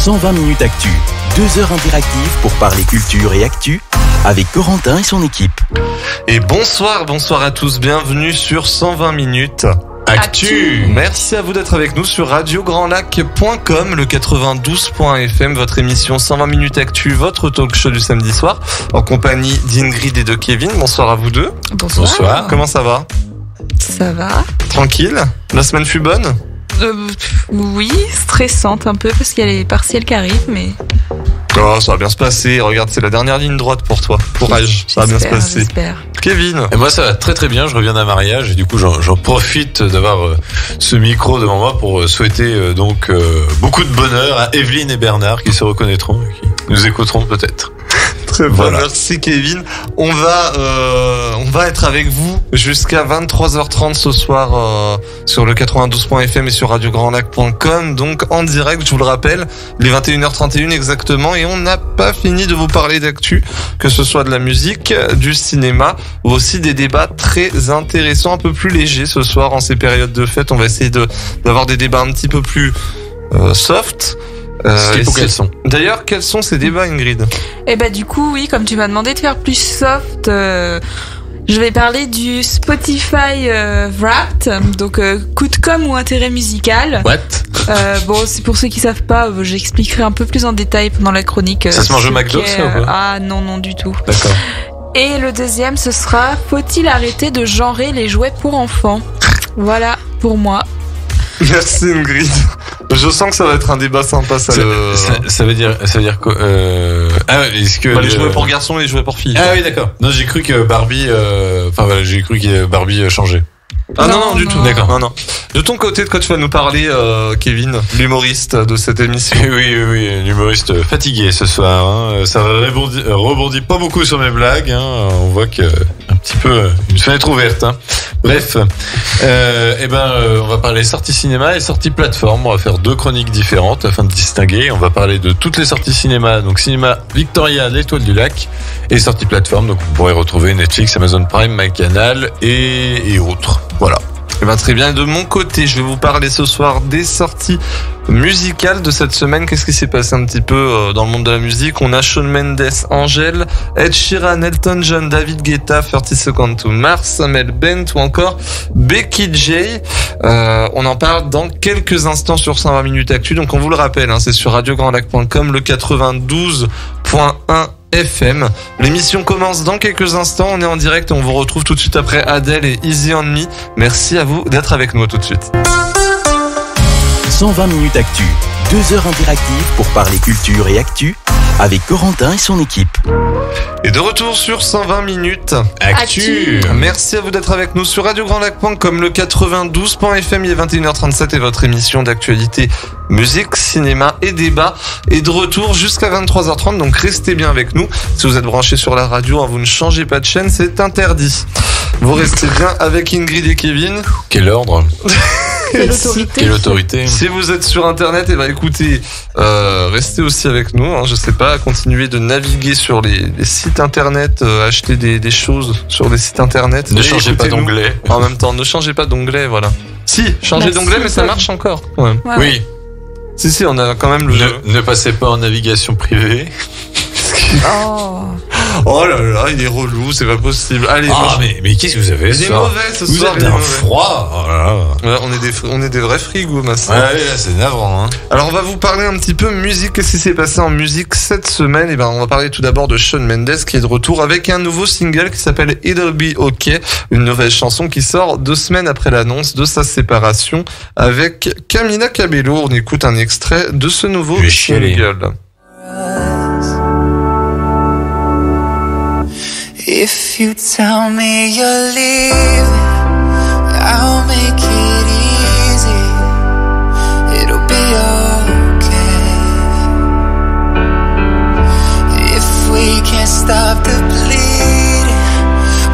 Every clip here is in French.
120 minutes actu. Deux heures interactives pour parler culture et actu avec Corentin et son équipe. Et bonsoir, bonsoir à tous, bienvenue sur 120 minutes. Actu. Merci à vous d'être avec nous sur radiograndlac.com, le 92.fm, votre émission 120 minutes actu, votre talk show du samedi soir, en compagnie d'Ingrid et de Kevin. Bonsoir à vous deux. Bonsoir. Bonsoir. Comment ça va? Ça va Tranquille? La semaine fut bonne? Euh, Oui, stressante un peu parce qu'il y a les partiels qui arrivent, mais Oh, ça va bien se passer. Regarde, c'est la dernière ligne droite pour toi. Courage, ça va bien se passer. j'espère. Kevin Et moi ça va très très bien, je reviens d'un mariage et du coup j'en profite d'avoir euh, ce micro devant moi pour euh, souhaiter euh, donc beaucoup de bonheur à Evelyne et Bernard qui se reconnaîtront et qui nous écouteront peut-être. Très bien, Voilà. merci Kevin. On va, euh, on va être avec vous jusqu'à 23h30 ce soir euh, sur le 92.fm et sur radiograndlac.com. Donc en direct, je vous le rappelle, les 21h31 exactement. Et on n'a pas fini de vous parler d'actu, que ce soit de la musique, du cinéma ou aussi des débats très intéressants, un peu plus légers ce soir en ces périodes de fête. On va essayer de d'avoir des débats un petit peu plus euh, soft. Euh, pour quels sont D'ailleurs, quels sont ces débats, Ingrid Et bah du coup, oui, comme tu m'as demandé de faire plus soft, euh, je vais parler du Spotify euh, Wrapped, donc euh, coup de com ou intérêt musical. What Euh, bon, c'est pour ceux qui savent pas, j'expliquerai un peu plus en détail pendant la chronique. Ça se mange au McDo, ça, ou pas Ah non, non du tout. D'accord. Et le deuxième, ce sera faut-il arrêter de genrer les jouets pour enfants? Voilà pour moi. Merci Ingrid. Je sens que ça va être un débat sympa, ça. Ça, le... ça- ça veut dire ça veut dire quoi euh... Ah ouais, est-ce que Bah, les le- jouets pour garçons et les jouets pour filles. Ah oui d'accord. Non j'ai cru que Barbie euh, enfin voilà j'ai cru que Barbie euh, changeait. Ah non, Non, non, du non. tout. D'accord. Non, non. De ton côté, de quoi tu vas nous parler, euh, Kevin, l'humoriste de cette émission? Oui, oui, oui, un humoriste fatigué ce soir. hein. Ça rebondit, rebondit pas beaucoup sur mes blagues. hein. On voit que un petit peu euh, une fenêtre ouverte. hein. Bref, euh, eh ben, euh, on va parler sorties cinéma et sorties plateforme. On va faire deux chroniques différentes afin de distinguer. On va parler de toutes les sorties cinéma, donc cinéma Victoria, l'étoile du lac, et sorties plateforme. Donc vous pourrez retrouver Netflix, Amazon Prime, MyCanal et, et autres. Voilà. Eh ben, très bien. De mon côté, je vais vous parler ce soir des sorties musicales de cette semaine. Qu'est-ce qui s'est passé un petit peu euh, dans le monde de la musique? On a Shawn Mendes, Angèle, Ed Sheeran, Elton John, David Guetta, 30 Seconds to Mars, Samuel Bent ou encore Becky J. Euh, on en parle dans quelques instants sur 120 minutes actu. Donc on vous le rappelle, hein, c'est sur radiograndlac.com, le 92.1 FM. L'émission commence dans quelques instants. On est en direct on vous retrouve tout de suite après Adele et Easy on Me. Merci à vous d'être avec nous. Tout de suite. 120 minutes actu. Deux heures interactives pour parler culture et actu avec Corentin et son équipe. Et de retour sur 120 minutes. Actu. Merci à vous d'être avec nous sur radiograndlac.com, le 92.fm, il est 21h37 et votre émission d'actualité, musique, cinéma et débat est de retour jusqu'à 23h30, donc restez bien avec nous. Si vous êtes branchés sur la radio, hein, vous ne changez pas de chaîne, c'est interdit. Vous restez bien avec Ingrid et Kevin. Quel ordre? Quelle autorité Quelle autorité Si vous êtes sur internet, et bah écoutez, euh, restez aussi avec nous. Hein, je sais pas, continuez de naviguer sur les, les sites internet, euh, acheter des, des choses sur des sites internet. Ne changez pas d'onglet. En même temps, ne changez pas d'onglet, voilà. Si, changez Merci, d'onglet, mais ça marche encore. Ouais. Ouais, ouais. Oui, Si, si, on a quand même le jeu. ne, ne passez pas en navigation privée. Oh. Oh là là, il est relou, c'est pas possible. Allez, Ah mais, mais qu'est-ce que vous avez il est mauvais ce Vous soir. êtes d'un mauvais. froid. Oh là là. Ouais, on est des, on est des vrais frigos, ma sœur. Ouais, là, c'est navrant. Hein. Alors on va vous parler un petit peu musique. Qu'est-ce qui s'est passé en musique cette semaine? Et ben on va parler tout d'abord de Shawn Mendes qui est de retour avec un nouveau single qui s'appelle It'll Be OK, une nouvelle chanson qui sort deux semaines après l'annonce de sa séparation avec Camila Cabello. On écoute un extrait de ce nouveau chialer. If you tell me you're leaving, I'll make it easy. It'll be okay. If we can't stop the bleeding,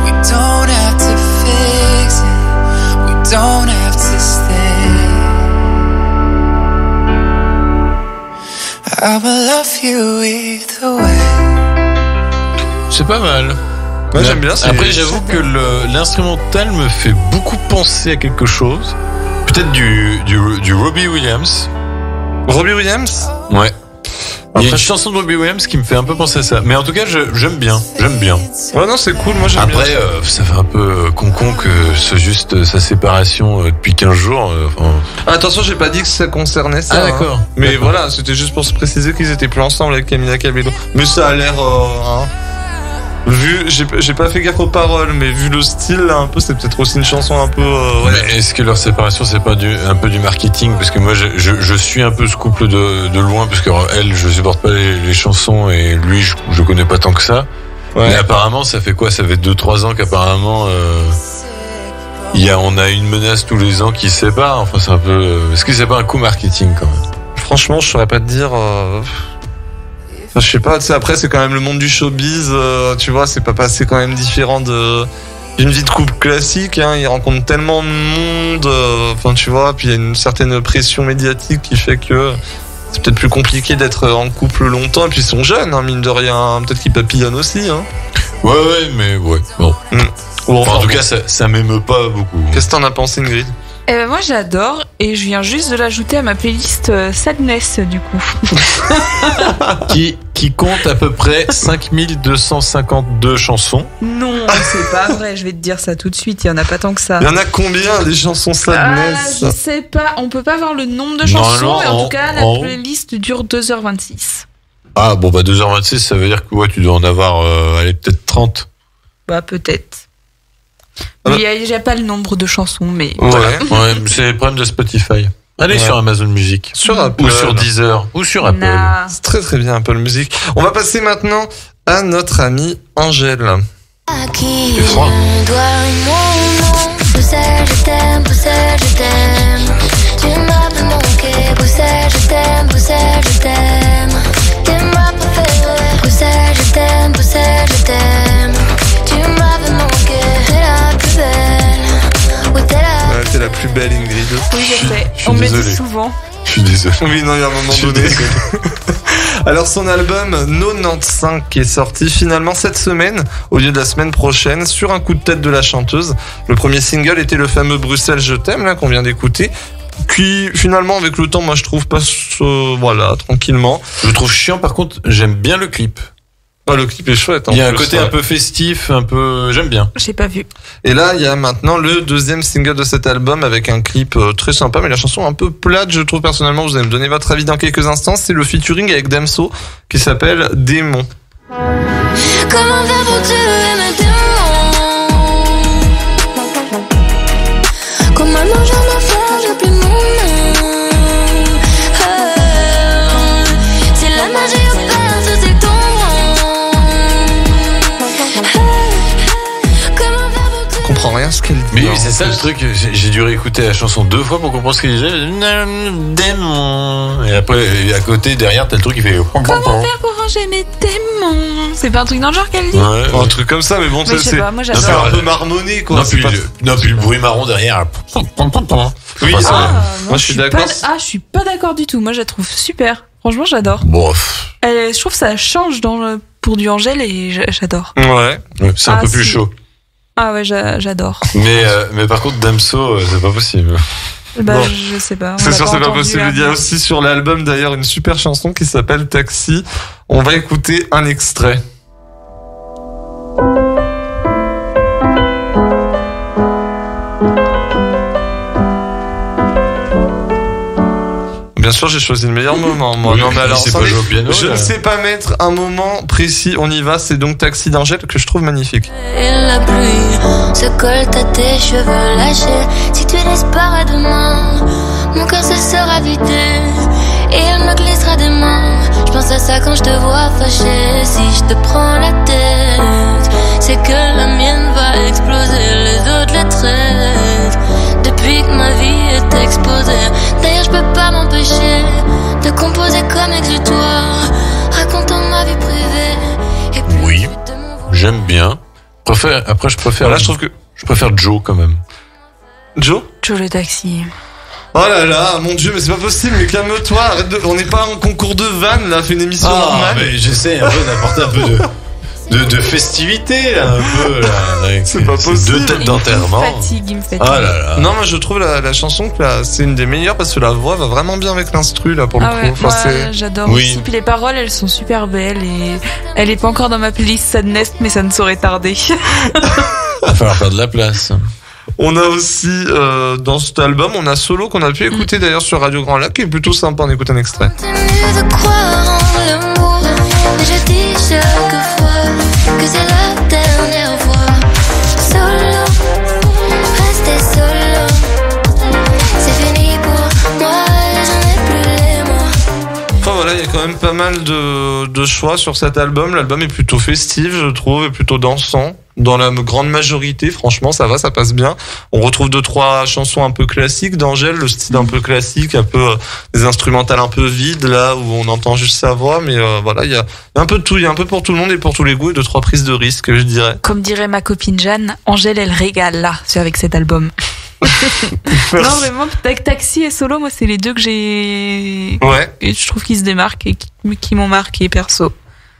we don't have to fix it. We don't have to stay. I will love you either way. C'est pas mal. Moi j'aime bien. Après, j'avoue que l'instrumental me fait beaucoup penser à quelque chose. Peut-être du, du, du Robbie Williams. Robbie Williams? Ouais. Il y a une chanson de Robbie Williams qui me fait un peu penser à ça. Mais en tout cas, j'aime bien. J'aime bien. Ouais, non, c'est cool. Moi, j'aime bien. Après, euh, ça fait un peu euh, con-con que ce juste euh, sa séparation euh, depuis 15 jours. enfin, Attention, j'ai pas dit que ça concernait ça. Ah, hein. d'accord. Mais voilà, c'était juste pour se préciser qu'ils étaient plus ensemble avec Camila Cabello. Mais ça a l'air. hein. Vu, j'ai pas fait gaffe aux paroles, mais vu le style, là, un peu, c'est peut-être aussi une chanson un peu. euh, ouais. Mais est-ce que leur séparation c'est pas du, un peu du marketing? Parce que moi je, je, je suis un peu ce couple de, de loin parce que elle je supporte pas les, les chansons et lui je, je connais pas tant que ça. Ouais. Mais apparemment ça fait quoi? Ça fait 2-3 ans qu'apparemment euh, il y a, on a une menace tous les ans qui se sépare. Enfin c'est un peu. euh, Est-ce que c'est pas un coup marketing quand même? Franchement, je saurais pas te dire. euh, enfin, je sais pas, tu sais, après, c'est quand même le monde du showbiz, euh, tu vois, c'est pas passé quand même différent de d'une vie de couple classique, hein, ils rencontrent tellement de monde, euh, enfin tu vois, puis il y a une certaine pression médiatique qui fait que c'est peut-être plus compliqué d'être en couple longtemps, et puis ils sont jeunes, hein, mine de rien, peut-être qu'ils papillonnent aussi. Hein. Ouais ouais mais ouais. Bon. Ou Enfin, en tout cas ça, ça m'émeut pas beaucoup. Qu'est-ce que t'en as pensé, Ingrid? Eh ben moi j'adore et je viens juste de l'ajouter à ma playlist euh, Sadness du coup. qui qui compte à peu près 5252 chansons. Non, c'est pas vrai, je vais te dire ça tout de suite, il y en a pas tant que ça. Il y en a combien des chansons Ah, Sadness je sais pas, on peut pas voir le nombre de Non, chansons, non, mais en en- tout cas la en playlist dure 2h26. Ah bon bah 2h26 ça veut dire que ouais tu dois en avoir euh, allez peut-être 30. Bah peut-être. Il y a déjà pas le nombre de chansons, mais Ouais. C'est le problème de Spotify. Allez Ouais. sur Amazon Music. Sur Apple. Ou sur Deezer. Ou sur Apple. Nah. C'est très très bien Apple Music. On va passer maintenant à notre amie Angèle. À qui C'est froid. on doit mon nom Poussel, je t'aime, Poussel, je t'aime Tu m'as fait manquer Poussel, je t'aime, Poussel, je t'aime T'es ma préférée Poussel, je t'aime, Poussel, je t'aime Ouais, T'es la plus belle Ingrid. Oui, je sais, on me le dit souvent. Je suis désolé. Oui, non, il y a un moment donné. Alors son album 95 qui est sorti finalement cette semaine au lieu de la semaine prochaine sur un coup de tête de la chanteuse. Le premier single était le fameux Bruxelles je t'aime là qu'on vient d'écouter. Qui finalement avec le temps moi je trouve passe euh, voilà tranquillement. Je le trouve chiant par contre, j'aime bien le clip. Le clip est chouette. en Il y a un côté ouais. un peu festif, un peu j'aime bien. J'ai pas vu. Et là il y a maintenant le deuxième single de cet album avec un clip euh, très sympa mais la chanson un peu plate je trouve personnellement. Vous allez me donner votre avis dans quelques instants. C'est le featuring avec Damso qui s'appelle Démon. Comment faire pour ça le truc, j'ai dû réécouter la chanson deux fois pour comprendre ce qu'il disait. Démon. Et après, à côté, derrière, t'as le truc qui fait. Comment faire pour ranger mes démons C'est pas un truc dans le genre qu'elle dit Ouais, un truc comme ça mais bon Mais c'est je sais c'est- pas, moi c'est j'adore. un peu marmonné quoi. Non, c'est puis, pas- le, non, puis le bruit marron derrière. Oui, c'est c'est-. Ah, non, Moi, je suis pas- d'accord. Ah, je suis pas d'accord du tout. Moi, je la trouve super. Franchement, j'adore. Bon, pff, Elle- Je trouve que ça change dans le- pour du Angèle et j'a- j'adore. Ouais. c'est un Ah, peu plus chaud. Ah ouais, j'a- j'adore. Mais, euh, mais par contre, Damso, euh, c'est pas possible. Bah, Bon. je sais pas. C'est sûr, c'est pas possible. Il y a aussi sur l'album d'ailleurs une super chanson qui s'appelle Taxi. On va écouter un extrait. Bien sûr, j'ai choisi le meilleur moment. Moi, Oui, non, mais alors, pas jouer au piano, je là. ne sais pas mettre un moment précis. On y va. C'est donc Taxi d'Angèle que je trouve magnifique. Et la pluie se colle à tes cheveux lâchés. Si tu disparais demain, mon cœur se sera vidé. Et il me glissera des mains. Je pense à ça quand je te vois fâché. Si je te prends la tête, c'est que la mienne va exploser. Les autres les traitent. Depuis que ma vie est exposée. D'ailleurs, je peux pas m'empêcher de composer comme exutoire. Racontant ma vie privée. Et plus Oui. J'aime bien. Préfère, après, je préfère, Là, je trouve que je préfère Joe quand même. Joe? Joe le taxi. Oh là là, mon dieu, mais c'est pas possible. Mais calme-toi. Arrête de. On n'est pas en concours de vannes là. Fais une émission normale. j'essaie un peu d'apporter un peu de. de, de festivité, là, un peu. là, avec C'est pas possible. Deux têtes Il me d'enterrement. fatigue, il me fatigue. Ah là là. Non, moi je trouve la, la chanson que là, c'est une des meilleures parce que la voix va vraiment bien avec l'instru là pour le Ah coup. ouais, Enfin, moi, c'est- j'adore Oui. aussi. Puis les paroles, elles sont super belles et elle est pas encore dans ma playlist Sadness, mais ça ne saurait tarder. Il va falloir faire de la place. On a aussi euh, dans cet album, on a solo qu'on a pu écouter d'ailleurs sur Radio Grand Lac qui est plutôt sympa. On écoute un extrait. Continue de croire en l'amour, mais je dis chaque fois que c'est a quand même pas mal de, choix sur cet album. L'album est plutôt festif, je trouve, et plutôt dansant. Dans la grande majorité, franchement, ça va, ça passe bien. On retrouve deux trois chansons un peu classiques d'Angèle, le style un peu classique, un peu euh, des instrumentales un peu vides là où on entend juste sa voix, mais euh, voilà, il y a, il y un peu de tout, il y a un peu pour tout le monde et pour tous les goûts et deux trois prises de risque, je dirais. Comme dirait ma copine Jeanne, Angèle, elle régale là, avec cet album. Non, vraiment, Ta- Taxi et Solo, moi, c'est les deux que j'ai. Ouais, Et je trouve qu'ils se démarquent et qui, qui m'ont marqué perso.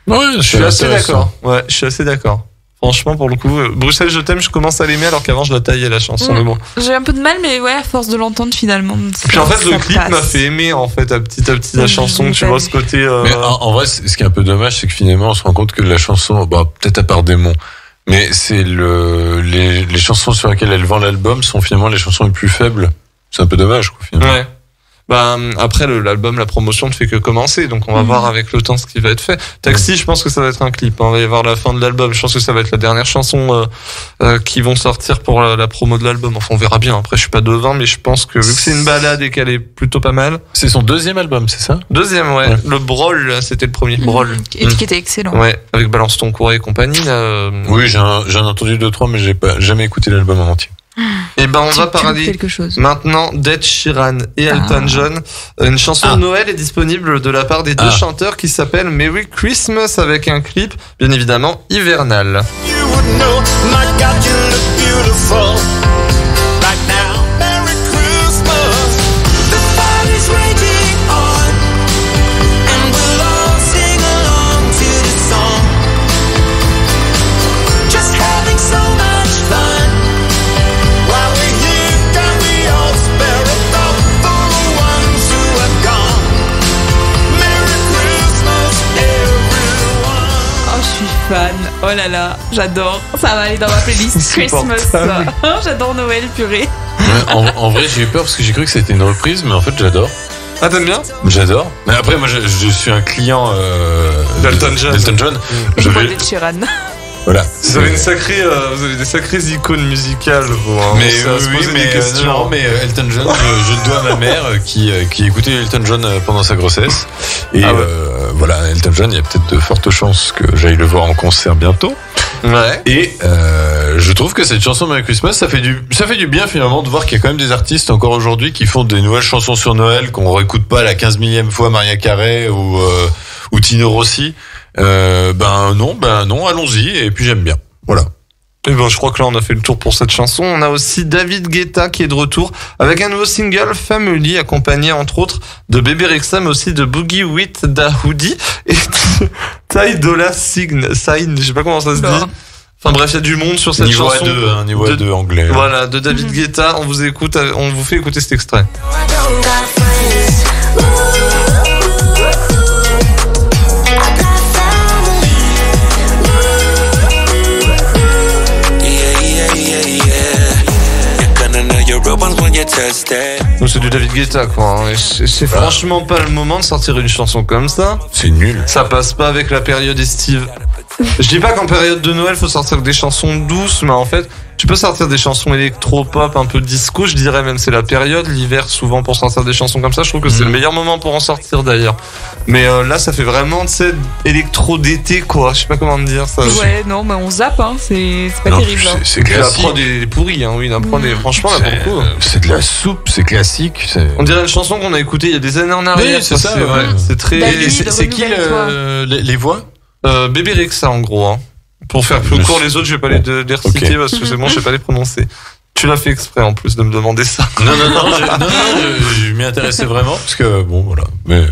Ouais, je suis assez d'accord. Ouais, je suis assez d'accord. Franchement, pour le coup, euh, Bruxelles, je t'aime, je commence à l'aimer alors qu'avant je la taillais la chanson. Mm. Mais bon. J'ai un peu de mal, mais ouais, à force de l'entendre finalement. Puis en fait, le clip m'a fait aimer en fait à petit à petit la chanson. Tu vois ce côté. euh, Mais en, en vrai, ce qui est un peu dommage, c'est que finalement, on se rend compte que la chanson, bah, peut-être à part Démon, mais c'est le, les, les chansons sur lesquelles elle vend l'album sont finalement les chansons les plus faibles. C'est un peu dommage, quoi, finalement. Bah, après l'album, la promotion ne fait que commencer, donc on va Mhm. voir avec le temps ce qui va être fait. Taxi, je pense que ça va être un clip. hein. On va y avoir la fin de l'album. Je pense que ça va être la dernière chanson euh, euh, qui vont sortir pour la, la promo de l'album. Enfin, on verra bien. Après, je suis pas devin, mais je pense que vu que c'est une balade et qu'elle est plutôt pas mal. C'est son deuxième album, c'est ça? Deuxième, ouais, Ouais. le Brawl, c'était le premier Brawl. Mhm. Et qui était excellent. Ouais, avec Balance ton cours et compagnie. Là, euh, Oui, j'en j'en ai entendu deux, trois, mais j'ai pas jamais écouté l'album en entier. Et ben, on Tu- va parler quelque chose. Maintenant, Dead Sheeran et Elton Ah. John. Une chanson Ah. de Noël est disponible de la part des deux Ah. chanteurs qui s'appelle Merry Christmas avec un clip, bien évidemment, hivernal. You would know, my God, you look beautiful. Oh là là, j'adore. Ça va aller dans ma playlist Christmas. Insupportable. Oh, j'adore Noël, purée. Ouais, en, en vrai, j'ai eu peur parce que j'ai cru que c'était une reprise, mais en fait, j'adore. Ah, t'aimes bien? J'adore. Mais après, moi, je, je suis un client euh, D'Elton John. John. Je Je vais, Sheeran. voilà. vous avez, une sacrée, euh, vous avez des sacrées icônes musicales, vous. Hein. Mais, oui, se poser oui, mais, des euh, questions. non, mais euh, Elton John, je, je le dois à ma mère euh, qui, qui écoutait Elton John pendant sa grossesse. Et Ah ouais. euh, voilà, Elton John, il y a peut-être de fortes chances que j'aille le voir en concert bientôt. Ouais. Et euh, je trouve que cette chanson Merry Christmas, ça fait du, ça fait du bien finalement de voir qu'il y a quand même des artistes encore aujourd'hui qui font des nouvelles chansons sur Noël qu'on réécoute pas la 15 millième fois Maria Carey ou euh, ou Tino Rossi. Euh, ben non, ben non, allons-y. Et puis j'aime bien. Voilà. Et ben, je crois que là, on a fait le tour pour cette chanson. On a aussi David Guetta qui est de retour avec un nouveau single, Family, accompagné entre autres de Bébé Rexha, mais aussi de Boogie with Dahoudi et de Ty Dolla Sign, Sign, je sais pas comment ça se dit. Non. Enfin bref, il y a du monde sur cette Niveau chanson. A2, hein, niveau de- A2 anglais. Voilà, de David Guetta. On vous écoute, on vous fait écouter cet extrait. C'est du David Guetta, quoi. hein. C'est franchement pas le moment de sortir une chanson comme ça. C'est nul. Ça passe pas avec la période estive. Je dis pas qu'en période de Noël faut sortir des chansons douces, mais en fait, tu peux sortir des chansons électro-pop, un peu disco, je dirais même c'est la période, l'hiver souvent pour sortir des chansons comme ça, je trouve que c'est Mhm. le meilleur moment pour en sortir d'ailleurs. Mais euh, là ça fait vraiment, tu sais, électro d'été quoi, je sais pas comment te dire ça. Ouais, non, mais on zappe, hein. C'est pas Non, terrible. hein. c'est- c'est Puis la classique. prod est pourrie, hein, oui, la prod est, franchement là pour le C'est coup. c'est de la soupe, c'est classique. On dirait une chanson qu'on a écoutée il y a des années en arrière. Oui, c'est ça, C'est ouais. c'est très... C'est qui renouvelle-toi. le- les, les voix? Euh, Bébé Rexa en gros. Hein. Pour faire plus court les autres, je vais pas les, de- les reciter Ok. parce que c'est bon, je vais pas les prononcer. Tu l'as fait exprès en plus de me demander ça. Non, non, non, je, non, non, je, je m'y intéressais vraiment parce que bon, voilà. Mais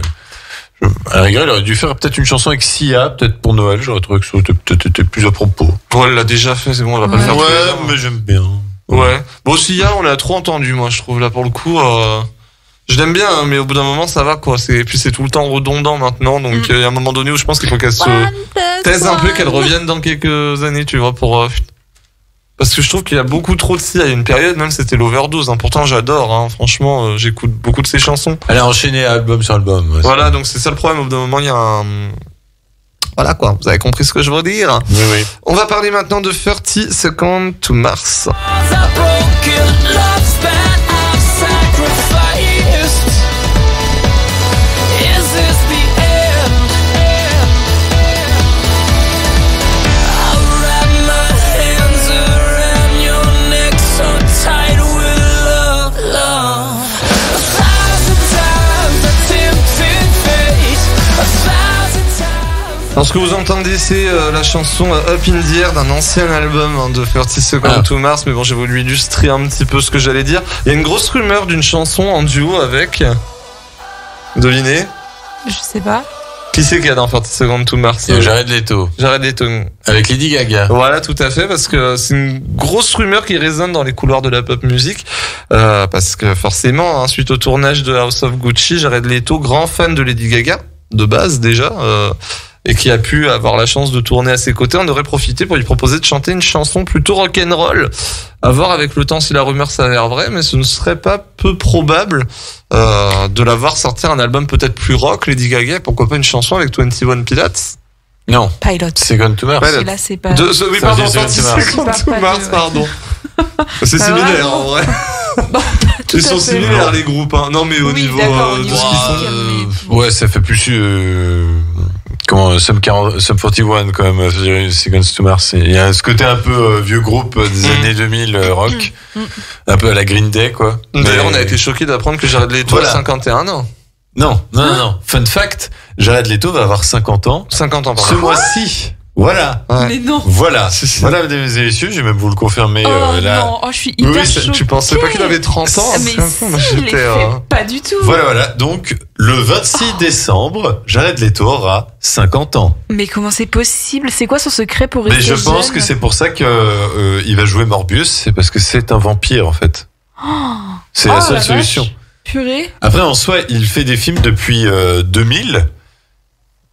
je- à rigueur, il aurait dû faire peut-être une chanson avec Sia, peut-être pour Noël. J'aurais trouvé que ça peut-être plus à propos. Ouais, elle l'a déjà fait, c'est bon, on va pas le Ouais. faire. tous les Ouais, mais j'aime bien. Ouais. Bon, Sia, on l'a trop entendu, moi, je trouve, là, pour le coup. Euh... Je l'aime bien, hein, mais au bout d'un moment, ça va, quoi. C'est... Et puis c'est tout le temps redondant maintenant, donc Mm. il y a un moment donné où je pense qu'il faut qu'elle se taise un peu, qu'elle revienne dans quelques années, tu vois, pour... euh, Parce que je trouve qu'il y a beaucoup trop de y a une période, même, c'était l'overdose. Hein. Pourtant, j'adore, hein. franchement, euh, j'écoute beaucoup de ses chansons. Elle a enchaîné album sur album. ouais, Voilà, donc c'est ça le problème. Au bout d'un moment, il y a un... Voilà, quoi. Vous avez compris ce que je veux dire. Oui, oui. On va parler maintenant de 30 Seconds to Mars. Alors ce que vous entendez c'est euh, la chanson euh, Up in the Air d'un ancien album hein, de 30 Seconds Ah. to Mars mais bon j'ai voulu illustrer un petit peu ce que j'allais dire. Il y a une grosse rumeur d'une chanson en duo avec... Devinez? Je sais pas. Qui c'est qu'il y a dans 30 Seconds to Mars? A Jared Leto. Jared Leto. Avec Lady Gaga. Voilà, tout à fait, parce que c'est une grosse rumeur qui résonne dans les couloirs de la pop music, euh, parce que forcément, hein, suite au tournage de House of Gucci, Jared Leto, grand fan de Lady Gaga, de base déjà, euh, et qui a pu avoir la chance de tourner à ses côtés, on aurait profité pour lui proposer de chanter une chanson plutôt rock'n'roll. À voir avec le temps si la rumeur s'avère vraie, mais ce ne serait pas peu probable euh, de la voir sortir un album peut-être plus rock, Lady Gaga, pourquoi pas une chanson avec 21 Pilots? Non. Pilot. Second to Mars. Et là, c'est pas. de, ce- oui, Ça pardon, veut dire 30 Seconds to Mars. To pardon. C'est Pas similaire en vrai. Ils sont fait. similaires les groupes. Hein. Non mais au Oui, niveau euh, de niveau ce qu'ils musique. font. mais- ouais, ça fait plus euh, comment Sum 40, Sum 41 quand même. dirais, Seconds to Mars. Il y a ce côté un peu euh, vieux groupe euh, des Mm. années 2000 euh, rock, Mm. un peu à la Green Day quoi. D'ailleurs, Mais- on a été choqués d'apprendre que Jared Leto Voilà. a 51 ans. Non, non, non, non. Fun fact, Jared Leto va avoir 50 ans 50 ans, ce pardon. mois-ci. Voilà. Ouais. Mais non. Voilà. Voilà, mesdames et messieurs, je vais même vous le confirmer Oh euh, là. non, oh, je suis hyper oui, tu pensais pas qu'il avait 30 ans Ah, Mais moi, il euh, fait pas du tout. Voilà, voilà. Donc, le 26 décembre, Jared Leto aura 50 ans. Mais comment c'est possible? C'est quoi son secret pour Mais rester je pense jeune? que c'est pour ça que euh, il va jouer Morbius, c'est parce que c'est un vampire en fait. C'est la Oh, seule la solution. purée. Après, en soi, il fait des films depuis euh, 2000.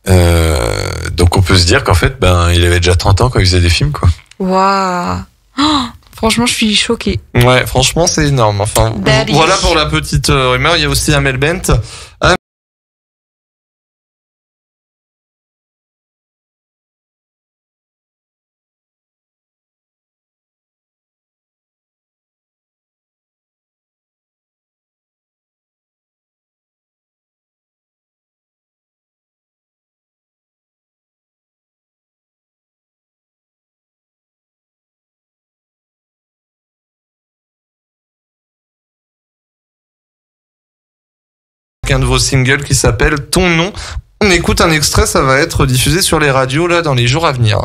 Euh, donc on peut se dire qu'en fait, ben, il avait déjà 30 ans quand il faisait des films, quoi. Waouh. Oh, franchement, je suis choquée. Ouais, franchement, c'est énorme. Enfin, Daddy. voilà pour la petite euh, rumeur. Il y a aussi Amel Bent. Un de vos singles qui s'appelle Ton nom. On écoute un extrait, ça va être diffusé sur les radios là dans les jours à venir.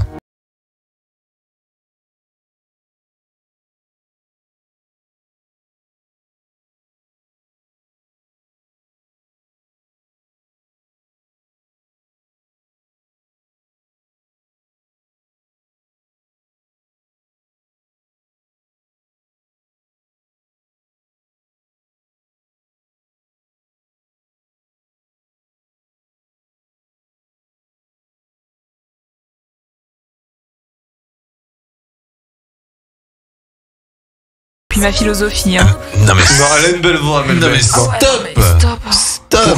Puis ma philosophie. Hein. Non mais, Non, elle a une belle voix, Amel non, mais stop, mais stop. stop.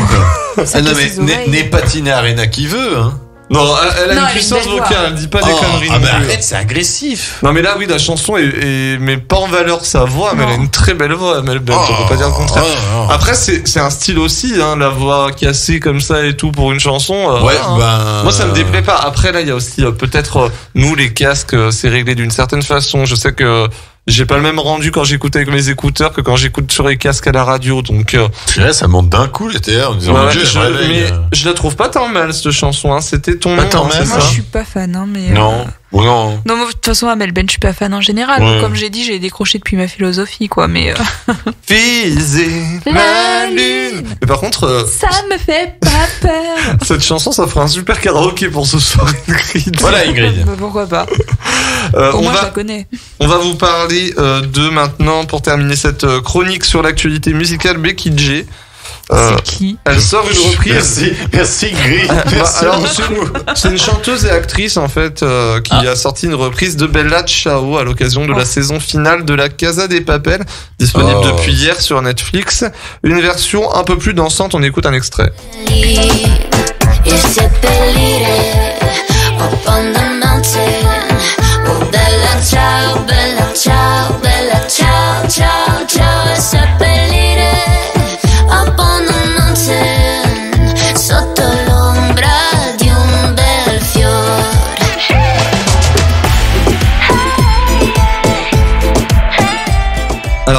Ah, non mais n'est- n'est patiné Arena qui veut. Hein. Non, elle, a Non, une puissance vocale, elle dit pas des Oh, conneries. ah non bah arrête, c'est agressif. Non mais là oui la chanson est, est- met pas en valeur sa voix mais elle a une très belle voix Amel Bent, on peut pas dire le contraire. Oh, oh. Après c'est c'est un style aussi hein, la voix cassée comme ça et tout pour une chanson. euh, Ouais, hein. ben. Moi ça me déplaît pas. Après là il y a aussi euh, peut-être euh, nous les casques euh, c'est réglé d'une certaine façon. Je sais que j'ai pas le même rendu quand j'écoute avec mes écouteurs que quand j'écoute sur les casques à la radio donc euh, ça monte d'un coup les TR en disant ouais, je, je mais je la trouve pas tant mal cette chanson hein. C'était ton Pas nom tant hein, mal, Moi, je suis pas fan, hein, mais. Non. euh, Ou non Non, moi, de toute façon, Amel Ben, je suis pas fan en général. Ouais. Comme j'ai dit, j'ai décroché depuis ma philosophie, quoi. Mais euh, Viser La lune. Mais par contre, euh, ça me fait pas peur. cette chanson, ça fera un super karaoké pour ce soir, Ingrid. Voilà Ingrid. Bah, pourquoi pas Euh, Au on moins, je la va, connais. on va vous parler euh, de maintenant, pour terminer cette chronique sur l'actualité musicale, Becky G. Euh, C'est qui elle sort une reprise. Merci, merci Ingrid. Bah, Merci alors, c'est une- c'est une chanteuse et actrice en fait euh, qui a sorti une reprise de Bella Ciao à l'occasion de la Oh. saison finale de la Casa des Papel, disponible Oh. depuis hier sur Netflix. Une version un peu plus dansante, on écoute un extrait.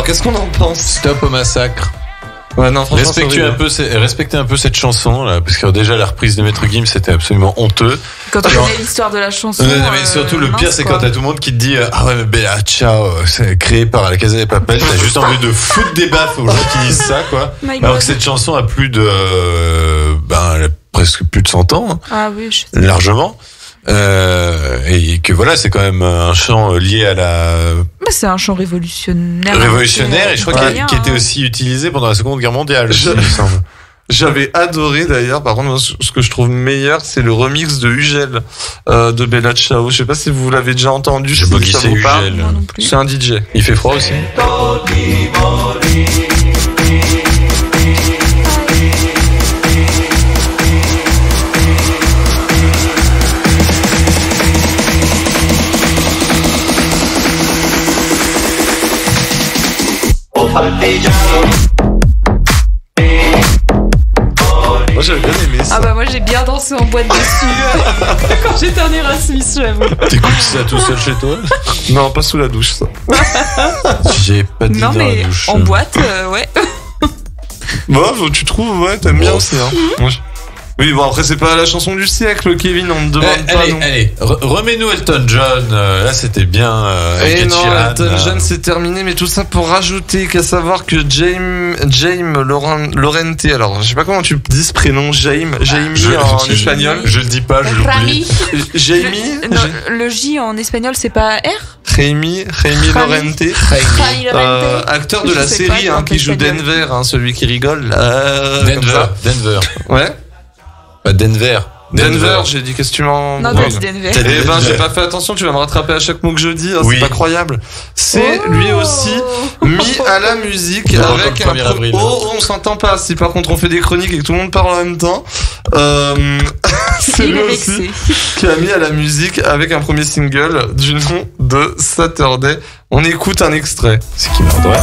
Qu'est-ce qu'on en pense Stop au massacre. Ouais, non, Respectez un, peu, ces- respectez un peu cette chanson là, parce que déjà la reprise de Maître Gims c'était absolument honteux. Quand on connaît l'histoire de la chanson. Euh, mais euh, surtout le pire c'est quand t'as tout le monde qui te dit euh, ah ouais mais Bella Ciao c'est créé par la Casa des Papel t'as juste envie de foutre des baffes aux gens qui disent ça quoi alors que cette chanson a plus de euh, ben elle a presque plus de 100 ans hein, Ah oui, je sais. largement euh, et que voilà c'est quand même un chant lié à la Bah, c'est un chant révolutionnaire. révolutionnaire et je crois qu'il qui était aussi utilisé pendant la Seconde Guerre mondiale aussi, Je- il me semble. J'avais adoré d'ailleurs, par contre, ce que je trouve meilleur, c'est le remix de Ugel euh, de Bella Ciao. Je sais pas si vous l'avez déjà entendu. Je sais si pas qui ça c'est vous parle. C'est un DJ. Il fait froid aussi. Moi j'avais bien aimé ça. Ah bah moi j'ai bien dansé en boîte dessus quand j'étais en Erasmus, j'avoue. T'écoutes ça tout seul chez toi? Non, pas sous la douche ça. J'ai pas dit Non dans mais la douche. en boîte, euh, ouais. Bon, tu trouves, ouais, t'aimes bien aussi. Hein. Moi, Oui, bon après c'est pas la chanson du siècle, Kevin. On ne Eh, demande pas allez, non. allez, re- remets-nous Elton John. euh, là, c'était bien. Euh, Et Eh non, Elton là. John c'est terminé, mais tout ça pour rajouter qu'à savoir que James, James Laurent, Laurente, alors je sais pas comment tu dis ce prénom, James, Jamie Je- en je- espagnol. Je le dis pas, je l'oublie. Jamie, Le, non, le J en espagnol c'est pas R? Jaime, Jaime Laurente. Jaime Euh, Lorente. acteur de Je la série pas hein, qui joue. Denver, hein, celui qui rigole. Denver. Denver. Ouais. Pas Denver. Denver, j'ai dit qu'est-ce que tu m'en. Non, t'as dit Denver. Eh ben, j'ai pas fait attention, tu vas me rattraper à chaque mot que je dis, hein, Oui. c'est pas croyable. C'est Oh. lui aussi mis à la musique avec un 1er pro- avril. Oh, on s'entend pas. Si par contre on fait des chroniques et que tout le monde parle en même temps, euh, c'est lui aussi qui a mis à la musique avec un premier single du nom de Saturday. On écoute un extrait. C'est qui merde,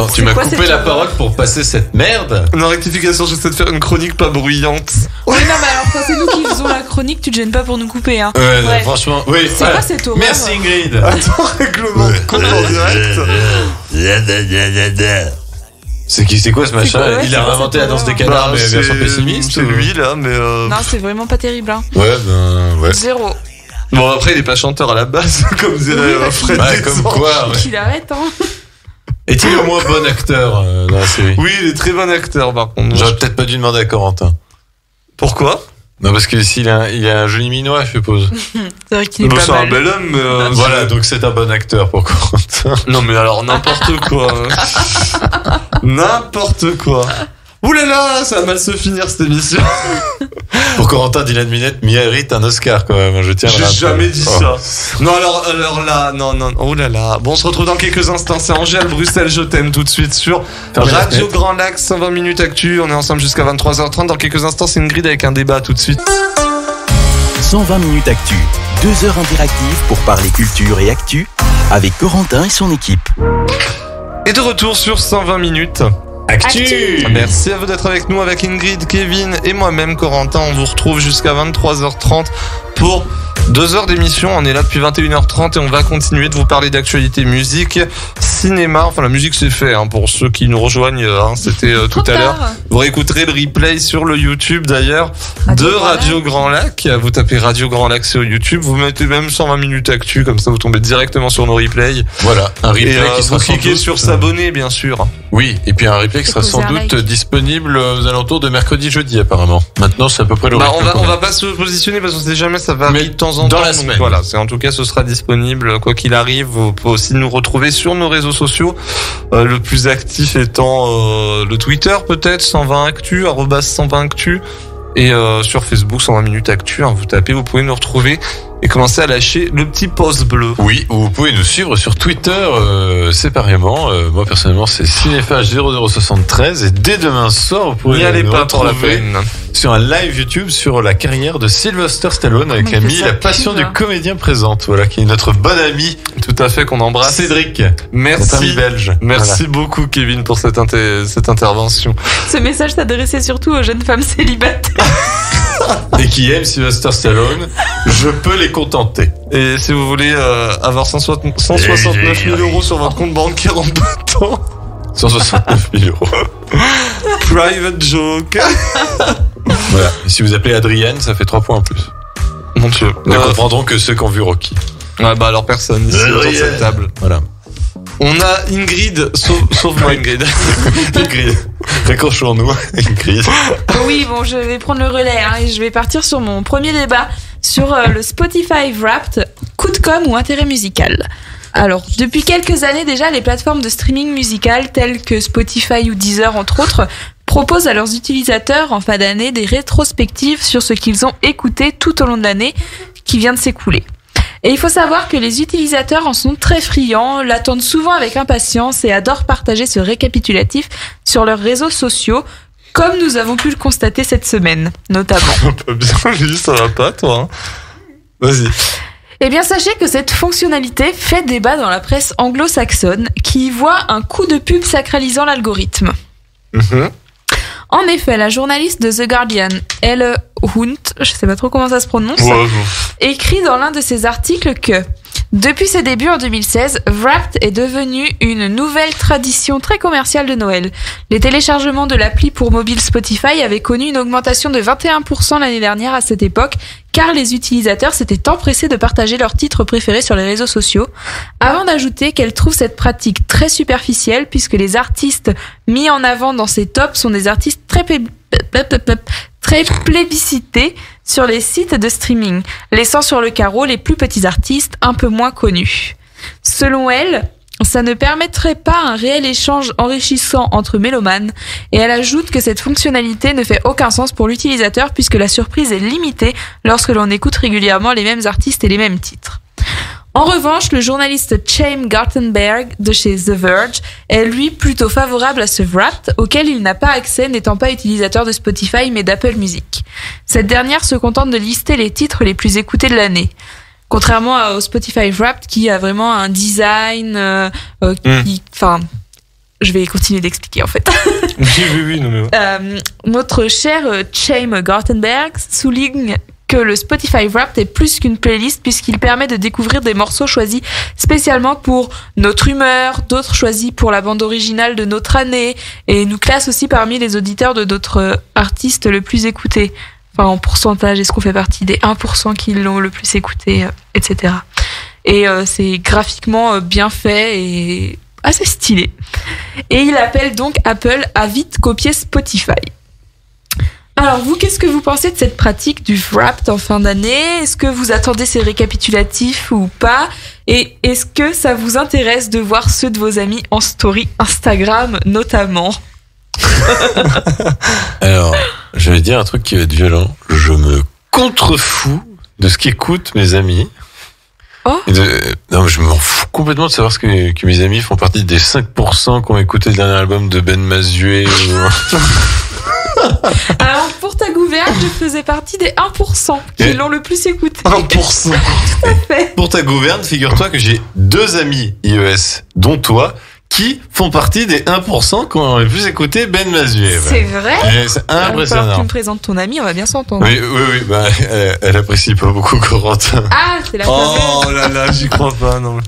attends, tu m'as coupé la parole pour passer cette merde. Non, rectification, j'essaie de faire une chronique pas bruyante. Oui, non, mais alors quand c'est nous qui faisons la chronique, tu te gênes pas pour nous couper, hein. Ouais, franchement, oui. C'est ouais. quoi cette horreur Merci Ingrid. Attends, règlement de compte en direct. C'est qui, c'est quoi ce machin quoi, ouais, Il c'est a inventé la danse des canards, Bah, mais c'est version pessimiste. c'est ou- lui là, mais euh, Non, c'est vraiment pas terrible, hein. Ouais, ben, ouais. Zéro. bon après il est pas chanteur à la base, comme dirait Oui, euh, bah, Fred. Ouais, comme quoi. Qu'il arrête, hein. Est-il au moins bon acteur euh, dans la série Oui, il est très bon acteur par contre. J'aurais peut-être pas dû demander à Corentin. Pourquoi? Non, parce que s'il a, il a un joli minois, je suppose. C'est vrai qu'il est pas C'est un mal. bel homme, mais euh, voilà, donc c'est un bon acteur pour Corentin. Non mais alors n'importe quoi. n'importe quoi. Ouh là là, ça va mal se finir cette émission. Pour Corentin, Dylan Minette mérite un Oscar quand même, je tiens à le J'ai jamais dit Oh. ça. Non alors, alors là, non non. Oh là là. Bon, on se retrouve dans quelques instants. C'est Angèle Bruxelles, je t'aime tout de suite sur Radio. Grand Lac, 120 minutes actu. On est ensemble jusqu'à 23h30. Dans quelques instants, c'est une grille avec un débat tout de suite. 120 minutes actu, deux heures interactives pour parler culture et actu avec Corentin et son équipe. Et de retour sur 120 minutes. Actu. Merci à vous d'être avec nous, avec Ingrid, Kevin et moi-même, Corentin. On vous retrouve jusqu'à 23h30 pour deux heures d'émission. On est là depuis 21h30 et on va continuer de vous parler d'actualité musique, cinéma. Enfin, la musique, c'est fait hein, pour ceux qui nous rejoignent. hein, C'était euh, tout à l'heure. Vous réécouterez le replay sur le YouTube d'ailleurs de Grand Radio Grand Lac. Vous tapez Radio Grand Lac sur YouTube. Vous mettez même 120 minutes actu, comme ça vous tombez directement sur nos replays. Voilà, un replay Et euh, qui sera vous sans cliquez doute- sur s'abonner, bien sûr. Oui, et puis un replay qui sera sans doute like. disponible aux alentours de mercredi, jeudi apparemment. Maintenant, c'est à peu près le Bah, on va on va pas se positionner parce qu'on sait jamais, ça varie Mais de temps en dans temps. la donc semaine. Voilà, c'est en tout cas ce sera disponible quoi qu'il arrive. Vous pouvez aussi nous retrouver sur nos réseaux sociaux. Euh, le plus actif étant euh, le Twitter peut-être 120 actu arrobas 120 actu et euh, sur Facebook 120 minutes actu. hein, vous tapez, vous pouvez nous retrouver et commencer à lâcher le petit post bleu. Oui, ou vous pouvez nous suivre sur Twitter euh, séparément. Euh, moi personnellement, c'est cinéphage0073 et dès demain soir, vous pourrez N'y allez nous pas pour la retrouver peine. sur un live YouTube sur la carrière de Sylvester Stallone avec l'ami fait ça, La passion du comédien présente, voilà, qui est notre bon ami Tout à fait qu'on embrasse. Cédric, notre ami Merci. belge. Merci beaucoup Kevin pour cette, inter- cette intervention. Ce message s'adressait surtout aux jeunes femmes célibataires. Et qui aime Sylvester Stallone, je peux les contenter. Et si vous voulez euh, avoir 160 169 000 euros sur votre compte bancaire en peu de temps, 169 000 euros. private joke. Voilà. Et si vous appelez Adrienne, ça fait 3 points en plus. Mon dieu. Nous Euh, comprendrons que ceux qui ont vu Rocky. ouais, bah alors personne ici autour de cette table. Voilà. On a Ingrid, sauf, sauf moi Ingrid. Ingrid. Raccrochons-nous, Ingrid. Oui, bon, je vais prendre le relais hein, et je vais partir sur mon premier débat sur euh, le Spotify Wrapped, coup de com ou intérêt musical. Alors, depuis quelques années déjà, les plateformes de streaming musical telles que Spotify ou Deezer, entre autres, proposent à leurs utilisateurs en fin d'année des rétrospectives sur ce qu'ils ont écouté tout au long de l'année qui vient de s'écouler. Et il faut savoir que les utilisateurs en sont très friands, l'attendent souvent avec impatience et adorent partager ce récapitulatif sur leurs réseaux sociaux, comme nous avons pu le constater cette semaine, notamment. Bien lui, ça va pas toi hein? Vas-y. Eh bien, sachez que cette fonctionnalité fait débat dans la presse anglo-saxonne, qui y voit un coup de pub sacralisant l'algorithme. Mhm. En effet, la journaliste de The Guardian, Elle Hunt, je sais pas trop comment ça se prononce, Ouais, écrit dans l'un de ses articles que depuis ses débuts en 2016, Wrapped est devenu une nouvelle tradition très commerciale de Noël. Les téléchargements de l'appli pour mobile Spotify avaient connu une augmentation de 21% l'année dernière à cette époque, car les utilisateurs s'étaient empressés de partager leurs titres préférés sur les réseaux sociaux, avant d'ajouter qu'elle trouve cette pratique très superficielle puisque les artistes mis en avant dans ces tops sont des artistes très, très plébiscités sur les sites de streaming, laissant sur le carreau les plus petits artistes un peu moins connus. Selon elle, ça ne permettrait pas un réel échange enrichissant entre mélomanes, et elle ajoute que cette fonctionnalité ne fait aucun sens pour l'utilisateur puisque la surprise est limitée lorsque l'on écoute régulièrement les mêmes artistes et les mêmes titres. En revanche, le journaliste Chaim Gartenberg de chez The Verge est lui plutôt favorable à ce Wrapped, auquel il n'a pas accès n'étant pas utilisateur de Spotify mais d'Apple Music. Cette dernière se contente de lister les titres les plus écoutés de l'année. Contrairement au Spotify Wrapped qui a vraiment un design euh, euh, qui... Enfin, je vais continuer d'expliquer en fait. Oui, oui, oui, non, mais ouais. Euh, notre cher Chaim Gartenberg souligne que le Spotify Wrapped est plus qu'une playlist puisqu'il permet de découvrir des morceaux choisis spécialement pour notre humeur, d'autres choisis pour la bande originale de notre année et nous classe aussi parmi les auditeurs de d'autres euh, artistes le plus écoutés. Enfin, en pourcentage, est-ce qu'on fait partie des 1% qui l'ont le plus écouté, euh, etc. Et euh, c'est graphiquement euh, bien fait et assez stylé. Et il appelle donc Apple à vite copier Spotify. Alors vous, qu'est-ce que vous pensez de cette pratique du Wrapped en fin d'année? Est-ce que vous attendez ces récapitulatifs ou pas? Et est-ce que ça vous intéresse de voir ceux de vos amis en story Instagram notamment? Alors, je vais dire un truc qui va être violent. Je me contrefous de ce qu'écoutent mes amis. Oh. De- non, je m'en fous complètement de savoir ce que, que mes amis font partie des 5% qui ont écouté le dernier album de Ben Mazué. ou- Alors pour ta gouverne, je faisais partie des 1% qui l'ont le plus écouté. 1%. Pour ta gouverne, figure-toi que j'ai deux amis iOS, dont toi, qui font partie des 1% qui ont le plus écouté Ben Mazué. C'est vrai Eh, C'est falloir que tu impressionnant. me présentes ton ami, on va bien s'entendre. Oui, oui, oui, bah, elle, elle apprécie pas beaucoup Corentin. Ah, c'est la fameuse. Oh là là, j'y crois pas, non.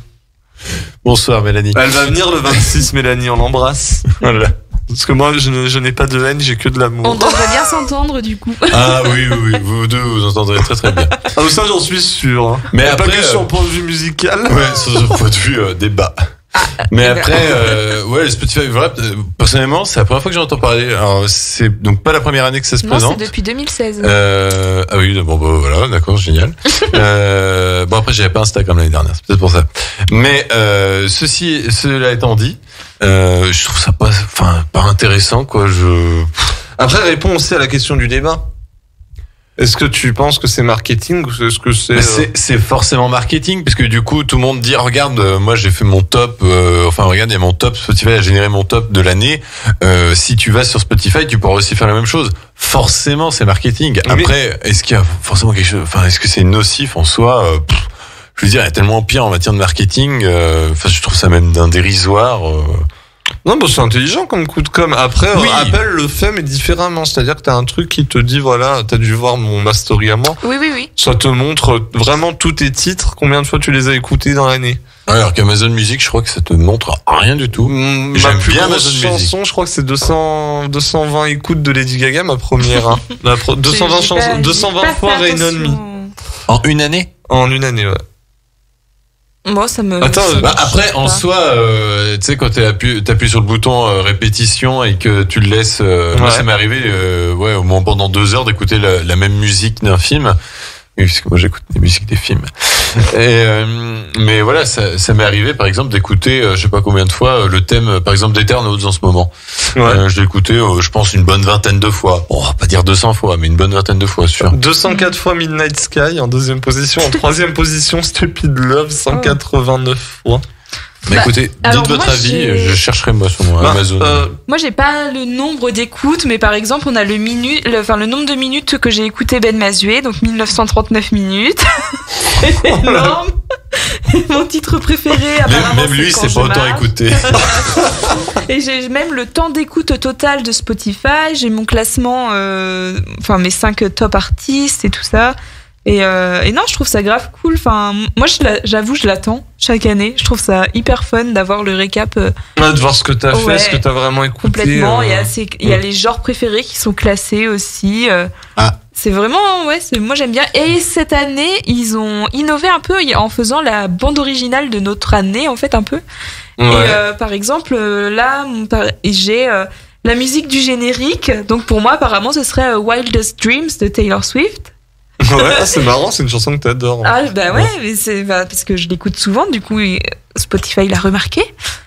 Bonsoir Mélanie. Elle va venir le 26, Mélanie, on l'embrasse. Voilà. Parce que moi, je, n'ai pas de haine, j'ai que de On l'amour. devrait bien s'entendre du coup. Ah oui, oui, oui, vous deux vous entendrez très très bien. Ah, ça, j'en suis sûr. hein. Mais pas après, que sur euh, le point de vue musical. Ouais, sur point de vue euh, débat. Mais après, euh, ouais, Spotify, voilà, euh, personnellement, c'est la première fois que j'entends parler. Alors, c'est donc pas la première année que ça se Non, c'est présente. depuis 2016. Euh, ah oui, bon, bah, voilà, d'accord, génial. euh, bon, après, j'avais pas Instagram l'année dernière, c'est peut-être pour ça. Mais euh, ceci, cela étant dit, euh, je trouve ça pas, enfin, pas intéressant, quoi. Je, Après, réponds aussi à la question du débat. Est-ce que tu penses que c'est marketing ou est-ce que c'est... Euh, c'est c'est forcément marketing parce que du coup tout le monde dit regarde euh, moi j'ai fait mon top euh, enfin regarde il y a mon top Spotify a généré mon top de l'année. Euh, si tu vas sur Spotify tu pourras aussi faire la même chose. Forcément c'est marketing. Après est-ce qu'il y a forcément quelque chose enfin est-ce que c'est nocif en soi Euh, pff, je veux dire il y a tellement pire en matière de marketing euh, enfin je trouve ça même d'un dérisoire euh. Non, bah, c'est intelligent comme coup de com. Après, euh, Oui. Apple le fait, mais différemment. C'est-à-dire que t'as un truc qui te dit, voilà, t'as dû voir mon ma story à moi. Oui, oui, oui. Ça te montre vraiment tous tes titres, combien de fois tu les as écoutés dans l'année. alors qu'Amazon Music je crois que ça te montre rien du tout Mm, J'aime Ma plus bien grosse Amazon Music. chanson, je crois que c'est 200, 220 écoutes de Lady Gaga, ma première. hein. La pro- 220 J'ai- j'ai chansons, pas- j'ai 220 pas fois Rain on Me. en une année? En une année, ouais. Moi, ça me. Attends, ça Bah, après, en pas. soi, euh, tu sais, quand t'appuies appuies sur le bouton euh, répétition et que tu le laisses, euh, moi ça m'est arrivé, euh, ouais, au moins pendant deux heures d'écouter la, la même musique d'un film. Oui, parce que moi j'écoute des musiques des films. Et, euh, mais voilà, ça, ça m'est arrivé, par exemple, d'écouter, euh, je sais pas combien de fois, euh, le thème, euh, par exemple, d'Eternauts en ce moment. Ouais. Euh, je l'ai écouté, je pense, une bonne vingtaine de fois. Bon, on va pas dire 200 fois, mais une bonne vingtaine de fois, sûr. 204 fois Midnight Sky en deuxième position. En troisième position, Stupid Love, 189 fois. Mais Bah, écoutez, alors dites votre moi, avis, je chercherai moi sur Bah, Amazon. euh, Moi, j'ai pas le nombre d'écoutes, mais par exemple, on a le minute, le, enfin le nombre de minutes que j'ai écouté Ben Mazué, donc 1939 minutes. C'est énorme. Mon titre préféré. même, même lui, c'est pas autant écouté. Et j'ai même le temps d'écoute total de Spotify. J'ai mon classement, euh, enfin mes 5 top artistes et tout ça. Et, euh, et non, je trouve ça grave cool. Enfin, moi, j'avoue, je l'attends chaque année. Je trouve ça hyper fun d'avoir le récap euh, ouais, de voir ce que t'as Ouais. fait, ce que t'as vraiment écouté. complètement. euh, Il y a, ces- il y a ouais. les genres préférés qui sont classés aussi. euh. Ah. C'est vraiment, ouais, c'est- moi j'aime bien. Et cette année, ils ont innové un peu en faisant la bande originale de notre année, en fait, un peu. Et Ouais. euh, par exemple, euh, là, j'ai euh, la musique du générique. Donc pour moi, apparemment, ce serait euh, Wildest Dreams de Taylor Swift. Ouais, ah, c'est marrant, c'est une chanson que t'adores. Ah bah ouais, mais c'est bah, parce que je l'écoute souvent. Du coup, Spotify l'a remarqué.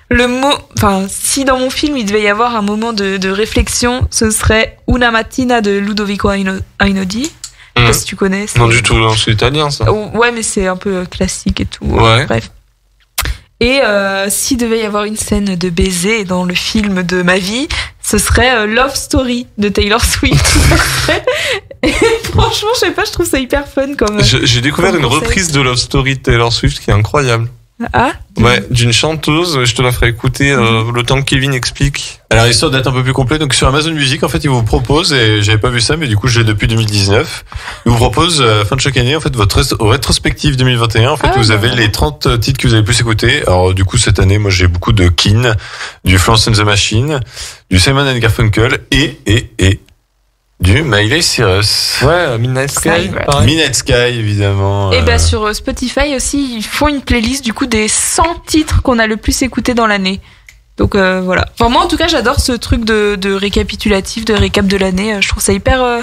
Le mot, enfin, si dans mon film il devait y avoir un moment de, de réflexion, ce serait Una Mattina de Ludovico Einaudi. Je sais pas si tu connais. Non, du tout, non, c'est italien, ça. Oh, Ouais, mais c'est un peu classique et tout. Ouais. Bref. Et euh, s'il devait y avoir une scène de baiser dans le film de ma vie, ce serait euh, Love Story de Taylor Swift. franchement, je sais pas, je trouve ça hyper fun comme. Je- J'ai découvert Comme une concept. reprise de Love Story de Taylor Swift qui est incroyable. Ah Ouais, d'une chanteuse, je te la ferai écouter euh, le temps que Kevin explique. Alors histoire d'être un peu plus complet, donc sur Amazon Music, en fait, ils vous proposent, et j'avais pas vu ça, mais du coup, je l'ai depuis 2019. Ils vous proposent, euh, fin de chaque année, en fait, votre rest- rétrospective 2021. En fait, Ah, vous avez les 30 titres que vous avez le plus écoutés. Alors, du coup, cette année, moi, j'ai beaucoup de Keen, du Florence and the Machine, du Simon and Garfunkel, et, et, et, du Miley Cyrus. Ouais, Midnight Sky, Sky, pareil. Midnight Sky, évidemment. Et euh, bah sur euh, Spotify aussi, ils font une playlist du coup des 100 titres qu'on a le plus écoutés dans l'année. Donc euh, voilà. Enfin moi en tout cas j'adore ce truc de, de récapitulatif, de récap de l'année. Euh, Je trouve ça hyper euh,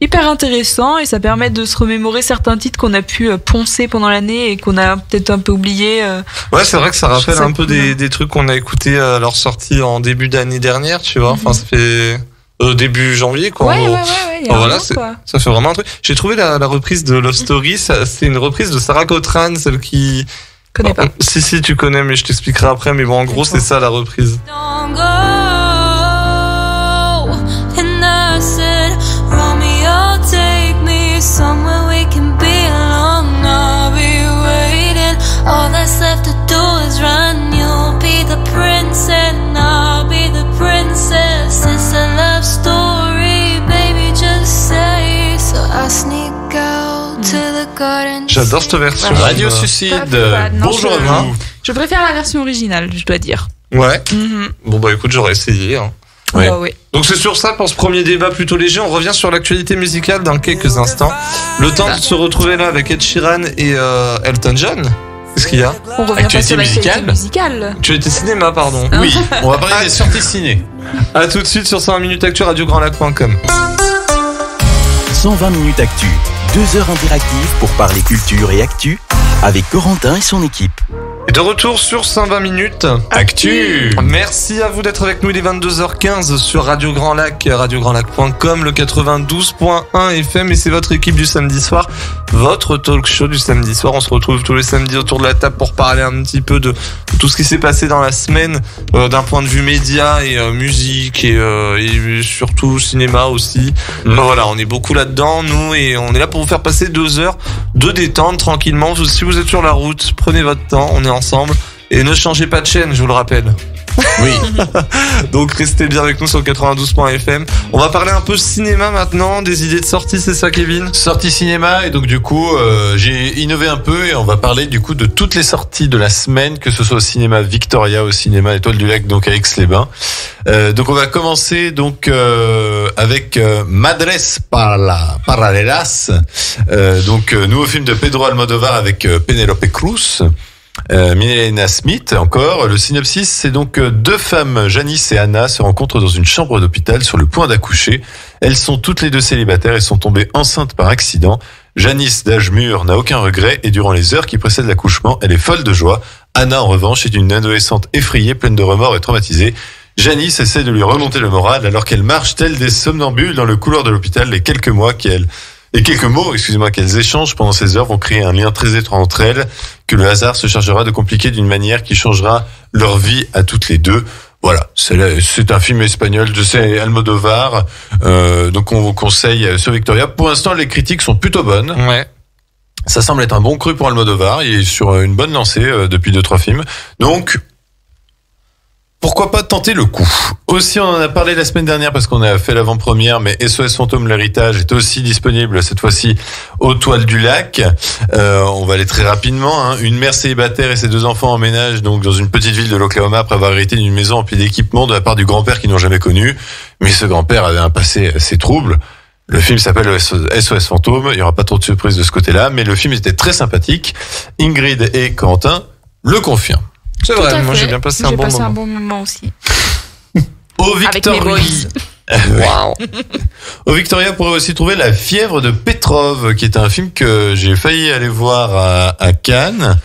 hyper intéressant et ça permet de se remémorer certains titres qu'on a pu euh, poncer pendant l'année et qu'on a peut-être un peu oublié. euh. Ouais, c'est vrai que ça rappelle ça un peu cool. des, des trucs qu'on a écoutés à leur sortie en début d'année dernière, tu vois. Enfin, ça fait euh, début janvier, quoi. Ouais, ouais, ouais, ouais, il y a un voilà, quoi. Ça fait vraiment un truc. J'ai trouvé la, la reprise de Love Story, c'est une reprise de Sarah Cotran, celle qui. Je connais pas. Si, si, tu connais, mais je t'expliquerai après. Mais bon, en gros, c'est ça la reprise. J'adore cette version. Radio Suicide, bonjour à je- vous. Je préfère la version originale, je dois dire. Ouais. Mhm. Bon bah écoute, j'aurais essayé. hein. Ouais. Ouais. Donc c'est sur ça pour ce premier débat plutôt léger. On revient sur l'actualité musicale dans quelques instants. Le temps de se retrouver là avec Ed Sheeran et euh, Elton John. Qu'est-ce qu'il y a? On revient pas Actualité sur l'actualité musicale musicale. Actualité cinéma, pardon. Hein Oui, on va parler des sorties ciné. A tout de suite sur 120 minutes actu radiograndlac.com. 120 minutes actu. Deux heures interactives pour parler culture et actu avec Corentin et son équipe. Et de retour sur 120 minutes. Actu Merci à vous d'être avec nous. Il est 22h15 sur Radio Grand Lac, radiograndlac.com, le 92.1 FM et c'est votre équipe du samedi soir, votre talk show du samedi soir. On se retrouve tous les samedis autour de la table pour parler un petit peu de tout ce qui s'est passé dans la semaine euh, d'un point de vue média et euh, musique et, euh, et surtout cinéma aussi. Mm. Voilà, on est beaucoup là-dedans, nous, et on est là pour vous faire passer deux heures de détente tranquillement. Si vous êtes sur la route, prenez votre temps, on est ensemble. Et ne changez pas de chaîne, je vous le rappelle. Oui. Donc restez bien avec nous sur 92.fm. On va parler un peu cinéma maintenant, des idées de sortie, c'est ça Kevin? Sortie cinéma et donc du coup euh, j'ai innové un peu et on va parler du coup de toutes les sorties de la semaine que ce soit au cinéma Victoria au cinéma Étoile du Lac donc à Aix-les-Bains Euh, donc on va commencer donc euh, avec Madres Parla- Paralelas donc nouveau film de Pedro Almodovar avec Penelope Cruz euh, Smith encore. Le synopsis, c'est donc euh, deux femmes, Janice et Anna, se rencontrent dans une chambre d'hôpital sur le point d'accoucher. Elles sont toutes les deux célibataires et sont tombées enceintes par accident. Janice, d'âge mûr, n'a aucun regret et durant les heures qui précèdent l'accouchement, elle est folle de joie. Anna, en revanche, est une adolescente effrayée, pleine de remords et traumatisée. Janice essaie de lui remonter le moral alors qu'elle marche telle des somnambules dans le couloir de l'hôpital les quelques mois qu'elle et quelques mots, excusez-moi, qu'elles échangent pendant ces heures vont créer un lien très étroit entre elles que le hasard se chargera de compliquer d'une manière qui changera leur vie à toutes les deux. Voilà, c'est un film espagnol de c'est Almodovar, euh, donc on vous conseille euh, sur Victoria. Pour l'instant, les critiques sont plutôt bonnes. Ouais. Ça semble être un bon cru pour Almodovar. Il est sur euh, une bonne lancée euh, depuis deux trois films. Donc pourquoi pas tenter le coup? Aussi, on en a parlé la semaine dernière parce qu'on a fait l'avant-première, mais SOS Fantôme l'héritage est aussi disponible cette fois-ci aux Toiles du Lac. Euh, on va aller très rapidement. hein. Une mère célibataire et ses deux enfants emménagent donc dans une petite ville de l'Oklahoma après avoir hérité d'une maison emplie d'équipements de la part du grand-père qu'ils n'ont jamais connu. Mais ce grand-père avait un passé assez trouble. Le film s'appelle SOS Fantôme. Il y aura pas trop de surprises de ce côté-là, mais le film était très sympathique. Ingrid et Quentin le confirment. C'est vrai, moi j'ai bien passé un J'ai bon passé moment. un bon moment aussi. Au Avec mes Victoria. boys. Wow. Au Victoria, vous pourrez aussi trouver La fièvre de Petrov, qui est un film que j'ai failli aller voir à, à Cannes.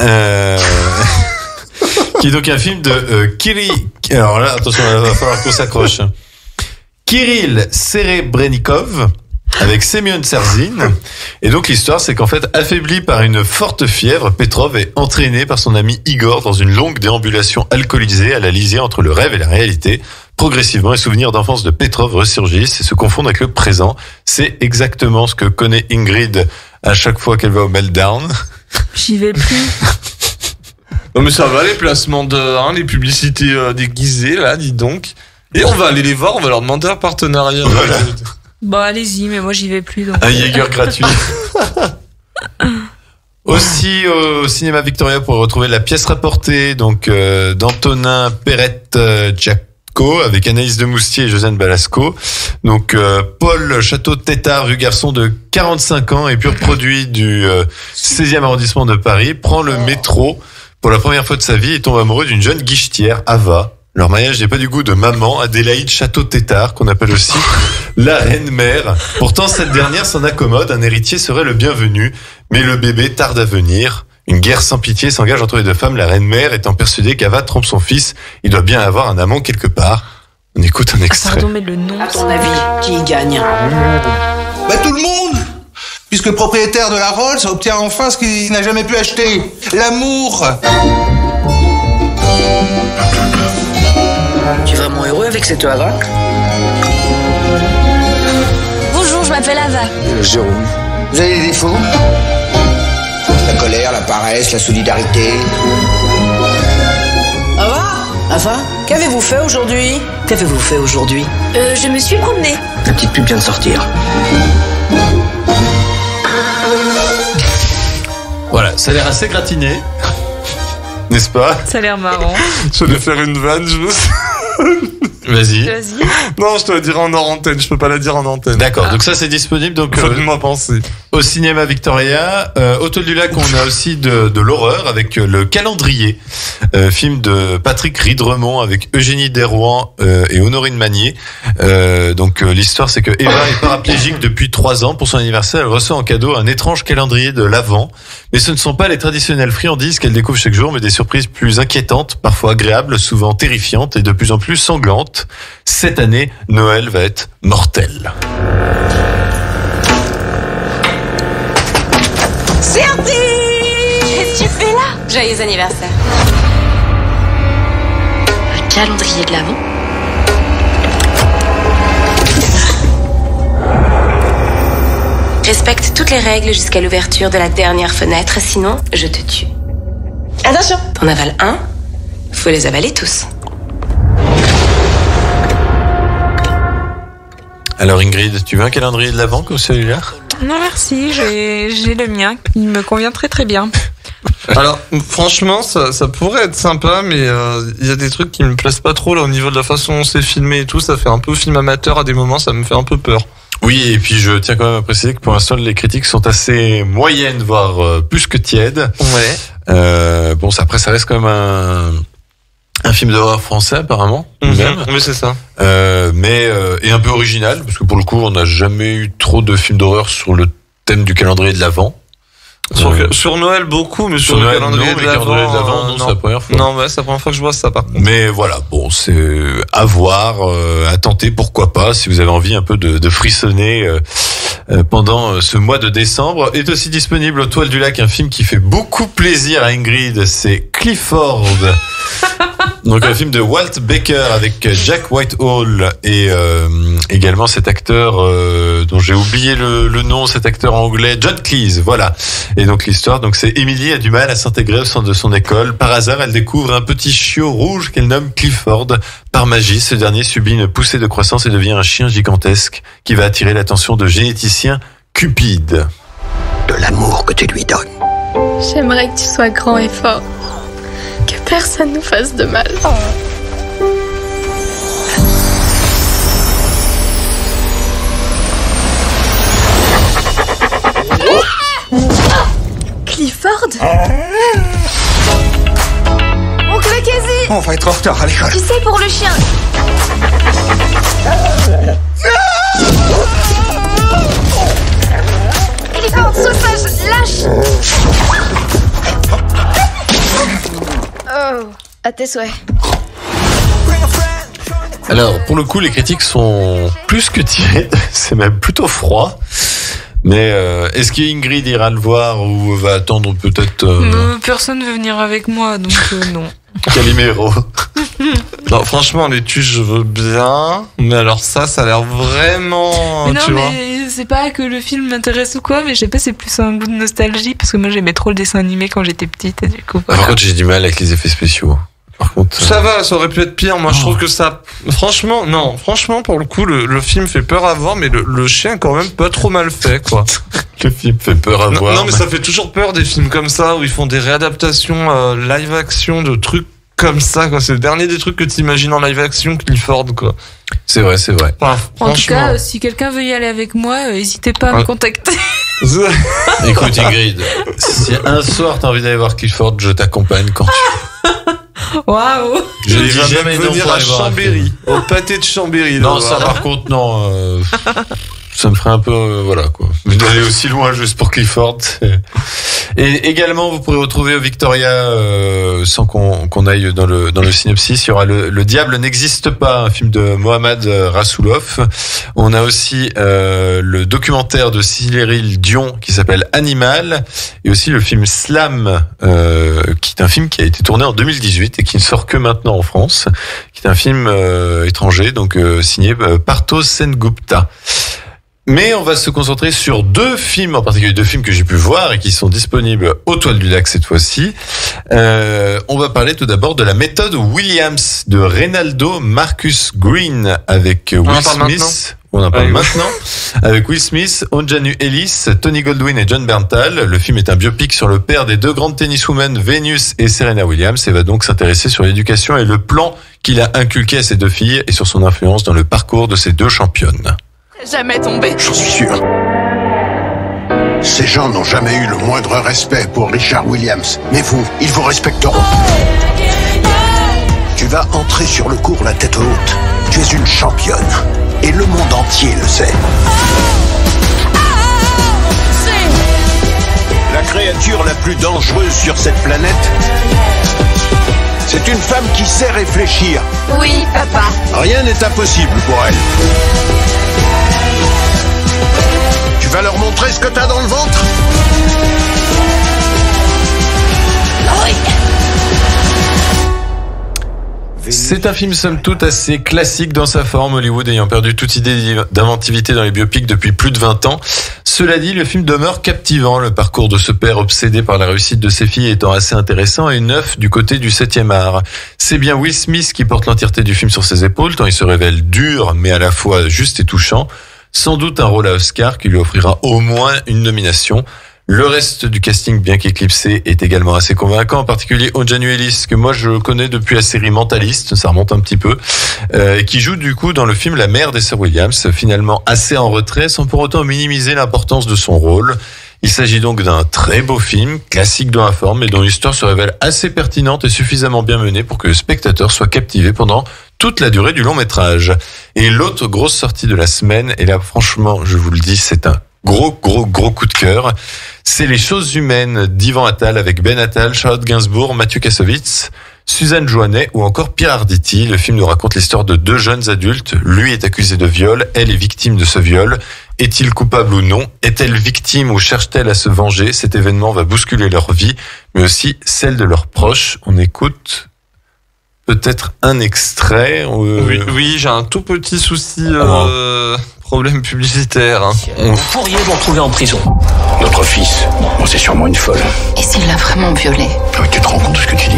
Euh, qui est donc un film de euh, Kiri. Alors là, attention, il va falloir qu'on s'accroche. Kirill Serebrennikov avec Semyon Serzin. Et donc l'histoire, c'est qu'en fait, affaibli par une forte fièvre, Petrov est entraîné par son ami Igor dans une longue déambulation alcoolisée à la lisière entre le rêve et la réalité. Progressivement, les souvenirs d'enfance de Petrov ressurgissent et se confondent avec le présent. C'est exactement ce que connaît Ingrid à chaque fois qu'elle va au meltdown. J'y vais plus. Non mais ça va les placements de, hein, les publicités euh, déguisées là, dis donc. Et on va aller les voir, on va leur demander un partenariat. Voilà. Bon, allez-y, mais moi j'y vais plus. Donc. Un Jaeger gratuit. Aussi au cinéma Victoria pour retrouver la pièce rapportée donc euh, d'Antonin Perrette euh, Giacco avec Anaïs de Moustier et Josiane Balasco. Donc euh, Paul Château Tétard, vieux garçon de 45 ans et pur produit du euh, 16e arrondissement de Paris, prend le métro pour la première fois de sa vie et tombe amoureux d'une jeune guichetière, Ava. Leur mariage n'est pas du goût de maman, Adélaïde Château Tétard, qu'on appelle aussi la reine mère. Pourtant, cette dernière s'en accommode, un héritier serait le bienvenu, mais le bébé tarde à venir. Une guerre sans pitié s'engage entre les deux femmes, la reine mère étant persuadée qu'Ava trompe son fils. Il doit bien avoir un amant quelque part. On écoute un extrait. Pardon, mais le nom. À ton avis, qui y gagne Bah tout le monde Puisque le propriétaire de la Rolls obtient enfin ce qu'il n'a jamais pu acheter. L'amour Tu es vraiment heureux avec cette Ava Bonjour, je m'appelle Ava. Jérôme. Vous avez des défauts La colère, la paresse, la solidarité. Ava Ava Qu'avez-vous fait aujourd'hui Qu'avez-vous fait aujourd'hui Euh, je me suis promenée. La petite pub vient de sortir. Voilà, ça a l'air assez gratiné. N'est-ce pas? Ça a l'air marrant. Je vais faire une vanne, je Vas-y. Vas-y. Non, je te la dirai en hors antenne, je peux pas la dire en antenne. D'accord, donc ça c'est disponible donc euh, Faites-moi penser. au cinéma Victoria. Euh, Autour du lac, on a aussi de, de l'horreur avec euh, le calendrier, euh, film de Patrick Ridremont avec Eugénie Derouan euh, et Honorine Magnier. Euh, donc euh, l'histoire c'est que Eva est paraplégique depuis trois ans. Pour son anniversaire, elle reçoit en cadeau un étrange calendrier de l'Avent. Mais ce ne sont pas les traditionnelles friandises qu'elle découvre chaque jour, mais des surprises plus inquiétantes, parfois agréables, souvent terrifiantes et de plus en plus sanglantes. Cette année, Noël va être mortel. Qu'est-ce que tu fais là? Joyeux anniversaire. Un calendrier de l'avant Respecte toutes les règles jusqu'à l'ouverture de la dernière fenêtre, sinon je te tue. Attention T'en avales un, faut les avaler tous. Alors Ingrid, tu veux un calendrier de l'Avent comme celui-là Non, merci, j'ai j'ai le mien qui me convient très très bien. Alors, franchement, ça, ça pourrait être sympa, mais euh, il y a des trucs qui me plaisent pas trop là au niveau de la façon dont c'est filmé et tout. Ça fait un peu film amateur à des moments, ça me fait un peu peur. Oui, et puis je tiens quand même à préciser que pour l'instant les critiques sont assez moyennes, voire euh, plus que tièdes. Ouais. Euh, bon, ça, après ça reste quand même un, un film d'horreur français apparemment, même. Mais c'est ça. Euh, mais euh, et un peu original parce que pour le coup on n'a jamais eu trop de films d'horreur sur le thème du calendrier de l'Avent. Sur, Euh, sur Noël, beaucoup, mais sur, sur le Noël, calendrier non, de l'Avent, l'Avent, euh, non, c'est la première fois. Non, ouais, c'est la première fois que je vois ça, par contre. Mais voilà, bon, c'est à voir, euh, à tenter, pourquoi pas, si vous avez envie un peu de, de frissonner euh, euh, pendant euh, ce mois de décembre. Est aussi disponible au Toile du Lac un film qui fait beaucoup plaisir à Ingrid, c'est Clifford. Donc un film de Walt Baker avec Jack Whitehall et euh, également cet acteur euh, dont j'ai oublié le, le nom, cet acteur anglais John Cleese, voilà. Et donc l'histoire, donc c'est Emily a du mal à s'intégrer au sein de son école. Par hasard, elle découvre un petit chiot rouge qu'elle nomme Clifford. Par magie, ce dernier subit une poussée de croissance et devient un chien gigantesque qui va attirer l'attention de généticiens cupides. De l'amour que tu lui donnes. J'aimerais que tu sois grand et fort. Que personne nous fasse de mal. Clifford Oncle Casey On va être en retard à l'école. Tu sais, pour le chien Clifford, sautage, lâche Oh, à tes souhaits. Alors, pour le coup, les critiques sont plus que tièdes, c'est même plutôt froid. Mais euh, est-ce qu'Ingrid ira le voir ou va attendre peut-être euh, Euh, personne ne veut venir avec moi, donc euh, non. Calimero Non, franchement, les tuches, je veux bien. Mais alors ça, ça a l'air vraiment, mais non, tu mais c'est pas que le film m'intéresse ou quoi, mais je sais pas, c'est plus un goût de nostalgie parce que moi j'aimais trop le dessin animé quand j'étais petite et du coup. Par contre, j'ai du mal avec les effets spéciaux. Par contre, Ça va, ça aurait pu être pire. Moi, je trouve que ça. Franchement, non. Franchement, pour le coup, le, le film fait peur à voir, mais le, le chien, est quand même, pas trop mal fait, quoi. le film fait peur à Non, voir. non, mais ça fait toujours peur des films comme ça où ils font des réadaptations euh, live action de trucs comme ça, quoi. C'est le dernier des trucs que t'imagines en live action, Clifford, quoi. C'est vrai, c'est vrai. Enfin, En tout cas, euh, si quelqu'un veut y aller avec moi, euh, n'hésitez pas à me contacter. Écoute, Ingrid, si un soir t'as envie d'aller voir Clifford, je t'accompagne quand tu Waouh Je Il dis va jamais même non venir à Chambéry, au pâté de Chambéry. Non, là, ça par contre, non. euh, ça me ferait un peu, euh, voilà quoi. Mais d'aller aussi loin juste pour Clifford. Et également, vous pourrez retrouver au Victoria, euh, sans qu'on qu'on aille dans le dans le synopsis, il y aura le, le diable n'existe pas, un film de Mohamed Rassoulov. On a aussi euh, le documentaire de Cyril Dion qui s'appelle Animal, et aussi le film Slam, euh, qui est un film qui a été tourné en 2018 et qui ne sort que maintenant en France, qui est un film euh, étranger, donc euh, signé euh, Parthos Sengupta. Mais on va se concentrer sur deux films, en particulier deux films que j'ai pu voir et qui sont disponibles au Toile du Lac cette fois-ci. Euh, on va parler tout d'abord de la méthode Williams de Reynaldo Marcus Green avec Will parle Smith. On en parle oui. maintenant. Avec Will Smith, Onjanu Ellis, Tony Goldwyn et John Berntal. Le film est un biopic sur le père des deux grandes tenniswomen, Venus et Serena Williams, et va donc s'intéresser sur l'éducation et le plan qu'il a inculqué à ses deux filles et sur son influence dans le parcours de ces deux championnes. Jamais tombé. J'en suis sûr. Ces gens n'ont jamais eu le moindre respect pour Richard Williams. Mais vous, ils vous respecteront. Tu vas entrer sur le cours la tête haute. Tu es une championne. Et le monde entier le sait. La créature la plus dangereuse sur cette planète, c'est une femme qui sait réfléchir. Oui, papa. Rien n'est impossible pour elle. Vas leur montrer ce que t'as dans le ventre C'est un film somme toute assez classique dans sa forme, Hollywood ayant perdu toute idée d'inventivité dans les biopics depuis plus de 20 ans. Cela dit, le film demeure captivant, le parcours de ce père obsédé par la réussite de ses filles étant assez intéressant et neuf du côté du 7 art. C'est bien Will Smith qui porte l'entièreté du film sur ses épaules, tant il se révèle dur mais à la fois juste et touchant. Sans doute un rôle à Oscar qui lui offrira au moins une nomination. Le reste du casting, bien qu'éclipsé, est également assez convaincant, en particulier Onjanu Ellis, que moi je connais depuis la série Mentaliste, ça remonte un petit peu, euh, qui joue du coup dans le film La mère des sœurs Williams, finalement assez en retrait, sans pour autant minimiser l'importance de son rôle. Il s'agit donc d'un très beau film, classique dans la forme, et dont l'histoire se révèle assez pertinente et suffisamment bien menée pour que le spectateur soit captivé pendant toute la durée du long métrage. Et l'autre grosse sortie de la semaine, et là franchement, je vous le dis, c'est un gros, gros, gros coup de cœur. C'est Les choses humaines d'Ivan Attal avec Ben Attal, Charlotte Gainsbourg, Mathieu Kassovitz, Suzanne Joannet ou encore Pierre Arditi. Le film nous raconte l'histoire de deux jeunes adultes. Lui est accusé de viol, elle est victime de ce viol. Est-il coupable ou non? Est-elle victime ou cherche-t-elle à se venger? Cet événement va bousculer leur vie, mais aussi celle de leurs proches. On écoute peut-être un extrait. euh, Oui, oui j'ai un tout petit souci, Ah. euh, problème publicitaire. hein. Vous pourriez vous retrouver en prison. Notre fils, bon, c'est sûrement une folle. Et s'il l'a vraiment violé Oui, tu te rends compte de ce que tu dis?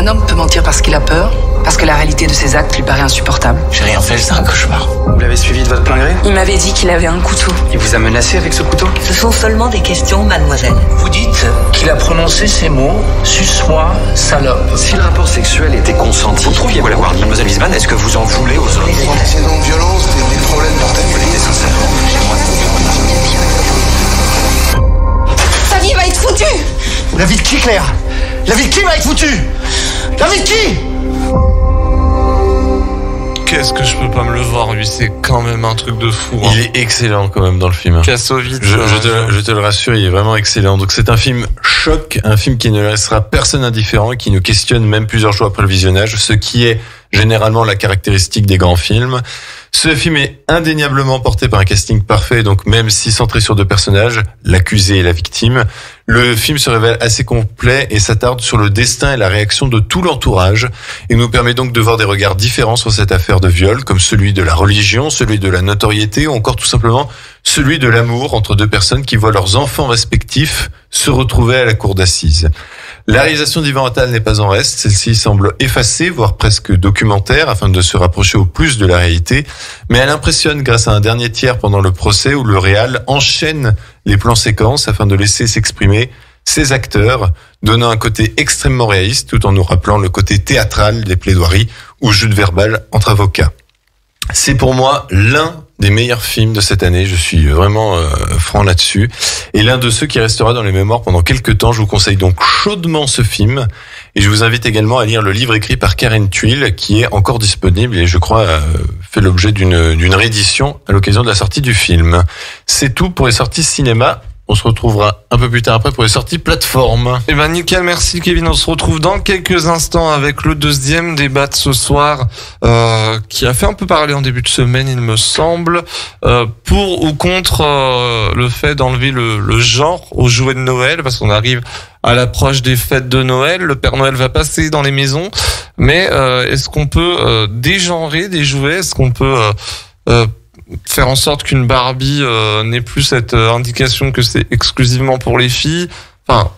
Un homme peut mentir parce qu'il a peur, parce que la réalité de ses actes lui paraît insupportable. J'ai rien fait, c'est un cauchemar. Vous l'avez suivi de votre plein gré? Il m'avait dit qu'il avait un couteau. Il vous a menacé avec ce couteau? Ce sont seulement des questions, mademoiselle. Vous dites qu'il a prononcé ces mots Suce-moi, salope. Si le rapport sexuel était consenti, vous trouviez quoi l'avoir dit Mademoiselle Wiesmann, est-ce que vous en voulez aux hommes Antécédents de violence et des problèmes portabilité Sa vie va être foutue La vie de qui, Claire? La vie de qui va être foutue? De qui? Qu'est-ce que je peux pas me le voir, lui? C'est quand même un truc de fou. hein. Il est excellent quand même dans le film. Kassovitz, Je, je euh, te, je te le rassure, il est vraiment excellent. Donc c'est un film choc, un film qui ne laissera personne indifférent et qui nous questionne même plusieurs jours après le visionnage, ce qui est généralement la caractéristique des grands films. Ce film est indéniablement porté par un casting parfait, donc même si centré sur deux personnages, l'accusé et la victime, le film se révèle assez complet et s'attarde sur le destin et la réaction de tout l'entourage et nous permet donc de voir des regards différents sur cette affaire de viol, comme celui de la religion, celui de la notoriété ou encore tout simplement celui de l'amour entre deux personnes qui voient leurs enfants respectifs se retrouver à la cour d'assises. La réalisation d'Ivan Attal n'est pas en reste, celle-ci semble effacée, voire presque documentaire, afin de se rapprocher au plus de la réalité, mais elle impressionne grâce à un dernier tiers pendant le procès où le réal enchaîne les plans séquences afin de laisser s'exprimer ses acteurs, donnant un côté extrêmement réaliste tout en nous rappelant le côté théâtral des plaidoiries ou jeu de verbal entre avocats. C'est pour moi l'un des meilleurs films de cette année. Je suis vraiment euh, franc là-dessus. Et l'un de ceux qui restera dans les mémoires pendant quelques temps. Je vous conseille donc chaudement ce film. Et je vous invite également à lire le livre écrit par Karen Tuile, qui est encore disponible et je crois euh, fait l'objet d'une d'une réédition à l'occasion de la sortie du film. C'est tout pour les sorties cinéma. On se retrouvera un peu plus tard après pour les sorties plateformes. Eh ben nickel, merci Kevin. On se retrouve dans quelques instants avec le deuxième débat de ce soir, euh, qui a fait un peu parler en début de semaine, il me semble, euh, pour ou contre euh, le fait d'enlever le, le genre aux jouets de Noël, parce qu'on arrive à l'approche des fêtes de Noël. Le Père Noël va passer dans les maisons, mais euh, est-ce qu'on peut euh, dégenrer des jouets? Est-ce qu'on peut euh, euh, faire en sorte qu'une Barbie euh, n'ait plus cette euh, indication que c'est exclusivement pour les filles. Enfin,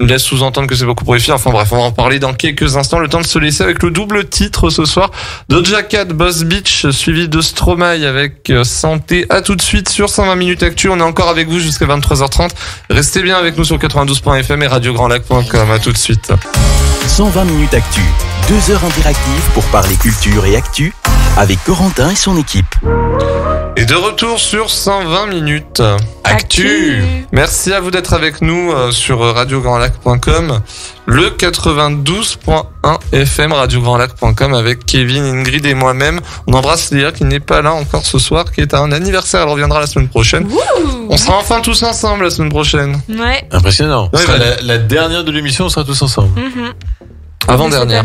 laisse sous-entendre que c'est beaucoup pour les filles. Enfin bref, on va en parler dans quelques instants. Le temps de se laisser avec le double titre ce soir. Doja Cat, Boss Beach, suivi de Stromae avec euh, Santé. À tout de suite sur 120 minutes actu. On est encore avec vous jusqu'à 23h30. Restez bien avec nous sur 92.fm et radiograndlac.com. À tout de suite. 120 minutes actu. Deux heures interactives pour parler culture et actu avec Corentin et son équipe. De retour sur 120 minutes actu. Merci à vous d'être avec nous euh, sur radiograndlac.com, le 92.1 FM radiograndlac.com avec Kevin, Ingrid et moi-même. On embrasse Léa qui n'est pas là encore ce soir, qui est à un anniversaire. Elle reviendra la semaine prochaine. On sera enfin tous ensemble la semaine prochaine. Ouais. Impressionnant. Ouais, Ce sera la, la dernière de l'émission, on sera tous ensemble. Mhm. Avant dernière.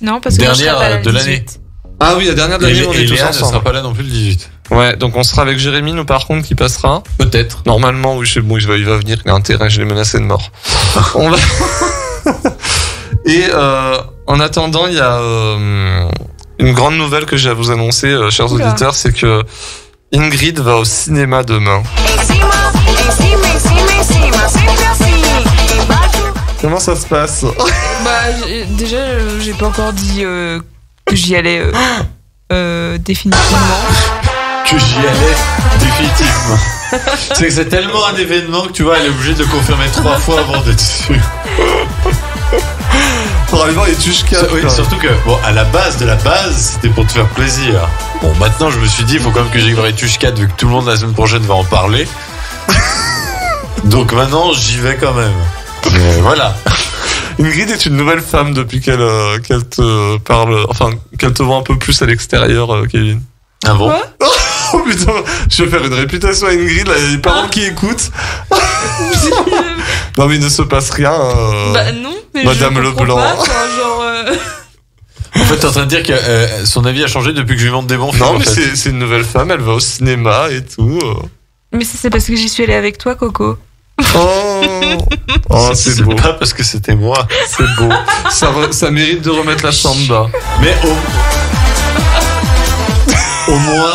Non, parce que moi, je serai Dernière pas là de l'année. 18. Ah oui, la dernière de l'année, on est tous Léa ne ensemble. sera pas là non plus le 18. Ouais, donc on sera avec Jérémy, nous par contre, qui passera. Peut-être. Normalement, oui, je sais, bon, il va, il va venir, il a un terrain, je l'ai menacé de mort. on va. Et euh, en attendant, il y a euh, une grande nouvelle que j'ai à vous annoncer, euh, chers Oula. auditeurs, c'est que Ingrid va au cinéma demain. Comment ça se passe? Bah, j'ai- déjà, euh, j'ai pas encore dit euh, que j'y allais euh, euh, définitivement. Que j'y allais définitivement. c'est que c'est tellement un événement que tu vois, elle est obligée de le confirmer trois fois avant d'être sûre. Pour aller voir les tuches oui, surtout que, bon, à la base de la base, c'était pour te faire plaisir. Bon, maintenant, je me suis dit, il faut quand même que j'aille voir Etuche 4 vu que tout le monde la semaine prochaine va en parler. Donc maintenant, j'y vais quand même. Mais voilà. Ingrid est une nouvelle femme depuis qu'elle euh, qu'elle te parle, enfin qu'elle te voit un peu plus à l'extérieur, euh, Kevin. Ah bon? Oh putain, je vais faire une réputation à Ingrid, là, il y a les parents qui écoutent. non mais il ne se passe rien. euh, Bah non, mais Madame je Leblanc. pas, enfin, genre, euh, En fait, t'es en train de dire que euh, son avis a changé depuis que je lui vende des bons films. non mais c'est c'est une nouvelle femme, elle va au cinéma et tout. Mais ça, c'est parce que j'y suis allée avec toi, Coco. Oh, oh c'est beau, pas parce que c'était moi. c'est beau. Ça, re- ça mérite de remettre la samba. Mais au, au moins,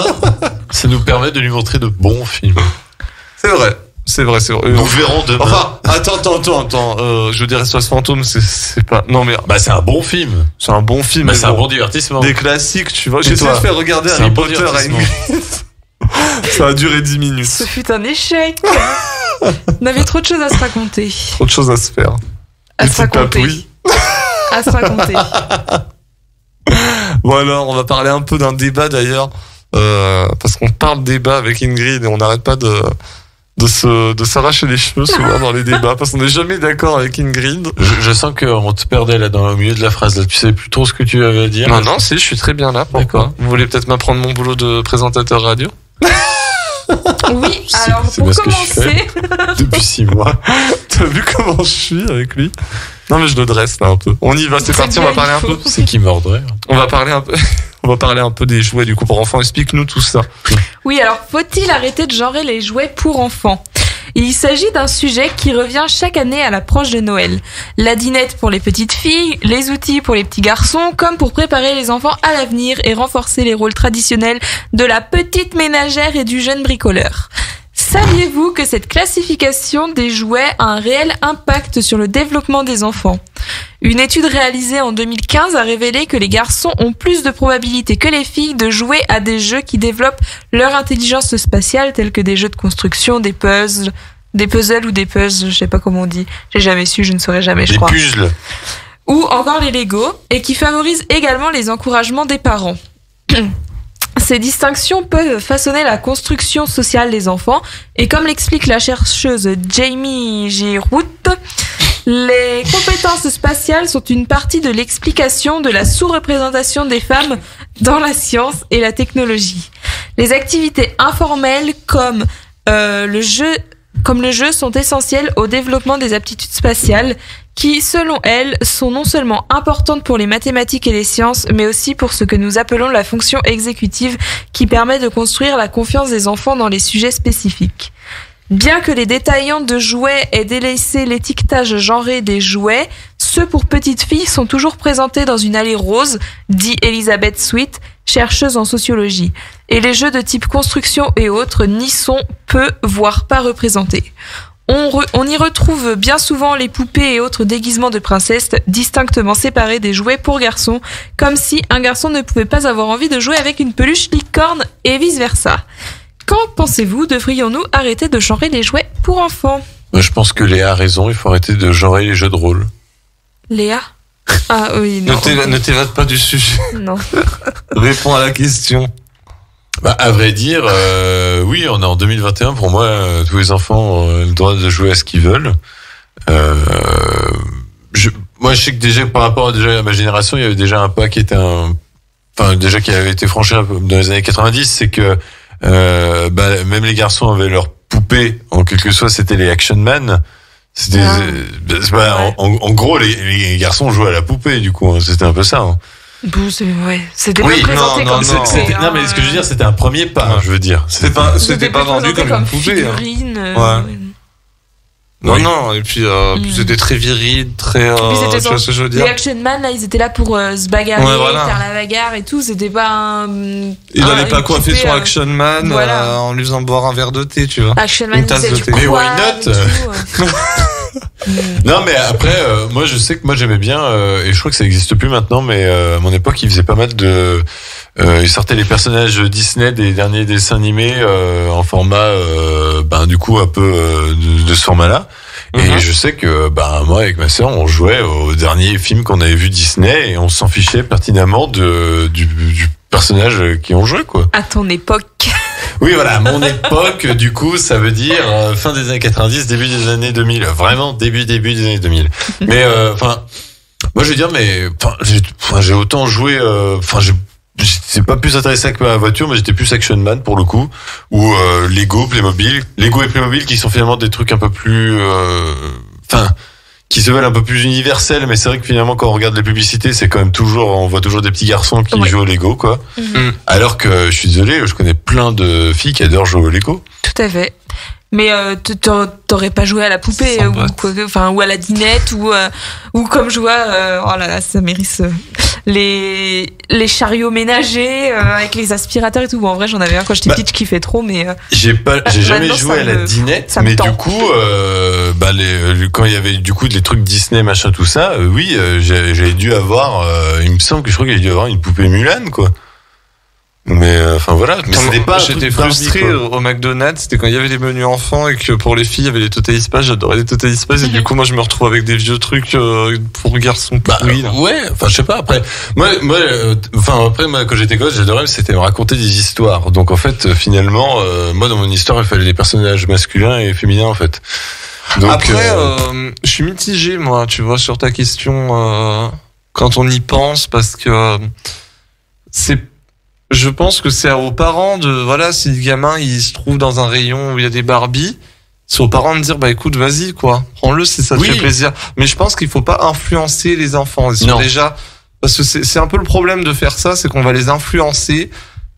ça nous permet de lui montrer de bons films. C'est vrai, c'est vrai, c'est vrai. Nous verrons demain. Enfin, attends, attends, attends, attends. Euh, je veux dire, SOS Fantôme, c'est c'est pas. Non mais Bah, c'est un bon film. c'est un bon film. Bah, mais c'est un bon. divertissement. Des classiques, tu vois. Et J'ai essayé toi de faire regarder Harry un bon Potter à divertissement. Ingrid. Ça a duré 10 minutes. Ce fut un échec. On avait trop de choses à se raconter. Trop de choses à se faire. À se raconter. À se raconter. Bon alors, on va parler un peu d'un débat d'ailleurs. Euh, parce qu'on parle débat avec Ingrid et on n'arrête pas de, de se, de s'arracher les cheveux souvent dans les débats parce qu'on n'est jamais d'accord avec Ingrid. Je, je sens qu'on te perdait là dans le milieu de la phrase. Là. Tu sais plus trop ce que tu avais à dire. Non, non, si, je suis très bien là. Pourquoi D'accord. Vous voulez peut-être m'apprendre mon boulot de présentateur radio? Oui, alors pour commencer, Depuis six mois. T'as vu comment je suis avec lui? Non mais je le dresse là un peu. On y va, c'est parti, on va parler un peu. C'est qui mordrait. On va parler un peu. On va parler un peu des jouets du coup pour enfants. Explique-nous tout ça. oui, alors faut-il arrêter de genrer les jouets pour enfants? Il s'agit d'un sujet qui revient chaque année à l'approche de Noël. La dinette pour les petites filles, les outils pour les petits garçons, comme pour préparer les enfants à l'avenir et renforcer les rôles traditionnels de la petite ménagère et du jeune bricoleur. Saviez-vous que cette classification des jouets a un réel impact sur le développement des enfants? Une étude réalisée en 2015 a révélé que les garçons ont plus de probabilités que les filles de jouer à des jeux qui développent leur intelligence spatiale, tels que des jeux de construction, des puzzles, des puzzles ou des puzzles, je sais pas comment on dit. J'ai jamais su, je ne saurais jamais, je Des crois. puzzles. Ou encore les Lego, et qui favorisent également les encouragements des parents. Ces distinctions peuvent façonner la construction sociale des enfants, et comme l'explique la chercheuse Jamie Girout, les compétences spatiales sont une partie de l'explication de la sous-représentation des femmes dans la science et la technologie. Les activités informelles comme euh, le jeu comme le jeu sont essentielles au développement des aptitudes spatiales qui, selon elle, sont non seulement importantes pour les mathématiques et les sciences, mais aussi pour ce que nous appelons la fonction exécutive qui permet de construire la confiance des enfants dans les sujets spécifiques. Bien que les détaillants de jouets aient délaissé l'étiquetage genré des jouets, ceux pour petites filles sont toujours présentés dans une allée rose, dit Elizabeth Sweet, chercheuse en sociologie. Et les jeux de type construction et autres n'y sont peu, voire pas représentés. On, re- on y retrouve bien souvent les poupées et autres déguisements de princesses distinctement séparés des jouets pour garçons, comme si un garçon ne pouvait pas avoir envie de jouer avec une peluche licorne et vice-versa. Qu'en pensez-vous Devrions-nous arrêter de genrer les jouets pour enfants? Je pense que Léa a raison, il faut arrêter de genrer les jeux de rôle. Léa? Ah oui, non. ne t'évade pas du sujet. Non. Réponds à la question. Bah, à vrai dire, euh, oui, on est en 2021. Pour moi, euh, tous les enfants ont le droit de jouer à ce qu'ils veulent. Euh, je, moi, je sais que déjà, par rapport à, déjà à ma génération, il y avait déjà un pas qui était un, enfin, déjà qui avait été franchi dans les années 90, c'est que euh, bah, même les garçons avaient leurs poupées. En quelque sorte, c'était les Action Man. C'était, Ah. euh, pas- en, en gros, les, les garçons jouaient à la poupée. Du coup, hein. c'était un peu ça. hein. Bon, c'est- ouais, c'était Oui, pas présenté non, comme non, C'était- hein. non, mais ce que je veux dire, c'était un premier pas. Je veux dire. C'était pas, C'était pas vendu présenté comme une poupée. hein. figurine, euh, Ouais. Non, Oui. non, et puis, euh, puis Mm. c'était très viril, très. Euh, Puis c'était tu vois ce que je veux Les dire Action Man, là, ils étaient là pour euh, se bagarrer, Ouais, voilà. faire la bagarre et tout. C'était pas un. Il un- allait pas coiffer son euh, Action Man voilà. euh, en lui faisant boire un verre de thé, tu vois. Action Man, Une tasse de thé. Mais why not. Non, mais après, euh, moi, je sais que moi j'aimais bien, euh, et je crois que ça n'existe plus maintenant, mais euh, à mon époque, ils faisaient pas mal de. Euh, ils sortaient les personnages Disney des derniers dessins animés euh, en format, euh, ben du coup un peu euh, de, de ce format-là. Et Mhm. je sais que ben moi avec ma sœur, on jouait au dernier film qu'on avait vu Disney et on s'en fichait pertinemment de du, du personnage qui ont joué quoi. À ton époque. Oui, voilà, mon époque, du coup, ça veut dire euh, fin des années 90, début des années 2000. Vraiment début, début des années 2000. Mais, euh, enfin, moi, je veux dire, mais, j'ai autant joué, euh, enfin, j'ai j'étais pas plus intéressé avec ma voiture, mais j'étais plus Action Man pour le coup, ou euh, Lego, Playmobil. Lego et Playmobil qui sont finalement des trucs un peu plus, euh, enfin, qui se veulent un peu plus universels, mais c'est vrai que finalement quand on regarde les publicités, c'est quand même toujours, on voit toujours des petits garçons qui Ouais. jouent au Lego, quoi. Mhm. Alors que je suis désolé, je connais plein de filles qui adorent jouer au Lego. Tout à fait. Mais euh, t'aurais pas joué à la poupée Sans ou quoi, que- enfin ou à la dinette ou euh, ou comme je vois euh, oh là là ça mérite euh, les les chariots ménagers euh, avec les aspirateurs et tout. Bon, en vrai j'en avais un quand j'étais Bah, petite qui fait trop mais euh, J'ai pas, j'ai jamais joué à la me- dinette, mais du coup, euh, bah les, le- quand il y avait du coup des trucs Disney machin tout ça, euh, oui, euh, j'ai j'ai dû avoir, euh, il me semble que je crois y a dû avoir une poupée Mulan quoi. Mais euh, enfin voilà, un truc J'étais frustré au McDonald's, c'était quand il y avait des menus enfants et que pour les filles, il y avait les Total Spice. J'adorais les Total Spice et du coup, moi, je me retrouve avec des vieux trucs euh, pour garçons Bah, là. ouais, enfin je sais pas après. Moi, moi, euh, enfin après moi quand j'étais gosse, j'adorais c'était me raconter des histoires. Donc en fait euh, finalement, euh, moi dans mon histoire, il fallait des personnages masculins et féminins en fait. Donc, Après, euh, euh, je suis mitigé, moi, tu vois, sur ta question, euh, quand on y pense, parce que euh, c'est, je pense que c'est aux parents de, voilà, si le gamin, il se trouve dans un rayon où il y a des Barbies, c'est aux parents de dire, bah écoute, vas-y, quoi, prends-le si ça te Oui. fait plaisir. Mais je pense qu'il faut pas influencer les enfants. Ils sont Non. déjà, parce que c'est c'est un peu le problème de faire ça, c'est qu'on va les influencer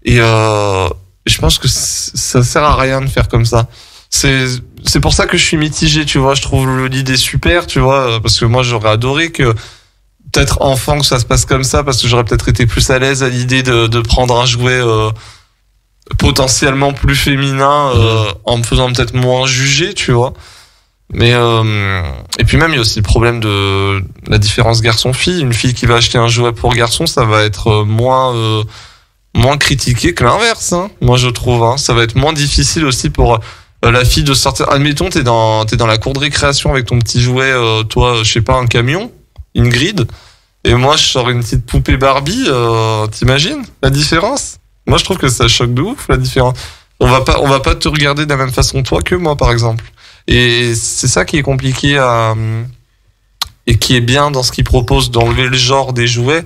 et euh, je pense que ça sert à rien de faire comme ça. C'est c'est pour ça que je suis mitigé, tu vois. Je trouve l'idée super, tu vois, parce que moi j'aurais adoré que peut-être enfant que ça se passe comme ça, parce que j'aurais peut-être été plus à l'aise à l'idée de, de prendre un jouet euh, potentiellement plus féminin euh, en me faisant peut-être moins juger, tu vois. Mais euh, et puis même il y a aussi le problème de la différence garçon-fille. Une fille qui va acheter un jouet pour garçon, ça va être euh, moins euh, moins critiqué que l'inverse. Hein, moi je trouve. Hein. Ça va être moins difficile aussi pour euh, la fille de sortir. Admettons t'es dans t'es dans la cour de récréation avec ton petit jouet, euh, toi je sais pas un camion, une grid, et moi je sors une petite poupée Barbie. Euh, T'imagines la différence? Moi je trouve que ça choque de ouf la différence. On va pas on va pas te regarder de la même façon toi que moi par exemple. Et c'est ça qui est compliqué à et qui est bien dans ce qu'il propose d'enlever le genre des jouets.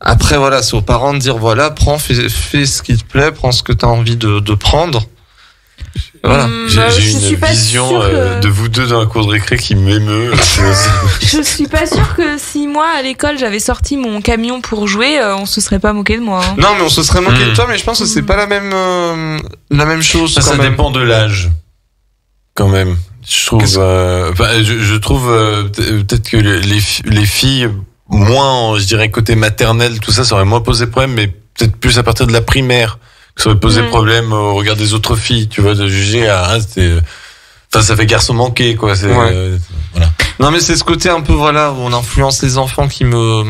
Après voilà, c'est aux parents de dire voilà, prends, fais, ce qui te plaît, prends ce que tu as envie de prendre. Voilà. Hum, J'ai bah, suis une pas vision sûre euh, que- de vous deux dans la cour de récré qui m'émeut. je suis pas sûre que si moi à l'école j'avais sorti mon camion pour jouer, euh, on se serait pas moqué de moi. hein. Non, mais on se serait moqué de toi, mais je pense que c'est pas la même euh, la même chose Ça, quand ça même. dépend de l'âge, quand même. Je trouve, euh, enfin, je, je trouve euh, peut- peut-être que les, les filles moins, je dirais côté maternel, tout ça, ça aurait moins posé problème, mais peut-être plus à partir de la primaire que ça aurait posé problème au regard des autres filles, tu vois, de juger à, c'était, enfin, ça fait garçon manqué, quoi. C'est, Ouais. euh, Non mais c'est ce côté un peu voilà où on influence les enfants qui me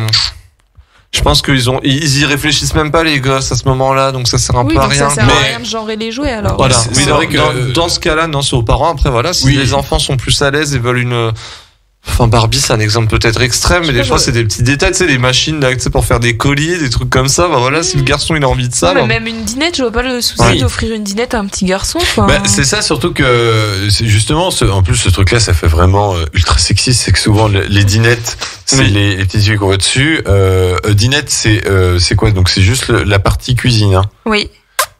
je pense qu'ils ont ils y réfléchissent même pas les gosses à ce moment-là donc ça sert un Oui, peu à rien. ça sert à Mais- rien de genrer les jouets alors. Voilà. C'est- Oui, dans, vrai que- dans, dans ce cas-là, non, c'est aux parents. Après, voilà, si Oui. les enfants sont plus à l'aise et veulent une. Enfin, Barbie, c'est un exemple peut-être extrême, mais des fois, c'est des petits détails, tu sais, des machines là, tu sais, pour faire des colliers, des trucs comme ça. Bah voilà, si le garçon il a envie de ça, Non, mais bah, même une dinette, je vois pas le souci Oui. d'offrir une dinette à un petit garçon. Bah, c'est ça surtout que c'est justement ce, en plus ce truc là ça fait vraiment euh, ultra sexiste c'est que souvent le- les dinettes c'est Oui. les, les qu'on voit dessus euh, euh, dinette c'est euh, c'est quoi? Donc c'est juste le- la partie cuisine hein. Oui,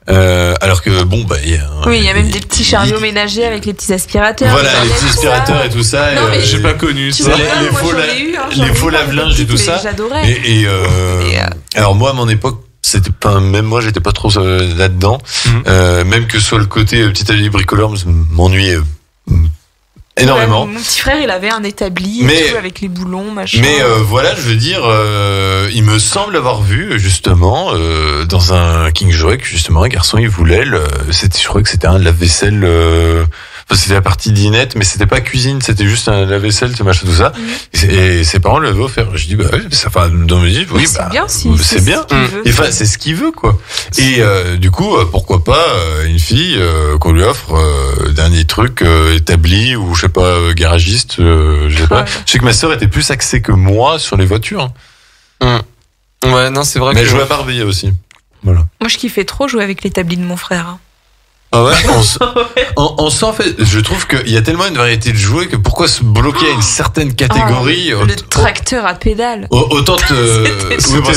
Euh, alors que bon bah il y a, oui, il y a même des petits chariots ménagers avec les petits aspirateurs. voilà les petits aspirateurs et tout ça Non, et, mais euh, j'ai pas connu ça. vois, les, pas, les moi, faux, la- hein, faux quand lave-linge et tout ça J'adorais. et, et, euh, Et, euh, alors moi à mon époque c'était pas même moi j'étais pas trop euh, là-dedans. Euh, même que soit le côté euh, petit atelier bricoleur m'ennuyait énormément Ouais, mon petit frère, il avait un établi Mais- avec les boulons, machin. Mais euh, voilà, je veux dire, euh, il me semble avoir vu justement euh, dans un King Jouet que justement un garçon il voulait, le, c'était, je crois que c'était un lave-vaisselle. Euh, c'était la partie dinette, mais c'était pas cuisine, c'était juste un lave-vaisselle, tout machin, tout ça. Mhm. Et, ses parents l'avaient offert. Je dis, bah oui, ça va dans mes yeux, oui, c'est bah, bien si c'est c'est bien. ce enfin, c'est ce qu'il veut, quoi. Et euh, du coup, euh, pourquoi pas euh, une fille euh, qu'on lui offre euh, dernier truc euh, établi ou je sais pas euh, garagiste, euh, je sais pas. Ouais. Je sais que ma sœur était plus axée que moi sur les voitures. hein. Ouais, non, c'est vrai Mais que. elle jouait à Barbie aussi. Voilà. Moi, je kiffais trop jouer avec l'établi de mon frère. Ah ouais on, s- on, on sent en fait, je trouve qu'il y a tellement une variété de jouets que pourquoi se bloquer à une certaine catégorie Oh, le tracteur à pédale. au- Autant te. C'était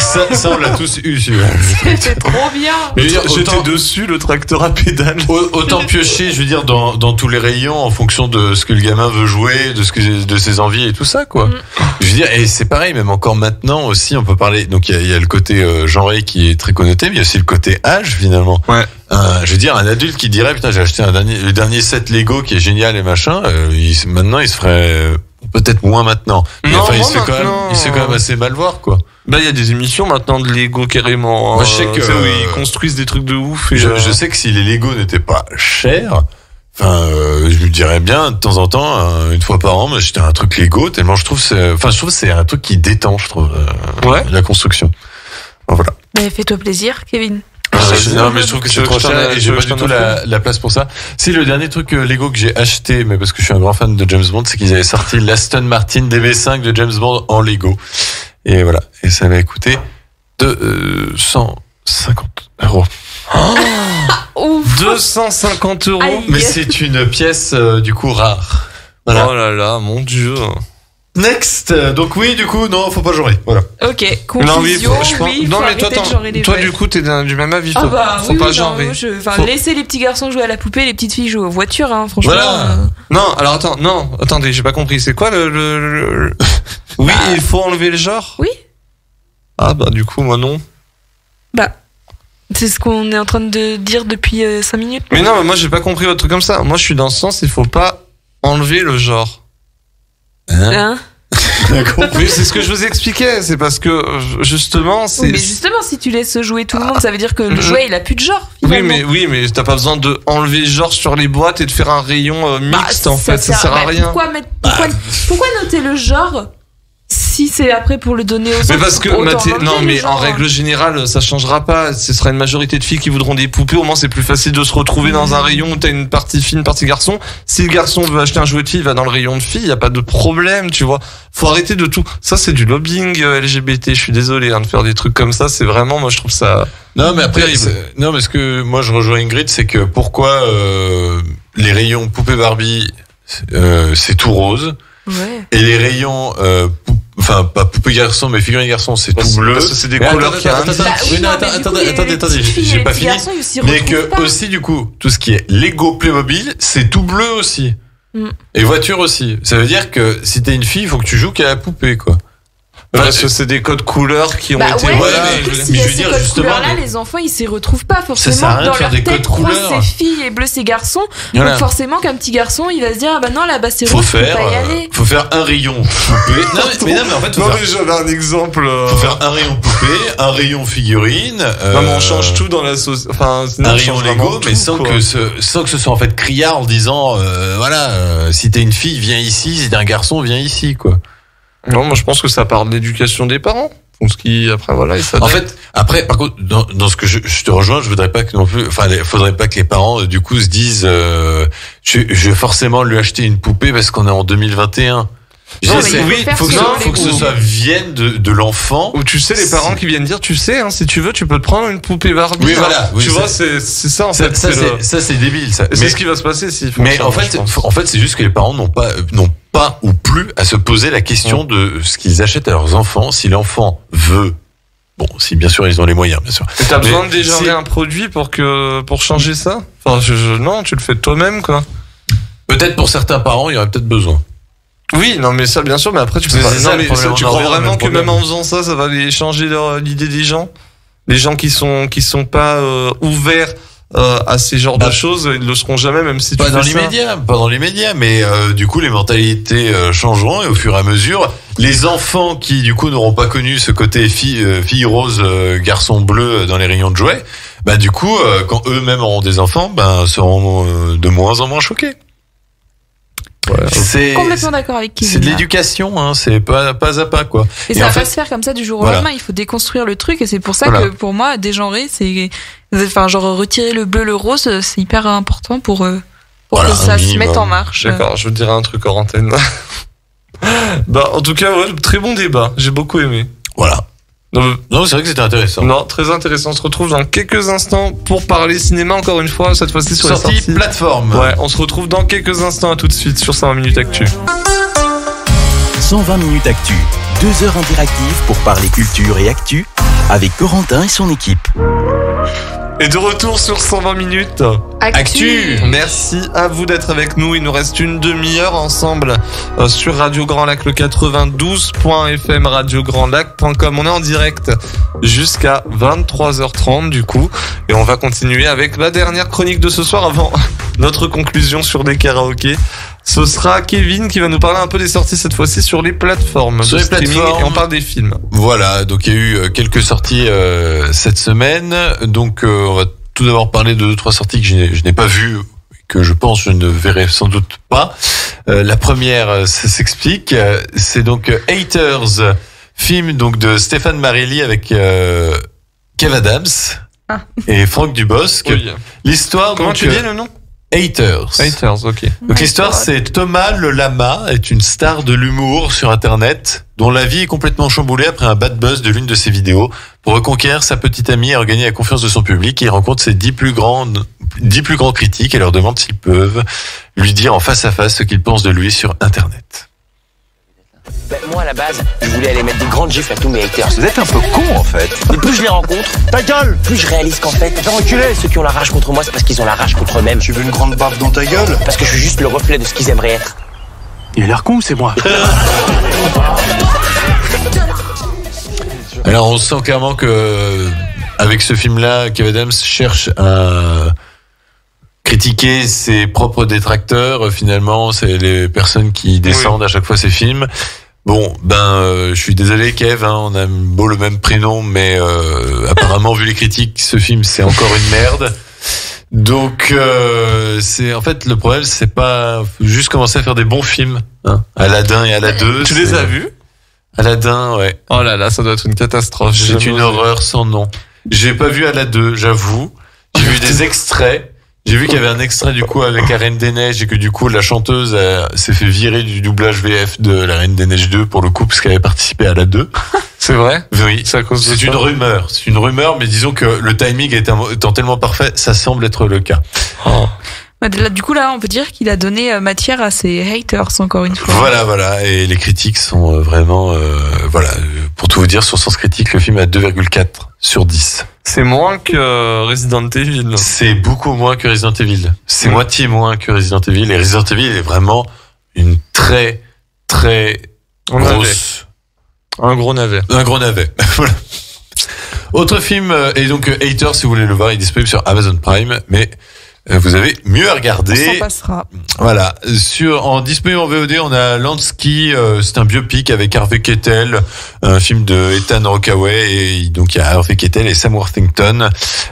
ça, ça. on l'a tous eu, celui-là. C'était trop bien. J'étais dessus, le tracteur à pédale. Au- Autant piocher, je veux dire, dans, dans tous les rayons en fonction de ce que le gamin veut jouer, de ce que de ses envies et tout ça, quoi. Mm. Je veux dire, et c'est pareil, même encore maintenant aussi, on peut parler. Donc il y a, il y a le côté euh, genré qui est très connoté, mais il y a aussi le côté âge finalement. Ouais. Un- je veux dire, un adulte qui dirait putain, j'ai acheté un dernier, le dernier set Lego qui est génial et machin. euh, il maintenant, il se ferait euh, peut-être moins maintenant. Mais Non, enfin, il se fait quand même, maintenant. il se fait quand même assez mal voir, quoi. Bah, il y a des émissions maintenant de Lego carrément. Moi, je sais euh, que- ils construisent des trucs de ouf. Et, Je, euh, je sais que si les Lego n'étaient pas chers, enfin, euh, je me dirais bien de temps en temps, une fois par an, j'étais un truc Lego tellement je trouve, c'est, enfin, je trouve que c'est un truc qui détend, je trouve, euh, Ouais. la construction. Bon, voilà. Mais fais-toi plaisir, Kevin. Euh, je- non, mais je trouve que c'est trop cher et j'ai pas du tout la, la place pour ça. Si le dernier truc euh, Lego que j'ai acheté, mais parce que je suis un grand fan de James Bond, c'est qu'ils avaient sorti l'Aston Martin DB5 de James Bond en Lego. Et voilà. Et ça m'a coûté 250 euros. Ouf. 250 euros. Aïe. Mais c'est une pièce euh, du coup rare. Voilà. Oh là là, mon dieu. Next. Euh, Donc oui, du coup, non, faut pas jouer. Voilà. Ok, conclusion, non, oui, faut- je pense- oui, non, faut mais toi, toi, du coup, t'es du même avis. Ah bah, faut oui, pas genrer. je- Enfin, Faut- laissez les petits garçons jouer à la poupée, les petites filles jouer aux voitures, hein, franchement. Voilà. euh, Non, alors attends, non, attendez, j'ai pas compris. C'est quoi le, le- le- le- Oui, il faut enlever le genre? Oui. Ah bah du coup, moi non. Bah, c'est ce qu'on est en train de dire depuis 5 minutes. Mais non, mais moi j'ai pas compris votre truc comme ça. Moi, je suis dans ce sens, il faut pas enlever le genre. Hein Oui, c'est ce que je vous expliquais. C'est parce que justement, c'est. Mais justement, si tu laisses jouer tout le monde, ça veut dire que le Mhm. jouet, il a plus de genre. Oui, mais oui, mais t'as pas besoin de enlever le genre sur les boîtes et de faire un rayon euh, Bah, mixte en fait. Ça sert à bah, rien. Pourquoi, mettre- pourquoi, pourquoi noter le genre si c'est après pour le donner aux autres Mais parce que non mais en règle générale ça changera pas. Ce sera une majorité de filles qui voudront des poupées. Au moins c'est plus facile de se retrouver dans un rayon où t'as une partie fille une partie garçon. Si le garçon veut acheter un jouet de fille il va dans le rayon de filles y a pas de problème tu vois. Faut arrêter de tout. Ça c'est du lobbying euh, LGBT je suis désolé hein, de faire des trucs comme ça. C'est vraiment moi je trouve ça Non, mais après, non, mais ce que moi je rejoins Ingrid, c'est que pourquoi euh, les rayons poupée Barbie, euh, c'est tout rose, Ouais. et les rayons, euh, enfin pas poupée garçon, mais figurine garçon, c'est tout bleu. c'est des Mais couleurs qui attendez, attendez, attendez, j'ai pas fini. Mais que pas. aussi du coup, tout ce qui est Lego Playmobil, c'est tout bleu aussi. Mm. Et voiture aussi. Ça veut dire que si t'es une fille, il faut que tu joues qu'à la poupée, quoi. Parce que c'est des codes couleurs qui ont Bah été. ouais, voilà, mais mais je a veux ces dire, codes justement, couleurs-là, les enfants, ils s'y retrouvent pas forcément. sert à rien de Dans faire leur des tête, codes rose, couleurs. c'est filles et bleu, c'est garçons. Voilà. Donc forcément, qu'un petit garçon, il va se dire, ah bah non, là-bas, c'est faut rose, faut faire, pas y euh, aller. faut faire un rayon poupée. non, mais, mais non, mais en fait, faut Non, faire, mais j'avais un exemple. euh, faut faire un rayon poupée, un rayon figurine. Non, mais euh, on change tout dans la sauce. Enfin, sinon, un on rayon Lego, mais sans que, ce, sans que ce soit en fait criard en disant, euh, voilà, euh, si t'es une fille, viens ici, si t'es un garçon, viens ici, quoi. Non, moi je pense que ça part de l'éducation des parents. Donc, ce qui, après, voilà, ils En fait, après, par contre, dans, dans ce que je, je te rejoins, je voudrais pas que non plus, enfin, il faudrait pas que les parents, euh, du coup, se disent, euh, je, je vais forcément lui acheter une poupée parce qu'on est en 2021. Je Non, mais il faut oui, faut que, que faut que ce soit vienne de, de l'enfant. Ou tu sais, les parents qui viennent dire, tu sais, hein, si tu veux, tu peux te prendre une poupée Barbie. Oui, voilà, oui, tu ça- vois, c'est c'est ça en Ça, fait. ça, c'est le- c'est ça, c'est débile, ça. Et C'est ce qui va se passer font mais ça, en fait, je pense. en fait, c'est juste que les parents n'ont pas, n'ont pas ou plus à se poser la question de ce qu'ils achètent à leurs enfants. Si l'enfant veut, bon, si bien sûr ils ont les moyens, bien sûr. T'as besoin de dégenrer si- un produit pour que pour changer ça? Enfin, je, je- non, tu le fais toi-même, quoi. Peut-être pour certains parents, il y aurait peut-être besoin. Oui, non, mais ça, bien sûr, mais après, tu peux pas. ça, Non, mais ça, tu crois vraiment que même en faisant ça, ça va les changer leur- l'idée des gens? Les gens qui sont qui sont pas euh, ouverts euh, à ces genres de choses, ils le seront jamais, même si Pas tu dans fais ça. l'immédiat, pas dans l'immédiat, mais euh, du coup les mentalités euh, changeront et au fur et à mesure, les enfants qui du coup n'auront pas connu ce côté fille, euh, fille rose, euh, garçon bleu dans les rayons de jouets, bah du coup euh, quand eux-mêmes auront des enfants, ben seront euh, de moins en moins choqués. C'est Complètement d'accord avec Kevin. c'est de l'éducation, hein, c'est pas pas à pas quoi. Et, Et ça va fait- pas se faire comme ça du jour au Voilà. lendemain. Il faut déconstruire le truc et c'est pour ça Voilà. que pour moi, dégenrer, c'est, enfin, genre retirer le bleu, le rose, c'est hyper important pour, euh, pour Voilà, que ça se mette en marche. D'accord, je vous dirai un truc hors antenne. bah, en tout cas, ouais, très bon débat. J'ai beaucoup aimé. Voilà. Non, Non, c'est vrai que c'était intéressant. non, très intéressant. On se retrouve dans quelques instants pour parler cinéma encore une fois, cette fois-ci sur Sortie les sorties. plateforme. Ouais, on se retrouve dans quelques instants. À tout de suite sur 120 minutes actu. 120 minutes actu, deux heures interactives pour parler culture et actu avec Corentin et son équipe. Et de retour sur 120 minutes. Actu. Merci à vous d'être avec nous. Il nous reste une demi-heure ensemble euh, sur Radio Grand Lac, le 92.fm, radiograndlac.com. On est en direct jusqu'à 23h30 du coup. Et on va continuer avec la dernière chronique de ce soir avant notre conclusion sur des karaokés. Ce sera Kevin qui va nous parler un peu des sorties cette fois-ci sur les plateformes Sur les plateformes. et on parle des films. Voilà, donc il y a eu euh, quelques sorties euh, cette semaine. Donc euh, on va tout d'abord parler de deux trois sorties que je n'ai- pas vues, que je pense je ne verrai sans doute pas. Euh, la première, euh, ça s'explique, euh, c'est donc Haters, film donc de Stéphane Marilli avec euh, Kev Adams Ah. et Franck Dubosc. Oui. L'histoire Comment donc, tu dis le nom? Haters. Haters, ok. Donc l'histoire, c'est Thomas le Lama est une star de l'humour sur Internet dont la vie est complètement chamboulée après un bad buzz de l'une de ses vidéos. Pour reconquérir sa petite amie et regagner la confiance de son public, il rencontre ses dix plus grandes, dix plus grands critiques et leur demande s'ils peuvent lui dire en face à face ce qu'ils pensent de lui sur Internet. Ben, moi, à la base, je voulais aller mettre des grandes gifles à tous mes haters. Vous êtes un peu con, en fait. Mais plus je les rencontre, ta gueule Plus je réalise qu'en fait, les enculés Ceux qui ont la rage contre moi, c'est parce qu'ils ont la rage contre eux-mêmes. Tu veux une grande baffe dans ta gueule Parce que je suis juste le reflet de ce qu'ils aimeraient être. Il a l'air con, c'est moi. Alors on sent clairement que avec ce film-là, Kevin Adams cherche à critiquer ses propres détracteurs. Finalement, c'est les personnes qui descendent à chaque fois ses films. Bon, ben, euh, je suis désolé, Kev. hein, on a beau le même prénom, mais euh, apparemment, vu les critiques, ce film c'est encore une merde. Donc, euh, c'est en fait le problème, c'est pas faut juste commencer à faire des bons films. Hein. Aladdin et Aladdin. Tu les as vus? Aladdin, ouais. Oh là là, ça doit être une catastrophe. C'est une horreur sans nom. J'ai pas vu 2, j'avoue. J'ai vu des extraits. J'ai vu qu'il y avait un extrait du coup avec la Reine des Neiges et que du coup la chanteuse euh, s'est fait virer du doublage VF de la Reine des Neiges 2 pour le coup parce qu'elle avait participé à la 2. C'est vrai? Oui. C'est une rumeur. C'est une rumeur, mais disons que le timing étant, étant tellement parfait, ça semble être le cas. Ouais, là, Du coup, là, on peut dire qu'il a donné euh, matière à ses haters, encore une fois. Voilà, voilà. Et les critiques sont euh, vraiment, euh, voilà. Pour tout vous dire, sur Sens Critique, le film a 2,4 sur 10. C'est moins que Resident Evil. C'est beaucoup moins que Resident Evil. C'est moitié moins que Resident Evil. Et Resident Evil est vraiment une très, très On grosse Un gros navet. Un gros navet. voilà. Autre film, et donc Hater, si vous voulez le voir, il est disponible sur Amazon Prime, mais vous avez mieux à On regarder. s'en passera. Voilà, sur en disponible en VOD, on a Lansky, euh, c'est un biopic avec Harvey Keitel, un film de Ethan Rockaway et donc il y a Harvey Keitel et Sam Worthington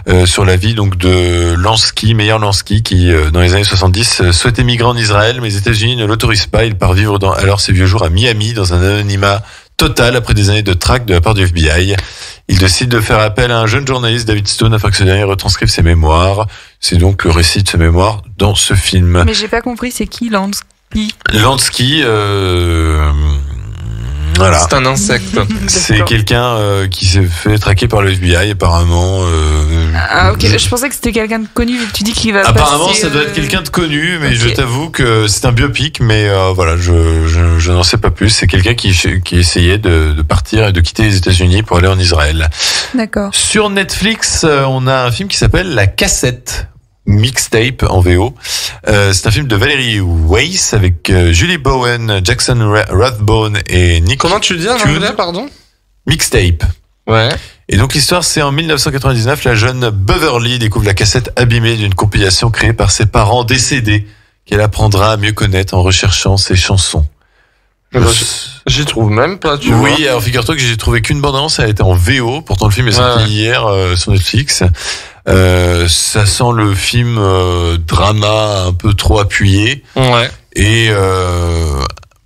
euh, sur la vie donc de Lansky, meilleur Lansky qui euh, dans les années 70 euh, souhaitait migrer en Israël mais les États-Unis ne l'autorisent pas, il part vivre dans alors ses vieux jours à Miami dans un anonymat total après des années de traque de la part du FBI. Il décide de faire appel à un jeune journaliste, David Stone, afin que ce dernier retranscrive ses mémoires. C'est donc le récit de ses mémoires dans ce film. Mais j'ai pas compris, c'est qui Lansky? Lansky, euh, voilà. C'est un insecte. C'est quelqu'un euh, qui s'est fait traquer par le FBI apparemment. euh, Ah ok, je pensais que c'était quelqu'un de connu vu que tu dis qu'il va Apparemment, passer, ça doit euh, être quelqu'un de connu, mais je t'avoue que c'est un biopic, mais euh, voilà, je, je, je n'en sais pas plus. C'est quelqu'un qui, qui essayait de, de partir et de quitter les États-Unis pour aller en Israël. D'accord. Sur Netflix, euh, on a un film qui s'appelle La Cassette. Mixtape en VO. Euh, c'est un film de Valérie Weiss avec euh, Julie Bowen, Jackson Ra- Rathbone et Nick. Comment tu dis en Kuhn. anglais, pardon? Mixtape. Ouais. Et donc l'histoire, c'est en 1999, la jeune Beverly découvre la cassette abîmée d'une compilation créée par ses parents décédés qu'elle apprendra à mieux connaître en recherchant ses chansons. Eh ben, J'y trouve même pas, tu vois. oui, alors figure-toi que j'ai trouvé qu'une bande annonce, elle a été en VO, pourtant le film est sorti Ouais. hier euh, sur Netflix. Euh, ça sent le film euh, drama un peu trop appuyé Ouais. et euh,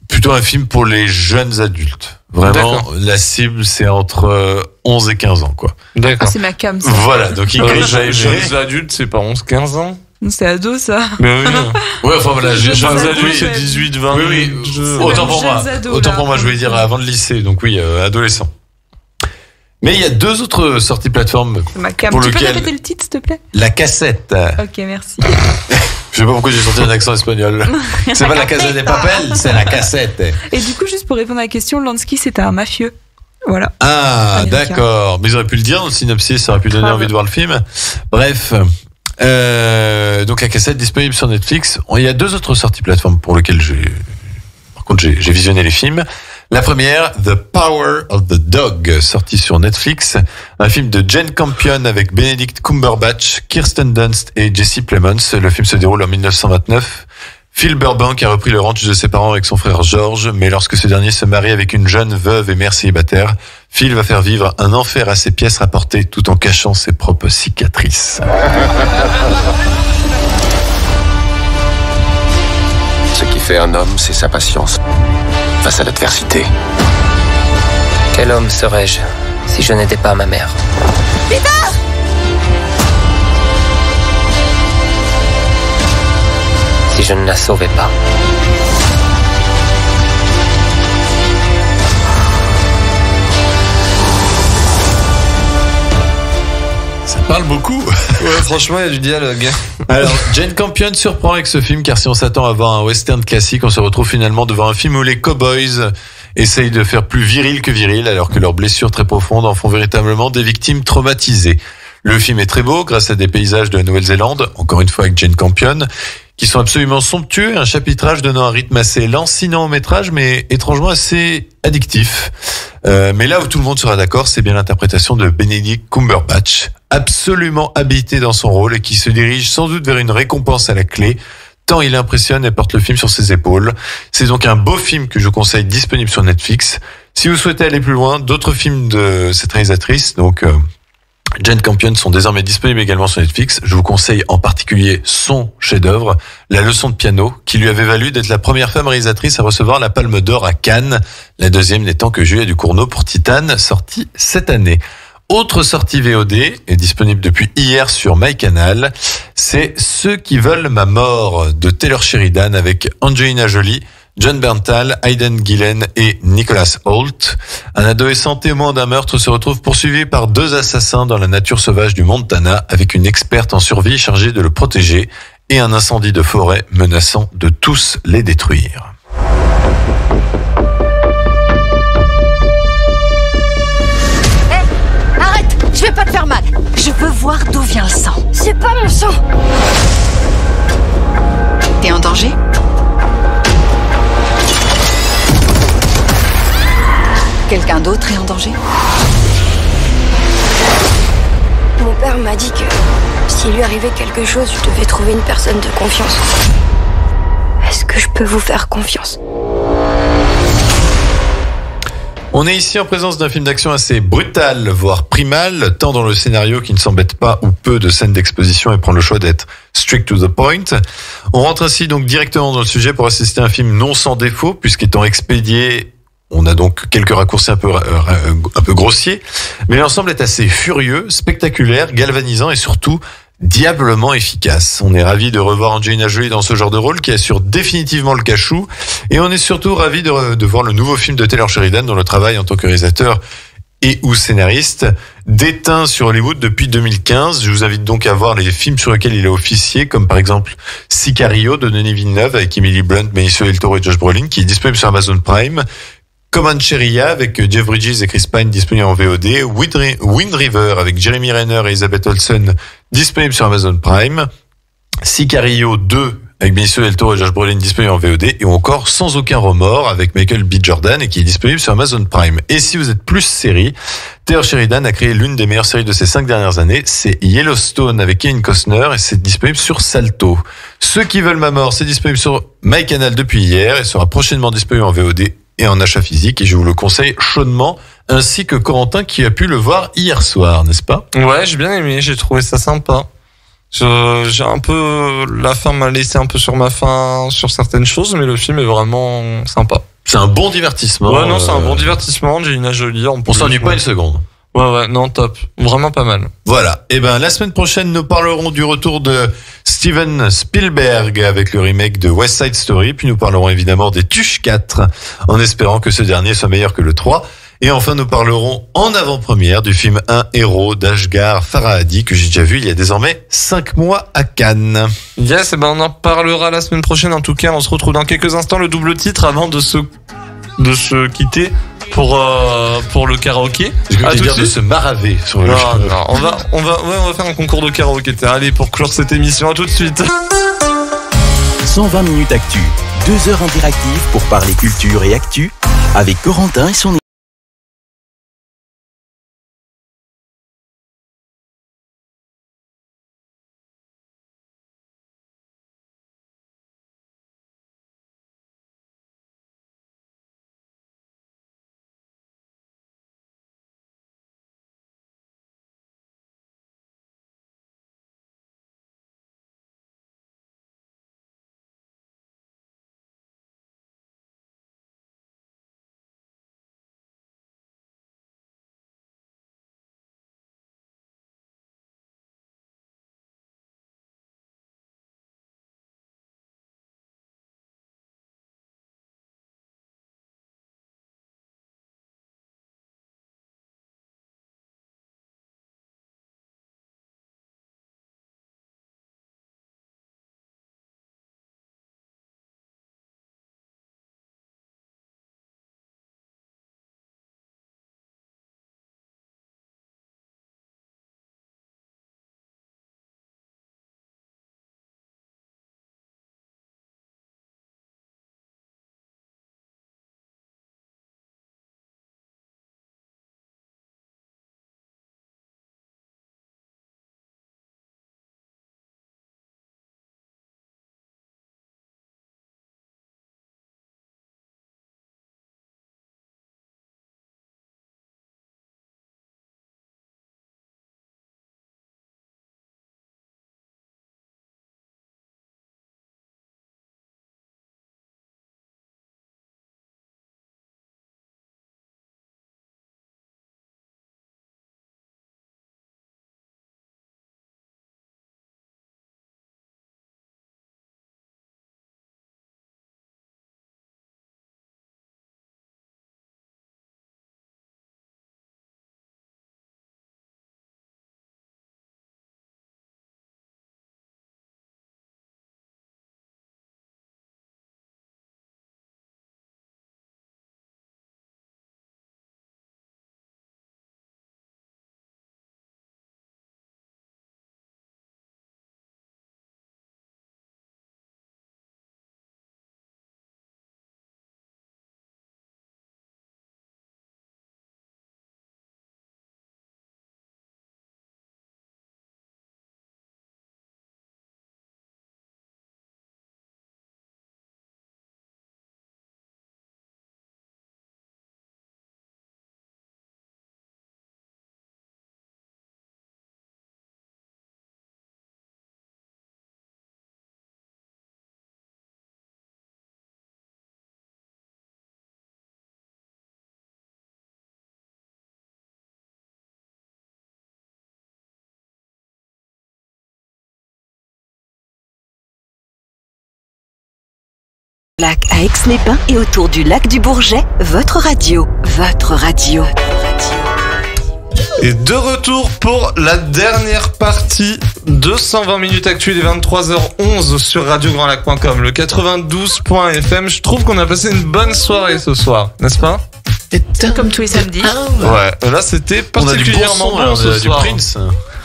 plutôt un film pour les jeunes adultes. Vraiment, la cible c'est entre euh, 11 et 15 ans quoi. Ah, D'accord. c'est ma cam ça. Voilà, donc il Euh, grille jeunes adultes, c'est pas 11-15 ans C'est ado ça. Mais oui. Ouais, enfin voilà, j'ai- Jeunes adultes, oui. c'est 18-20 Oui, oui. jeux. Autant pour moi. ados, Autant là, pour moi, je voulais dire avant le lycée. Donc oui, euh, adolescent. Mais il y a deux autres sorties plateformes. Pour tu peux répéter le titre s'il te plaît? La cassette. Ok, merci. Je sais pas pourquoi j'ai sorti un accent espagnol. C'est pas la cassette des papels, c'est la cassette. Et du coup, juste pour répondre à la question, Lansky c'était un mafieux. Voilà. Ah, d'accord. Mais ils auraient pu le dire dans le synopsis, ça aurait pu donner envie de voir le film. Bref. Euh, donc la cassette disponible sur Netflix. Il y a deux autres sorties plateformes pour lesquelles j'ai, par contre, j'ai j'ai visionné les films. La première, The Power of the Dog, sorti sur Netflix, un film de Jane Campion avec Benedict Cumberbatch, Kirsten Dunst et Jesse Plemons. Le film se déroule en 1929. Phil Burbank a repris le ranch de ses parents avec son frère George, mais lorsque ce dernier se marie avec une jeune veuve et mère célibataire, Phil va faire vivre un enfer à ses pièces rapportées tout en cachant ses propres cicatrices. Ce qui fait un homme, c'est sa patience face à l'adversité. Quel homme serais-je si je n'étais pas ma mère? Si je ne la sauvais pas parle beaucoup. Ouais, franchement, il y a du dialogue. Alors, Jane Campion surprend avec ce film car si on s'attend à voir un western classique, on se retrouve finalement devant un film où les cowboys essayent de faire plus viril que viril alors que leurs blessures très profondes en font véritablement des victimes traumatisées. Le film est très beau grâce à des paysages de la Nouvelle-Zélande, encore une fois avec Jane Campion, qui sont absolument somptueux, un chapitrage donnant un rythme assez sinon au métrage, mais étrangement assez addictif. Euh, mais là où tout le monde sera d'accord, c'est bien l'interprétation de Benedict Cumberbatch, absolument habité dans son rôle et qui se dirige sans doute vers une récompense à la clé, tant il impressionne et porte le film sur ses épaules. C'est donc un beau film que je vous conseille disponible sur Netflix. Si vous souhaitez aller plus loin, d'autres films de cette réalisatrice, donc euh, Jane Campion sont désormais disponibles également sur Netflix. Je vous conseille en particulier son chef-d'œuvre, La leçon de piano, qui lui avait valu d'être la première femme réalisatrice à recevoir la Palme d'Or à Cannes, la deuxième n'étant que Julia Ducournau pour Titane, sortie cette année. Autre sortie VOD est disponible depuis hier sur MyCanal, c'est Ceux qui veulent ma mort de Taylor Sheridan avec Angelina Jolie, John Berntal, Hayden Gillen et Nicholas Holt. Un adolescent témoin d'un meurtre se retrouve poursuivi par deux assassins dans la nature sauvage du Montana avec une experte en survie chargée de le protéger et un incendie de forêt menaçant de tous les détruire. Arrête Je vais pas te faire mal Je veux voir d'où vient le sang. C'est pas mon sang T'es en danger? Quelqu'un d'autre est en danger Mon père m'a dit que s'il lui arrivait quelque chose, je devais trouver une personne de confiance. Est-ce que je peux vous faire confiance? On est ici en présence d'un film d'action assez brutal, voire primal, tant dans le scénario qui ne s'embête pas ou peu de scènes d'exposition et prend le choix d'être strict to the point. On rentre ainsi donc directement dans le sujet pour assister à un film non sans défaut, puisqu'étant expédié on a donc quelques raccourcis un peu, euh, un peu grossiers, mais l'ensemble est assez furieux, spectaculaire, galvanisant et surtout diablement efficace. On est ravi de revoir Angelina Jolie dans ce genre de rôle qui assure définitivement le cachou et on est surtout ravi de, de voir le nouveau film de Taylor Sheridan dont le travail en tant que réalisateur et ou scénariste déteint sur Hollywood depuis 2015. Je vous invite donc à voir les films sur lesquels il a officié, comme par exemple Sicario de Denis Villeneuve avec Emily Blunt, Benicio del Toro et Josh Brolin, qui est disponible sur Amazon Prime. Comancheria avec Jeff Bridges et Chris Pine disponible en VOD. Wind River avec Jeremy Renner et Elizabeth Olsen disponible sur Amazon Prime. Sicario 2 avec Benicio del Toro et Josh Brolin disponible en VOD et encore Sans aucun remords avec Michael B. Jordan et qui est disponible sur Amazon Prime. Et si vous êtes plus série, Taylor Sheridan a créé l'une des meilleures séries de ces cinq dernières années, c'est Yellowstone avec Kevin Costner et c'est disponible sur Salto. Ceux qui veulent ma mort, c'est disponible sur MyCanal depuis hier et sera prochainement disponible en VOD et en achat physique et je vous le conseille chaudement ainsi que Corentin qui a pu le voir hier soir, n'est-ce pas? Ouais, j'ai bien aimé, j'ai trouvé ça sympa. J'ai un peu la fin m'a laissé un peu sur ma fin sur certaines choses, mais le film est vraiment sympa. C'est un bon divertissement. Ouais, non, c'est un Euh, bon divertissement. Angelina Jolie. En On s'ennuie pas une seconde. Ouais, ouais, non, top. Vraiment pas mal. Voilà. Et ben la semaine prochaine, nous parlerons du retour de Steven Spielberg avec le remake de West Side Story. Puis nous parlerons évidemment des Tuches 4, en espérant que ce dernier soit meilleur que le 3. Et enfin, nous parlerons en avant-première du film Un héros d'Ashgar Farhadi que j'ai déjà vu il y a désormais 5 mois à Cannes. Yes, et ben on en parlera la semaine prochaine. En tout cas, on se retrouve dans quelques instants. Le double titre avant de se de se quitter pour euh, pour le karaoké. Je À vais tout dire de suite. se maraver sur le Non, non, on va on va ouais, on va faire un concours de karaoké. Allez, pour clore cette émission, à tout de suite. 120 minutes actu, 2 heures interactives pour parler culture et actu avec Corentin et son Lac à Aix-les-Bains et autour du lac du Bourget, votre radio, votre radio. Et de retour pour la dernière partie de 120 minutes actuelles, 23h11 sur radiograndlac.com, le 92.fm. Je trouve qu'on a passé une bonne soirée ce soir, n'est-ce pas? Comme tous les samedis. Ouais, là c'était On a du bon particulièrement son, bon, ce a du soir. Prince.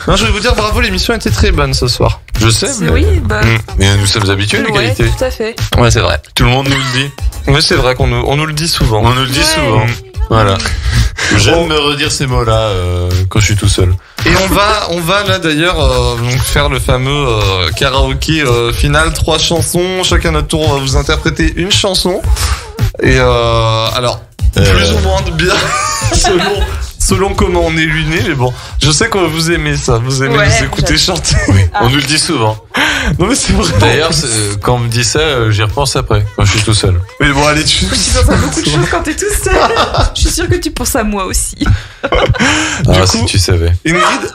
Non, je vais vous dire bravo, l'émission était très bonne ce soir. Je sais, mais... Oui, bah. Mm. mais nous sommes habitués, les Ouais, qualités. tout à fait. Ouais, c'est vrai. Tout le monde nous le dit. Oui, c'est vrai qu'on nous, on nous le dit souvent. On nous le dit Ouais. souvent. Voilà. J'aime me redire ces mots-là euh, quand je suis tout seul. Et on va, on va là d'ailleurs euh, donc faire le fameux euh, karaoké euh, final, trois chansons. Chacun notre tour, on va vous interpréter une chanson. Et euh, alors, Euh. plus ou moins de bien selon selon comment on est luné, mais bon, je sais que vous aimez ça, vous aimez Ouais, nous écouter chanter. On nous le dit souvent. Non mais c'est vrai. D'ailleurs, quand on me dit ça, euh, j'y repense après, quand je suis tout seul. Mais bon, allez, tu. Tu penses à beaucoup de choses quand t'es tout seul. Je suis sûre que tu penses à moi aussi. Ah, si tu savais. Ingrid.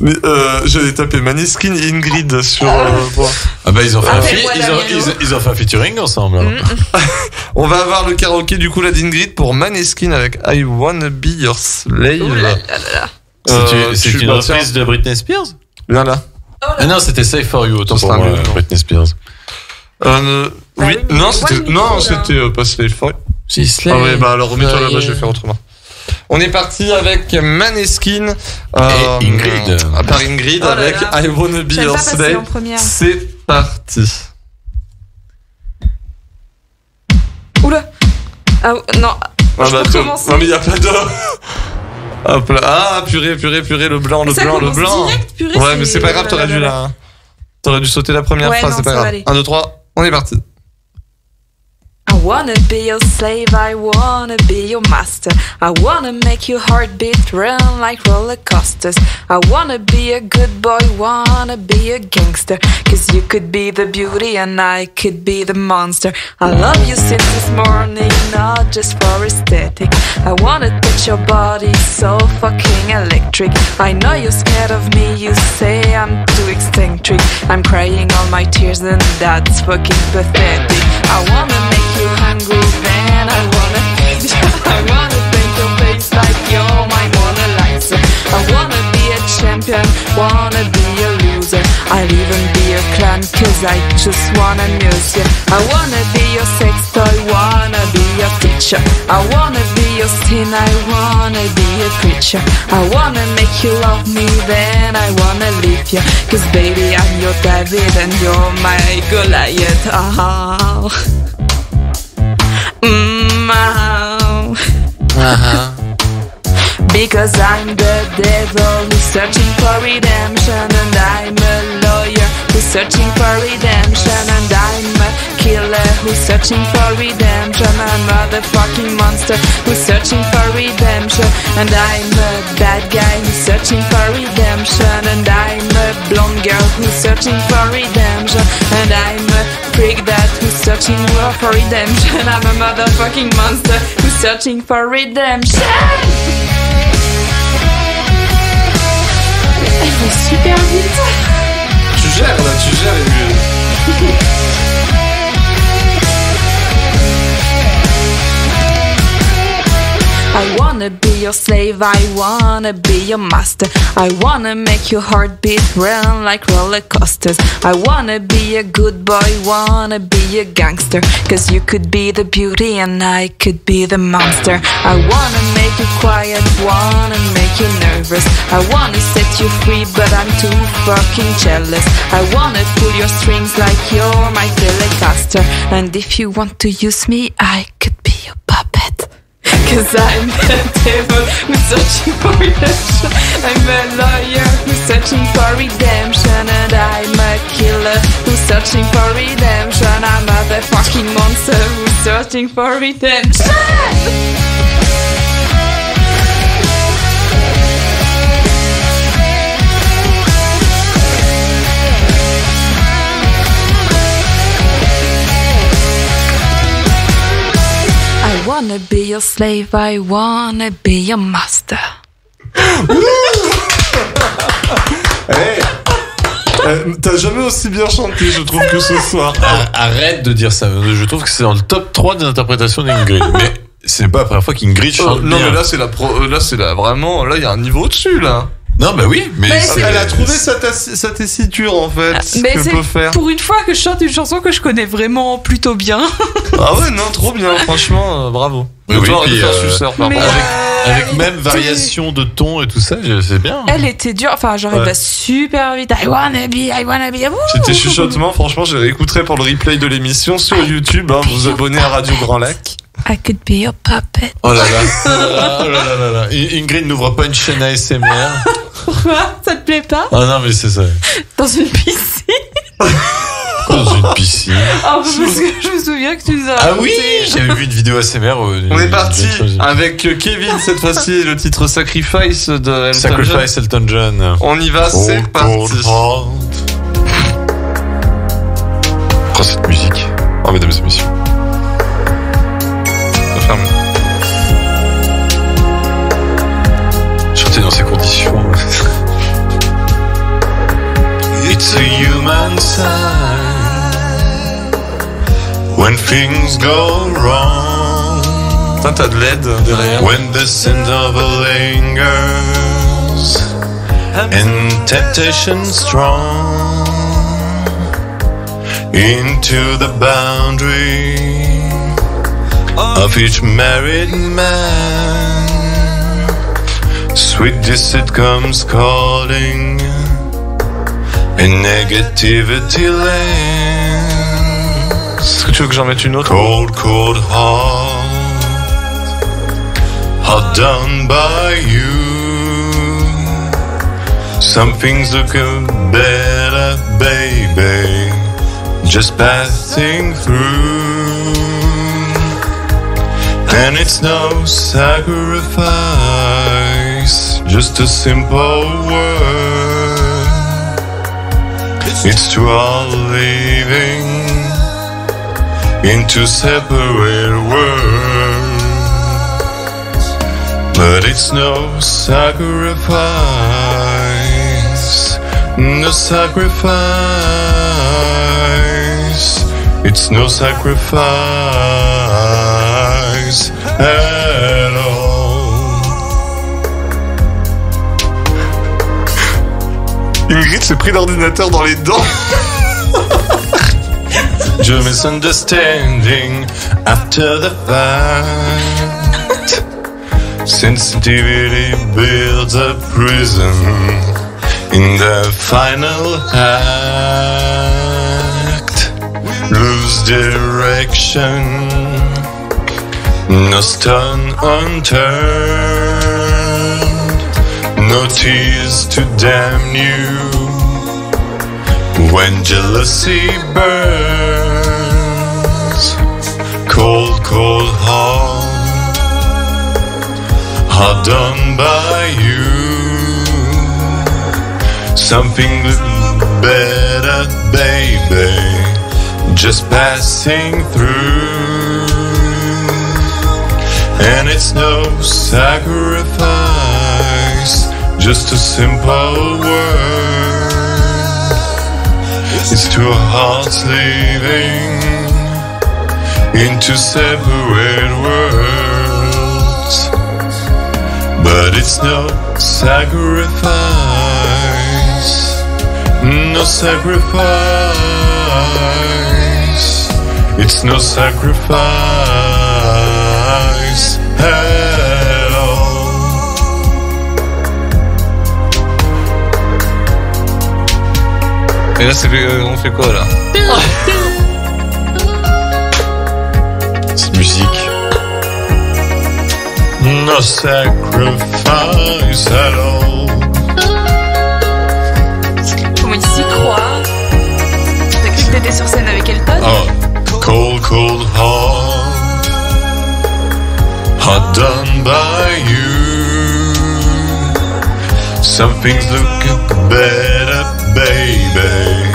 Mais euh, j'allais taper Maneskin et Ingrid sur. euh, bon. Ah bah ils ont fait, un, fi- ils ont, ils, ils ont fait un featuring ensemble. alors. On va avoir le karaoké du coup là d'Ingrid pour Maneskin avec I Wanna Be Your Slave. Là là là là. C'est Euh, une- c'est tu- une bah, reprise de Britney Spears? Viens là. Ah non, c'était Safe for You, autant pour moi, non. Britney Spears. Euh, Bah oui, non, c'était Minute, non, là. c'était euh, pas Slave for You. Si, Ah ouais, bah alors remets-toi là-bas, je vais faire autrement. On est parti avec Maneskin euh, Et Ingrid. À part Ingrid Oh là avec là. I Wanna Be Your Slave. C'est parti. Oula. Ah non. Ah je bah, peux non mais y a pas de. Hop là. Ah purée, purée, purée, le blanc, le Ça blanc, le blanc. direct, purée, ouais, mais c'est pas grave, t'aurais dû là la. T'aurais dû sauter la première Ouais, phrase, c'est pas grave. aller. 1, 2, 3, on est parti. I wanna be your slave, I wanna be your master. I wanna make your heartbeat run like roller coasters. I wanna be a good boy, wanna be a gangster. Cause you could be the beauty and I could be the monster. I love you since this morning, not just for aesthetic. I wanna touch your body, so fucking electric. I know you're scared of me, you say I'm too eccentric. I'm crying all my tears and that's fucking pathetic. I wanna make you wanna be a loser. I'll even be a clown cause I just wanna amuse you. I wanna be your sex toy, wanna be your teacher. I wanna be your sin, I wanna be a creature. I wanna make you love me, then I wanna leave you. Cause baby, I'm your David and you're my Goliath. Oh. Mm, oh. Because I'm the devil who's searching for redemption And I'm a lawyer who's searching for redemption who's searching for redemption I'm A motherfucking monster. Who's searching for redemption And I'm a bad guy. Who's searching for redemption And I'm a blonde girl. Who's searching for redemption And I'm a freak that who's searching for redemption. I'm a motherfucking monster. Who's searching for redemption. Elle va super vite. Tu gères là, tu gères Ingrid. I wanna be your slave, I wanna be your master. I wanna make your heartbeat run like roller coasters. I wanna be a good boy, wanna be a gangster. Cause you could be the beauty and I could be the monster. I wanna make you quiet, wanna make you nervous. I wanna set you free, but I'm too fucking jealous. I wanna pull your strings like you're my telecaster. And if you want to use me, I could be your puppet. Cause I'm the devil who's searching for redemption. I'm a lawyer who's searching for redemption. And I'm a killer who's searching for redemption. I'm a fucking monster who's searching for redemption. Wanna be your slave, I wanna be your master. Eh, Euh, T'as jamais aussi bien chanté, je trouve, que ce soir. Arrête de dire ça. Je trouve que c'est dans le top 3 des interprétations d'Ingrid. Mais c'est pas la première fois qu'Ingrid Oh, chante non, bien. mais là, c'est la pro, euh, là, c'est la, vraiment, là, il y a un niveau au-dessus, là. Non, bah oui, mais, Mais Elle a trouvé sa, tessiture, en fait. Mais que c'est peut faire. pour une fois que je chante une chanson que je connais vraiment plutôt bien. Ah ouais, non, trop bien, franchement, euh, bravo. Oui, oui, toi, puis, euh, suceur, par Mais, contre. euh, Avec même variation de ton et tout ça, c'est bien. Elle était dure, enfin j'arrive Ouais. pas super vite. I wanna be, I wanna be. C'était chuchotement, franchement, je réécouterai pour le replay de l'émission sur YouTube. Hein, vous vous abonnez à Radio Grand Lac. I could be your puppet. Oh là là. oh là là là là. I- Ingrid n'ouvre pas une chaîne ASMR. Pourquoi? Ça te plaît pas? Ah non, mais c'est ça. Dans une piscine? Dans une piscine. Ah, parce que je me souviens que tu nous as Ah oui, j'avais vu une vidéo ASMR. euh, On est parti avec Kevin cette fois-ci le titre Sacrifice de Elton Sacrifice John. Elton John. On y va, c'est parti. Oh, cette musique. Oh, mesdames et messieurs. Ferme. Chanter dans ces conditions. It's a human sign when things go wrong. Putain, t'as de l'aide derrière. When the sin of a lingers and temptation strong into the boundary oh. of each married man. Sweet deceit comes calling in negativity lands. Est-ce que tu veux que j'en mette une autre Cold, cold heart, hard done by you. Some things look better, baby, just passing through. And it's no sacrifice, just a simple word. It's to all living into separate worlds. But it's no sacrifice, no sacrifice. It's no sacrifice at all. Ingrid s'est pris l'ordinateur dans les dents. Just misunderstanding after the fact. Sensitivity builds a prison in the final act. Lose direction, no stone unturned, no tears to damn you when jealousy burns. Cold, cold heart, hard done by you. Something better, baby, just passing through. And it's no sacrifice, just a simple word. It's two hearts living into separate worlds. But it's no sacrifice, no sacrifice. It's no sacrifice at all. Et là, c'est euh, No sacrifice at all. Comment il s'y croit T'as cru que t'étais sur scène avec Elton Oh, cold, cold heart, hard done by you. Some things look better, baby,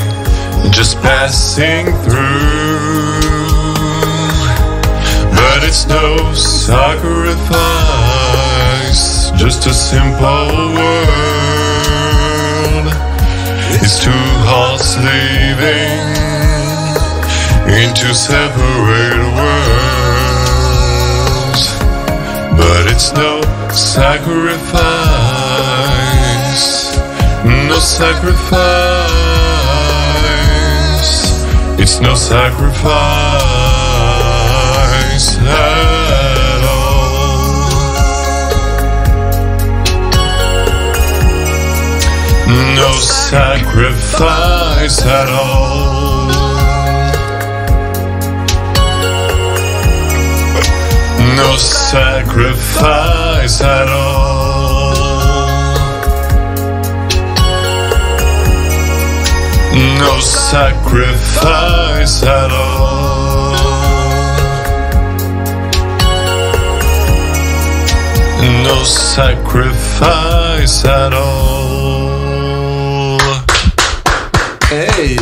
just passing through. But it's no sacrifice, just a simple world. It's too hard us living into separate worlds. But it's no sacrifice, no sacrifice. It's no sacrifice No sacrifice at all. No sacrifice at all. No sacrifice at all. No sacrifice at all. Hey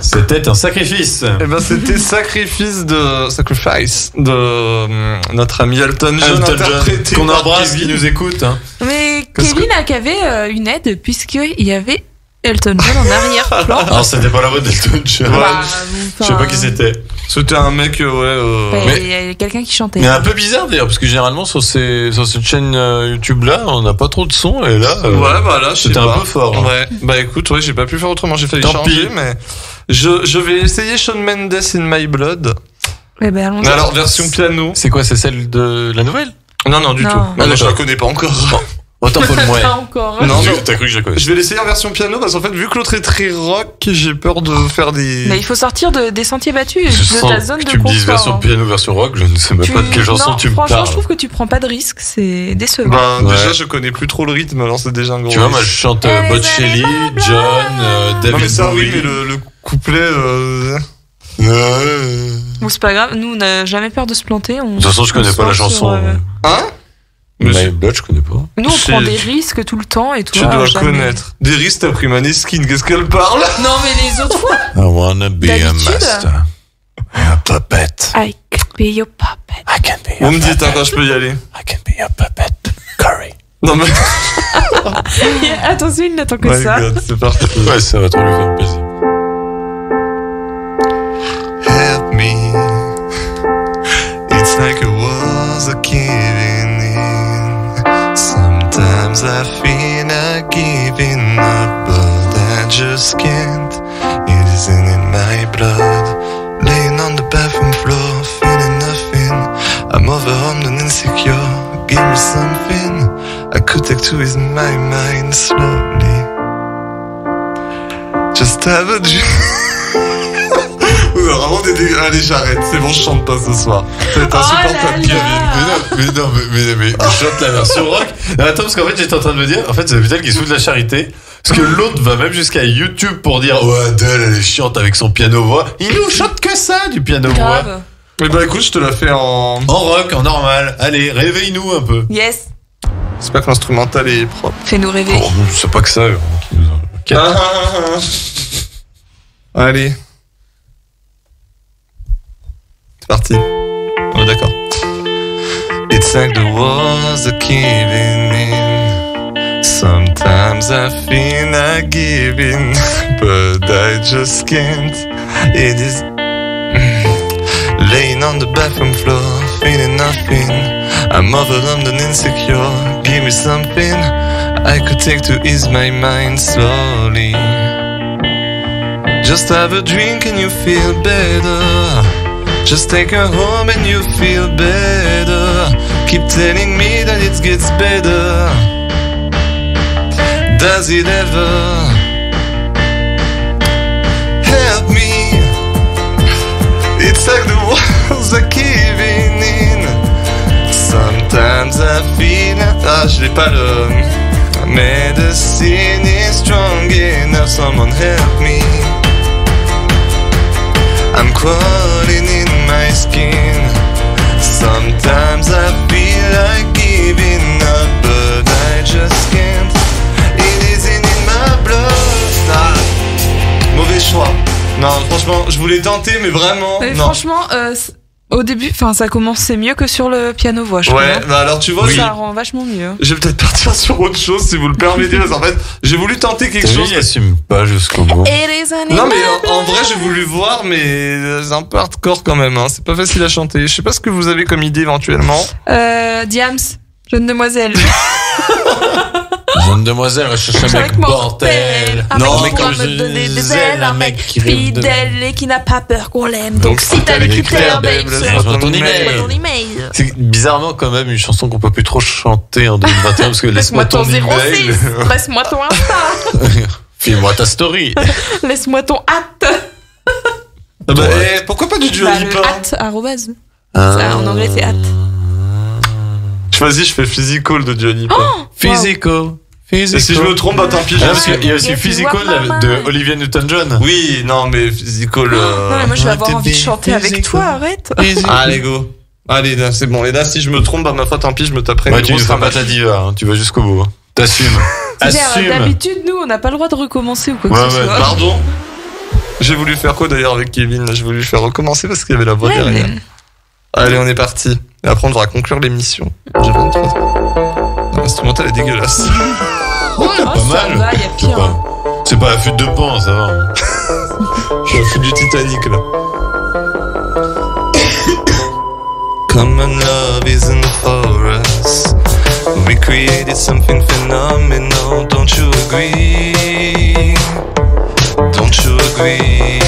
C'était un sacrifice. Eh ben c'était sacrifice de sacrifice de euh, notre ami Elton John Elton John, interprété qu'on embrasse, qui nous écoute. hein. Mais Kevin a qu'avait euh, une aide puisqu'il y avait Elton John en arrière-plan. Alors c'était pas la voix d'Elton John. Bah, Je sais pas qui c'était. C'était un mec, euh, ouais. euh, Ouais, Il y a quelqu'un qui chantait. Mais un peu bizarre d'ailleurs, parce que généralement sur, ces, sur cette chaîne euh, YouTube là, on n'a pas trop de son, et là, euh, Ouais, bah là, je sais c'était un pas. peu fort. hein. Ouais, bah écoute, ouais, j'ai pas pu faire autrement, j'ai failli Tant changer, pis. mais je, je vais essayer Shawn Mendes in My Blood. Eh ben, allons-y. Mais alors, version piano. C'est quoi, c'est celle de la nouvelle? Non, non, du Non. tout. Ah, Non, mais je la connais pas encore. Autant pour moi. Pas encore. hein. Non, T'as non. t'as cru que je la connaissais Je vais l'essayer en version piano parce qu'en fait, vu que l'autre est très rock, j'ai peur de faire des. Mais il faut sortir de, des sentiers battus, Je de ta sens zone que de tu me dises confort. version hein. piano, version rock, je ne sais même Tu- pas de quelle chanson tu me Franchement, parles. je trouve que tu prends pas de risque, c'est décevant. Bah, Ouais. déjà, je connais plus trop le rythme, alors c'est déjà un gros. Tu vois, moi je chante euh, Bocelli, John, euh, Non, mais David ça, oui, Bowie. mais le, le couplet. euh, Ouais. Bon, c'est pas grave, nous on n'a jamais peur de se planter. On, De toute façon, je on connais pas la sur, chanson. euh, Hein? Monsieur- Blood, je connais pas. Nous on prend des risques tout le temps et Tu toi dois jamais. connaître. Deris, t'as pris Maneskin, qu'est-ce qu'elle parle? Non mais les autres fois. I wanna be a master. A puppet. I can be your puppet. I can be Vous me dites hein, quand je peux y aller. I can be a puppet. Curry. Non mais. Attention, il n'attend que My ça. God, c'est parti. Ouais, ça va trop lui faire plaisir. I feel like giving up, but I just can't. It isn't in my blood. Laying on the bathroom floor, feeling nothing. I'm overwhelmed and insecure. Give me something I could take to ease my mind slowly. Just have a dream. Vraiment des Allez, j'arrête. C'est bon, je chante pas ce soir. Oh insupportable, là. Kevin. Mais non, mais non, mais, mais, mais je chante la version rock. Non, attends, parce qu'en fait, j'étais en train de me dire, en fait, c'est Vital qui se fout de la charité. Parce que l'autre va même jusqu'à YouTube pour dire, oh, Adèle, elle est chiante avec son piano-voix. Il nous chante que ça, du piano-voix. Grave. Mais bah écoute, je te la fais en. En rock, en normal. Allez, réveille-nous un peu. Yes. J'espère que l'instrumental est propre. Fais-nous rêver. Oh, c'est pas que ça. qui nous a- ah, ah. Allez. C'est parti. Est d'accord. It's like the walls are caving in. Sometimes I feel like giving, but I just can't. It is laying on the bathroom floor, feeling nothing. I'm overwhelmed and insecure. Give me something I could take to ease my mind slowly. Just have a drink and you feel better. Just take her home and you feel better. Keep telling me that it gets better. Does it ever? Help me. It's like the walls are caving in. Sometimes I feel. Ah, je l'ai pas. Medicine is strong enough. Someone help me. I'm crawling in my skin. Sometimes I feel like giving up, but I just can't. It isn't in my blood. Mauvais choix. Non, franchement, je voulais tenter, mais vraiment. Mais non. franchement, euh, Au début, enfin, ça commençait mieux que sur le piano voix, je Ouais, bah alors tu vois, ça je- rend vachement mieux. je vais peut-être partir sur autre chose si vous le permettez. parce qu'en fait, j'ai voulu tenter quelque chose. il assume pas jusqu'au bout. Non mais en, en vrai j'ai voulu voir mais c'est un peu hardcore quand même hein. c'est pas facile à chanter. Je sais pas ce que vous avez comme idée éventuellement. Euh, Diams, jeune demoiselle. Jeune demoiselle, je cherche un mec mortel. Un Non, mec mais qui comme je me donner des disais, un mec fidèle et qui n'a pas peur qu'on l'aime. Donc, si t'as les critères, babe, laisse-moi ton email. ton email. C'est bizarrement quand même une chanson qu'on peut plus trop chanter en 2021 parce que laisse-moi ton, email. 06, laisse-moi ton Insta, File-moi ta story. laisse-moi ton hâte. Ah bah, eh, pourquoi pas du Dua Bah, Lipa hâte, arrobase. Ah. Ça, en anglais, c'est hâte. Vas-y je fais physical de Lipa. Oh, Physical. Et si je me trompe bah tant pis. Ah, parce qu'il y a aussi Physical de Olivia Newton-John. Oui non mais physical. euh, Non, mais moi, je vais avoir envie de chanter avec toi, arrête. Allez go. Allez là c'est bon et là si je me trompe bah ma foi tant pis je me taperai Ouais, une tu ne feras pas ta diva, hein, tu vas jusqu'au bout. hein. T'assumes. Assume. D'habitude, nous, on n'a pas le droit de recommencer ou quoi Ouais, que ce ouais, soit. Pardon? J'ai voulu faire quoi d'ailleurs avec Kevin? J'ai voulu faire recommencer parce qu'il y avait la voix Ouais, derrière. mais- Allez, on est parti. Et après, on devra conclure l'émission. J'ai 23 ans. L'instrumental est dégueulasse. Oh, pas ça mal. va, y a C'est pire. pas, c'est pas la fuite de pan, ça va. Je suis au fil du Titanic là. Common love isn't for us. We created something phenomenal, don't you agree? Don't you agree?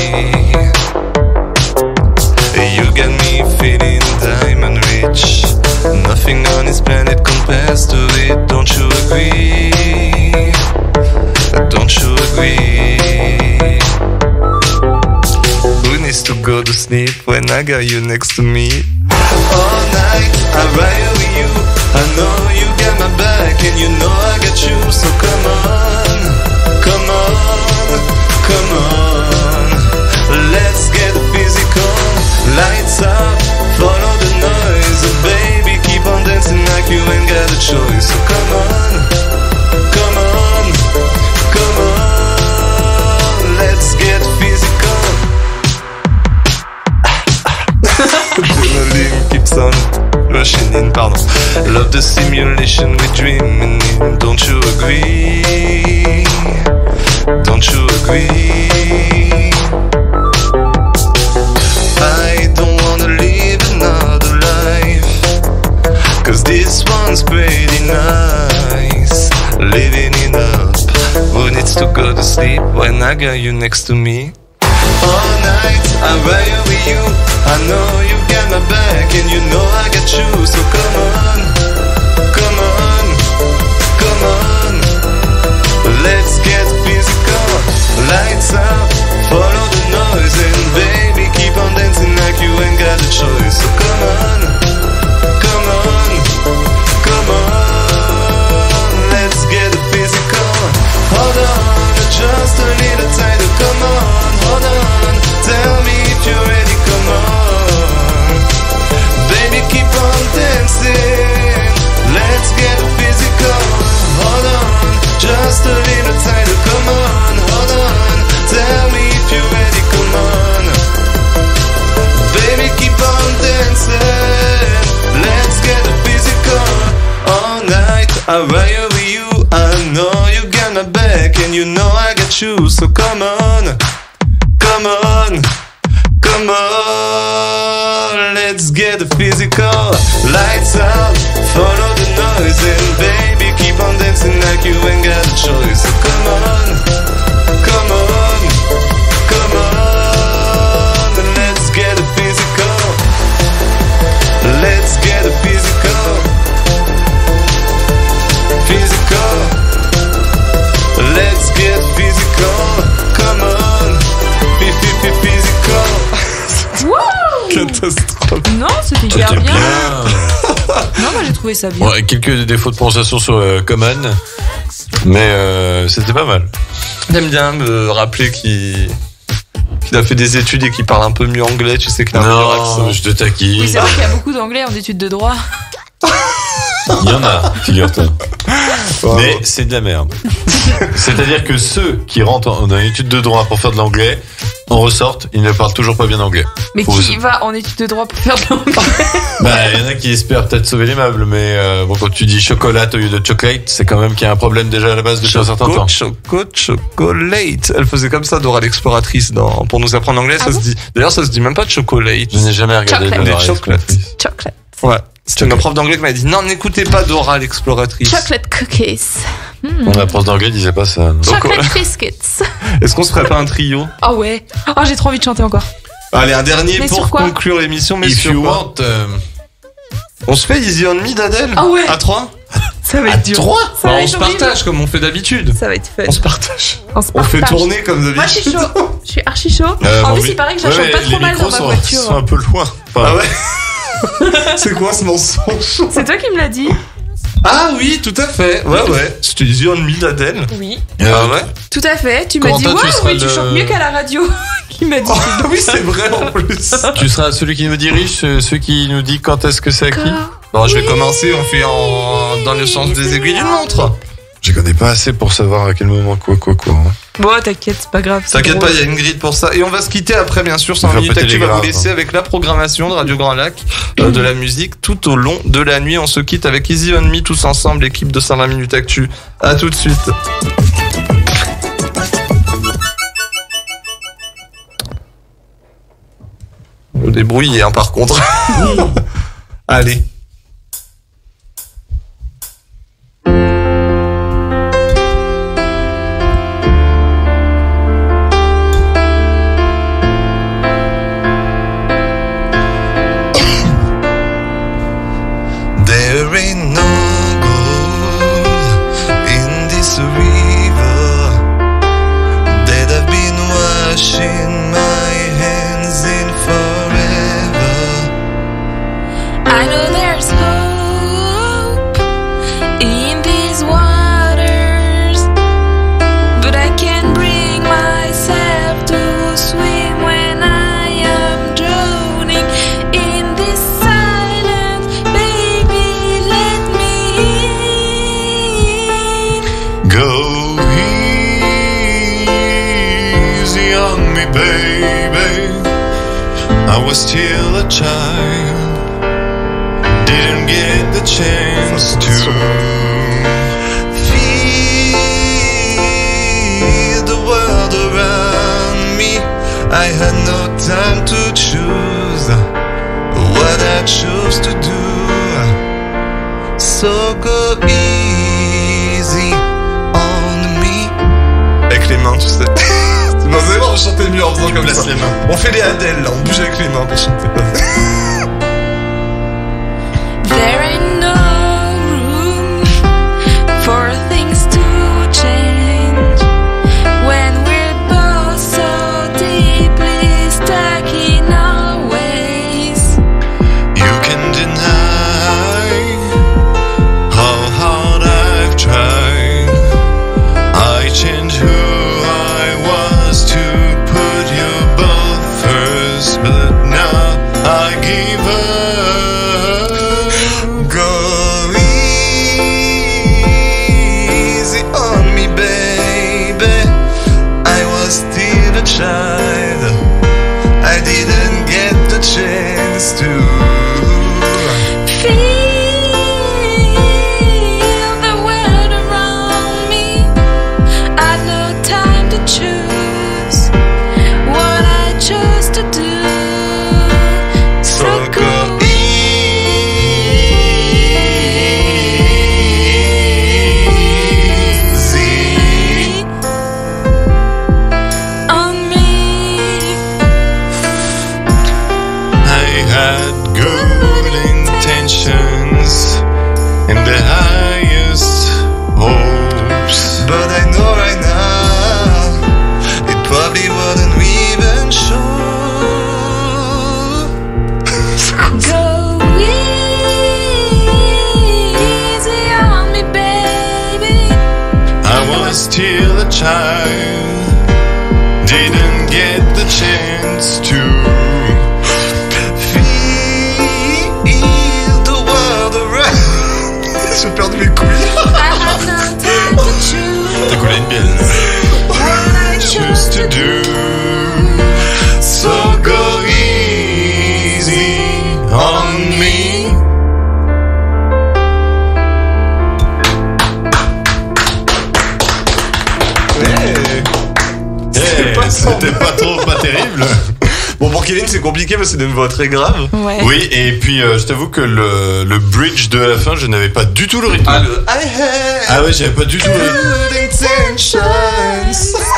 You got me feeling diamond rich. Nothing on this planet compares to it, don't you agree? Don't you agree? Who needs to go to sleep when I got you next to me? All night I ride with you. I know you got my back and you know I got you. So come on, ain't got a choice. So come on, come on, come on. Let's get physical. Adrenaline keeps on rushing in, pardon. Love the simulation we're dreaming in, don't you agree? Don't you agree? One's pretty nice. Living it up, who needs to go to sleep when I got you next to me? All night I ride with you. I know you got my back and you know I got you. So come on, come on, come on. Let's get physical. Lights up, follow the noise and baby keep on dancing like you ain't got a choice. Come on, hold on. Tell me if you're ready. Come on, baby, keep on dancing. Let's get physical. All night I ride with you. I know you got my back and you know I got you. So come on, come on, come on. Let's get physical. Lights out, follow the noise and baby keep on dancing like you ain't got a choice. So come on, come on, come on. Let's get physical. Let's get physical. Physical. Let's get physical. Come on. Phy- phy- phy- Physical. Wouh Catastrophe. Non, c'était hyper bien. bien. Non, moi j'ai trouvé ça bien. Quelques défauts de prononciation sur euh, Common, mais euh, c'était pas mal. J'aime bien me rappeler qu'il qu'il a fait des études et qu'il parle un peu mieux anglais, tu sais qu'il a un meilleur accent. Non, je te taquine. Oui, c'est vrai qu'il y a beaucoup d'anglais en études de droit. Il y en a, figure-toi. Mais c'est de la merde. C'est-à-dire que ceux qui rentrent en, en étude de droit pour faire de l'anglais, on ressorte, il ne parle toujours pas bien anglais. Mais Faut qui vous- va en études de droit pour faire de l'anglais Bah, il y en a qui espèrent peut-être sauver les meubles, mais euh, bon, quand tu dis chocolat au lieu de chocolate, c'est quand même qu'il y a un problème déjà à la base depuis un certain temps. Choco, chocolate. Elle faisait comme ça, Dora l'exploratrice, dans, pour nous apprendre l'anglais. ça se dit. D'ailleurs, ça se dit même pas chocolate. Je n'ai jamais regardé Chocolate. Dora Mais chocolate. Chocolate. Ouais. C'était ma prof d'anglais qui m'a dit non, n'écoutez pas Dora l'exploratrice. Chocolate cookies. Hmm. Mon prof d'anglais disait pas ça. non. Chocolate biscuits. Est-ce qu'on se ferait pas un trio? Oh ouais. Oh, j'ai trop envie de chanter encore. Allez, un dernier Mais pour sur quoi conclure l'émission. Mais If sur you quoi want, euh, On se fait Easy on Me d'Adèle Ah ouais. À 3 Ça va être dur. Trois Ça Bah, va On être se horrible. partage comme on fait d'habitude. Ça va être fun. On se partage. On, se On fait partage. tourner comme Moi, je suis d'habitude. chaud. Je suis archi chaud. euh, en mon plus, vi- il paraît que je la Ouais, pas les trop mal dans micros ma sont- voiture. sont un peu loin. Enfin, Ah ouais C'est quoi ce mensonge? C'est toi qui me l'as dit Ah oui, tout à fait. Ouais, ouais. C'était on Me d'Adèle. Oui. Ah ouais Tout à fait. Tu m'as dit, tu ouais, seras oui, tu le- chantes mieux qu'à la radio. qui m'a dit. Ah oui, c'est vrai en plus. Tu seras celui qui nous dirige, ce- celui qui nous dit quand est-ce que c'est à qui? Bon, je vais commencer. On fait en... dans le sens des aiguilles d'une montre. Je connais pas assez pour savoir à quel moment quoi quoi quoi. hein. Bon, t'inquiète, c'est pas grave. T'inquiète pas, il y a une grille pour ça. Et on va se quitter après, bien sûr, sans On va minutes péter actu. va vous graves, laisser hein. avec la programmation de Radio Grand Lac, euh, de la musique tout au long de la nuit. On se quitte avec Easy on Me tous ensemble, l'équipe de 120 minutes actu. À tout de suite. Le débrouiller, hein, par contre. Allez. Was still a child, didn't get the chance to feel the world around me. I had no time to choose what I chose to do. So go easy on me. Tu sais. Vous allez voir, on chantait mieux en faisant comme ça. les mains. On fait les Adèle là, on bouge avec les mains pour chanter. C'est compliqué parce que c'est une voix très grave. Ouais. Oui, et puis euh, je t'avoue que le, le bridge de la fin, je n'avais pas du tout le rythme. Ah, le Ah ouais, j'avais pas du tout le rythme.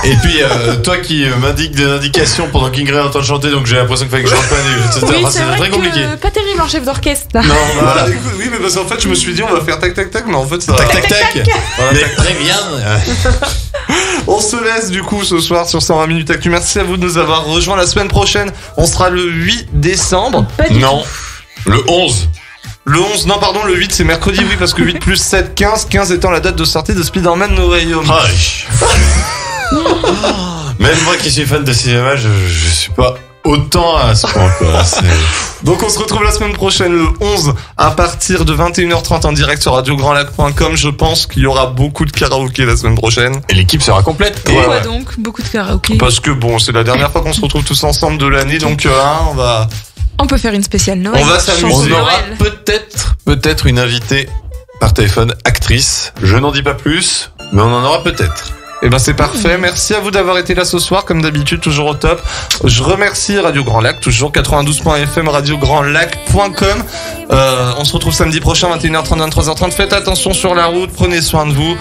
Et puis, euh, toi qui euh, m'indiques des indications pendant qu'Ingrid est en train de chanter, donc j'ai l'impression qu'il fallait que je chante pas, etc. Oui, c'est très compliqué. que pas terrible en chef d'orchestre. Non, voilà. Écoute, oui, mais parce qu'en fait, je me suis dit, on va faire tac tac tac, mais en fait, ça Tac, tac, tac. Voilà, Mais tac, très bien. On se laisse du coup ce soir sur 120 minutes actu. Merci à vous de nous avoir rejoints la semaine prochaine. On sera le 8 décembre. Non. Le 11. Le 11, non pardon, le 8 c'est mercredi, oui, parce que 8 plus 7, 15, 15 étant la date de sortie de Spider-Man No Way Home. Ah, Même moi qui suis fan de cinéma, je, je suis pas autant à ce point, quoi. Donc on se retrouve la semaine prochaine le 11 à partir de 21h30 en direct sur radiograndlac.com. Je pense qu'il y aura beaucoup de karaoké la semaine prochaine. Et l'équipe sera complète. Pourquoi ouais. donc? Beaucoup de karaoké. Parce que bon, c'est la dernière fois qu'on se retrouve tous ensemble de l'année, donc euh, hein, on va On peut faire une spéciale Noël. On va s'amuser. On aura Noël. peut-être, peut-être une invitée par téléphone, actrice. Je n'en dis pas plus, mais on en aura peut-être. Eh ben c'est parfait. Merci à vous d'avoir été là ce soir, comme d'habitude, toujours au top. Je remercie Radio Grand Lac, toujours 92.fm, radiograndlac.com. Euh, on se retrouve samedi prochain, 21h30, 23h30. Faites attention sur la route, prenez soin de vous.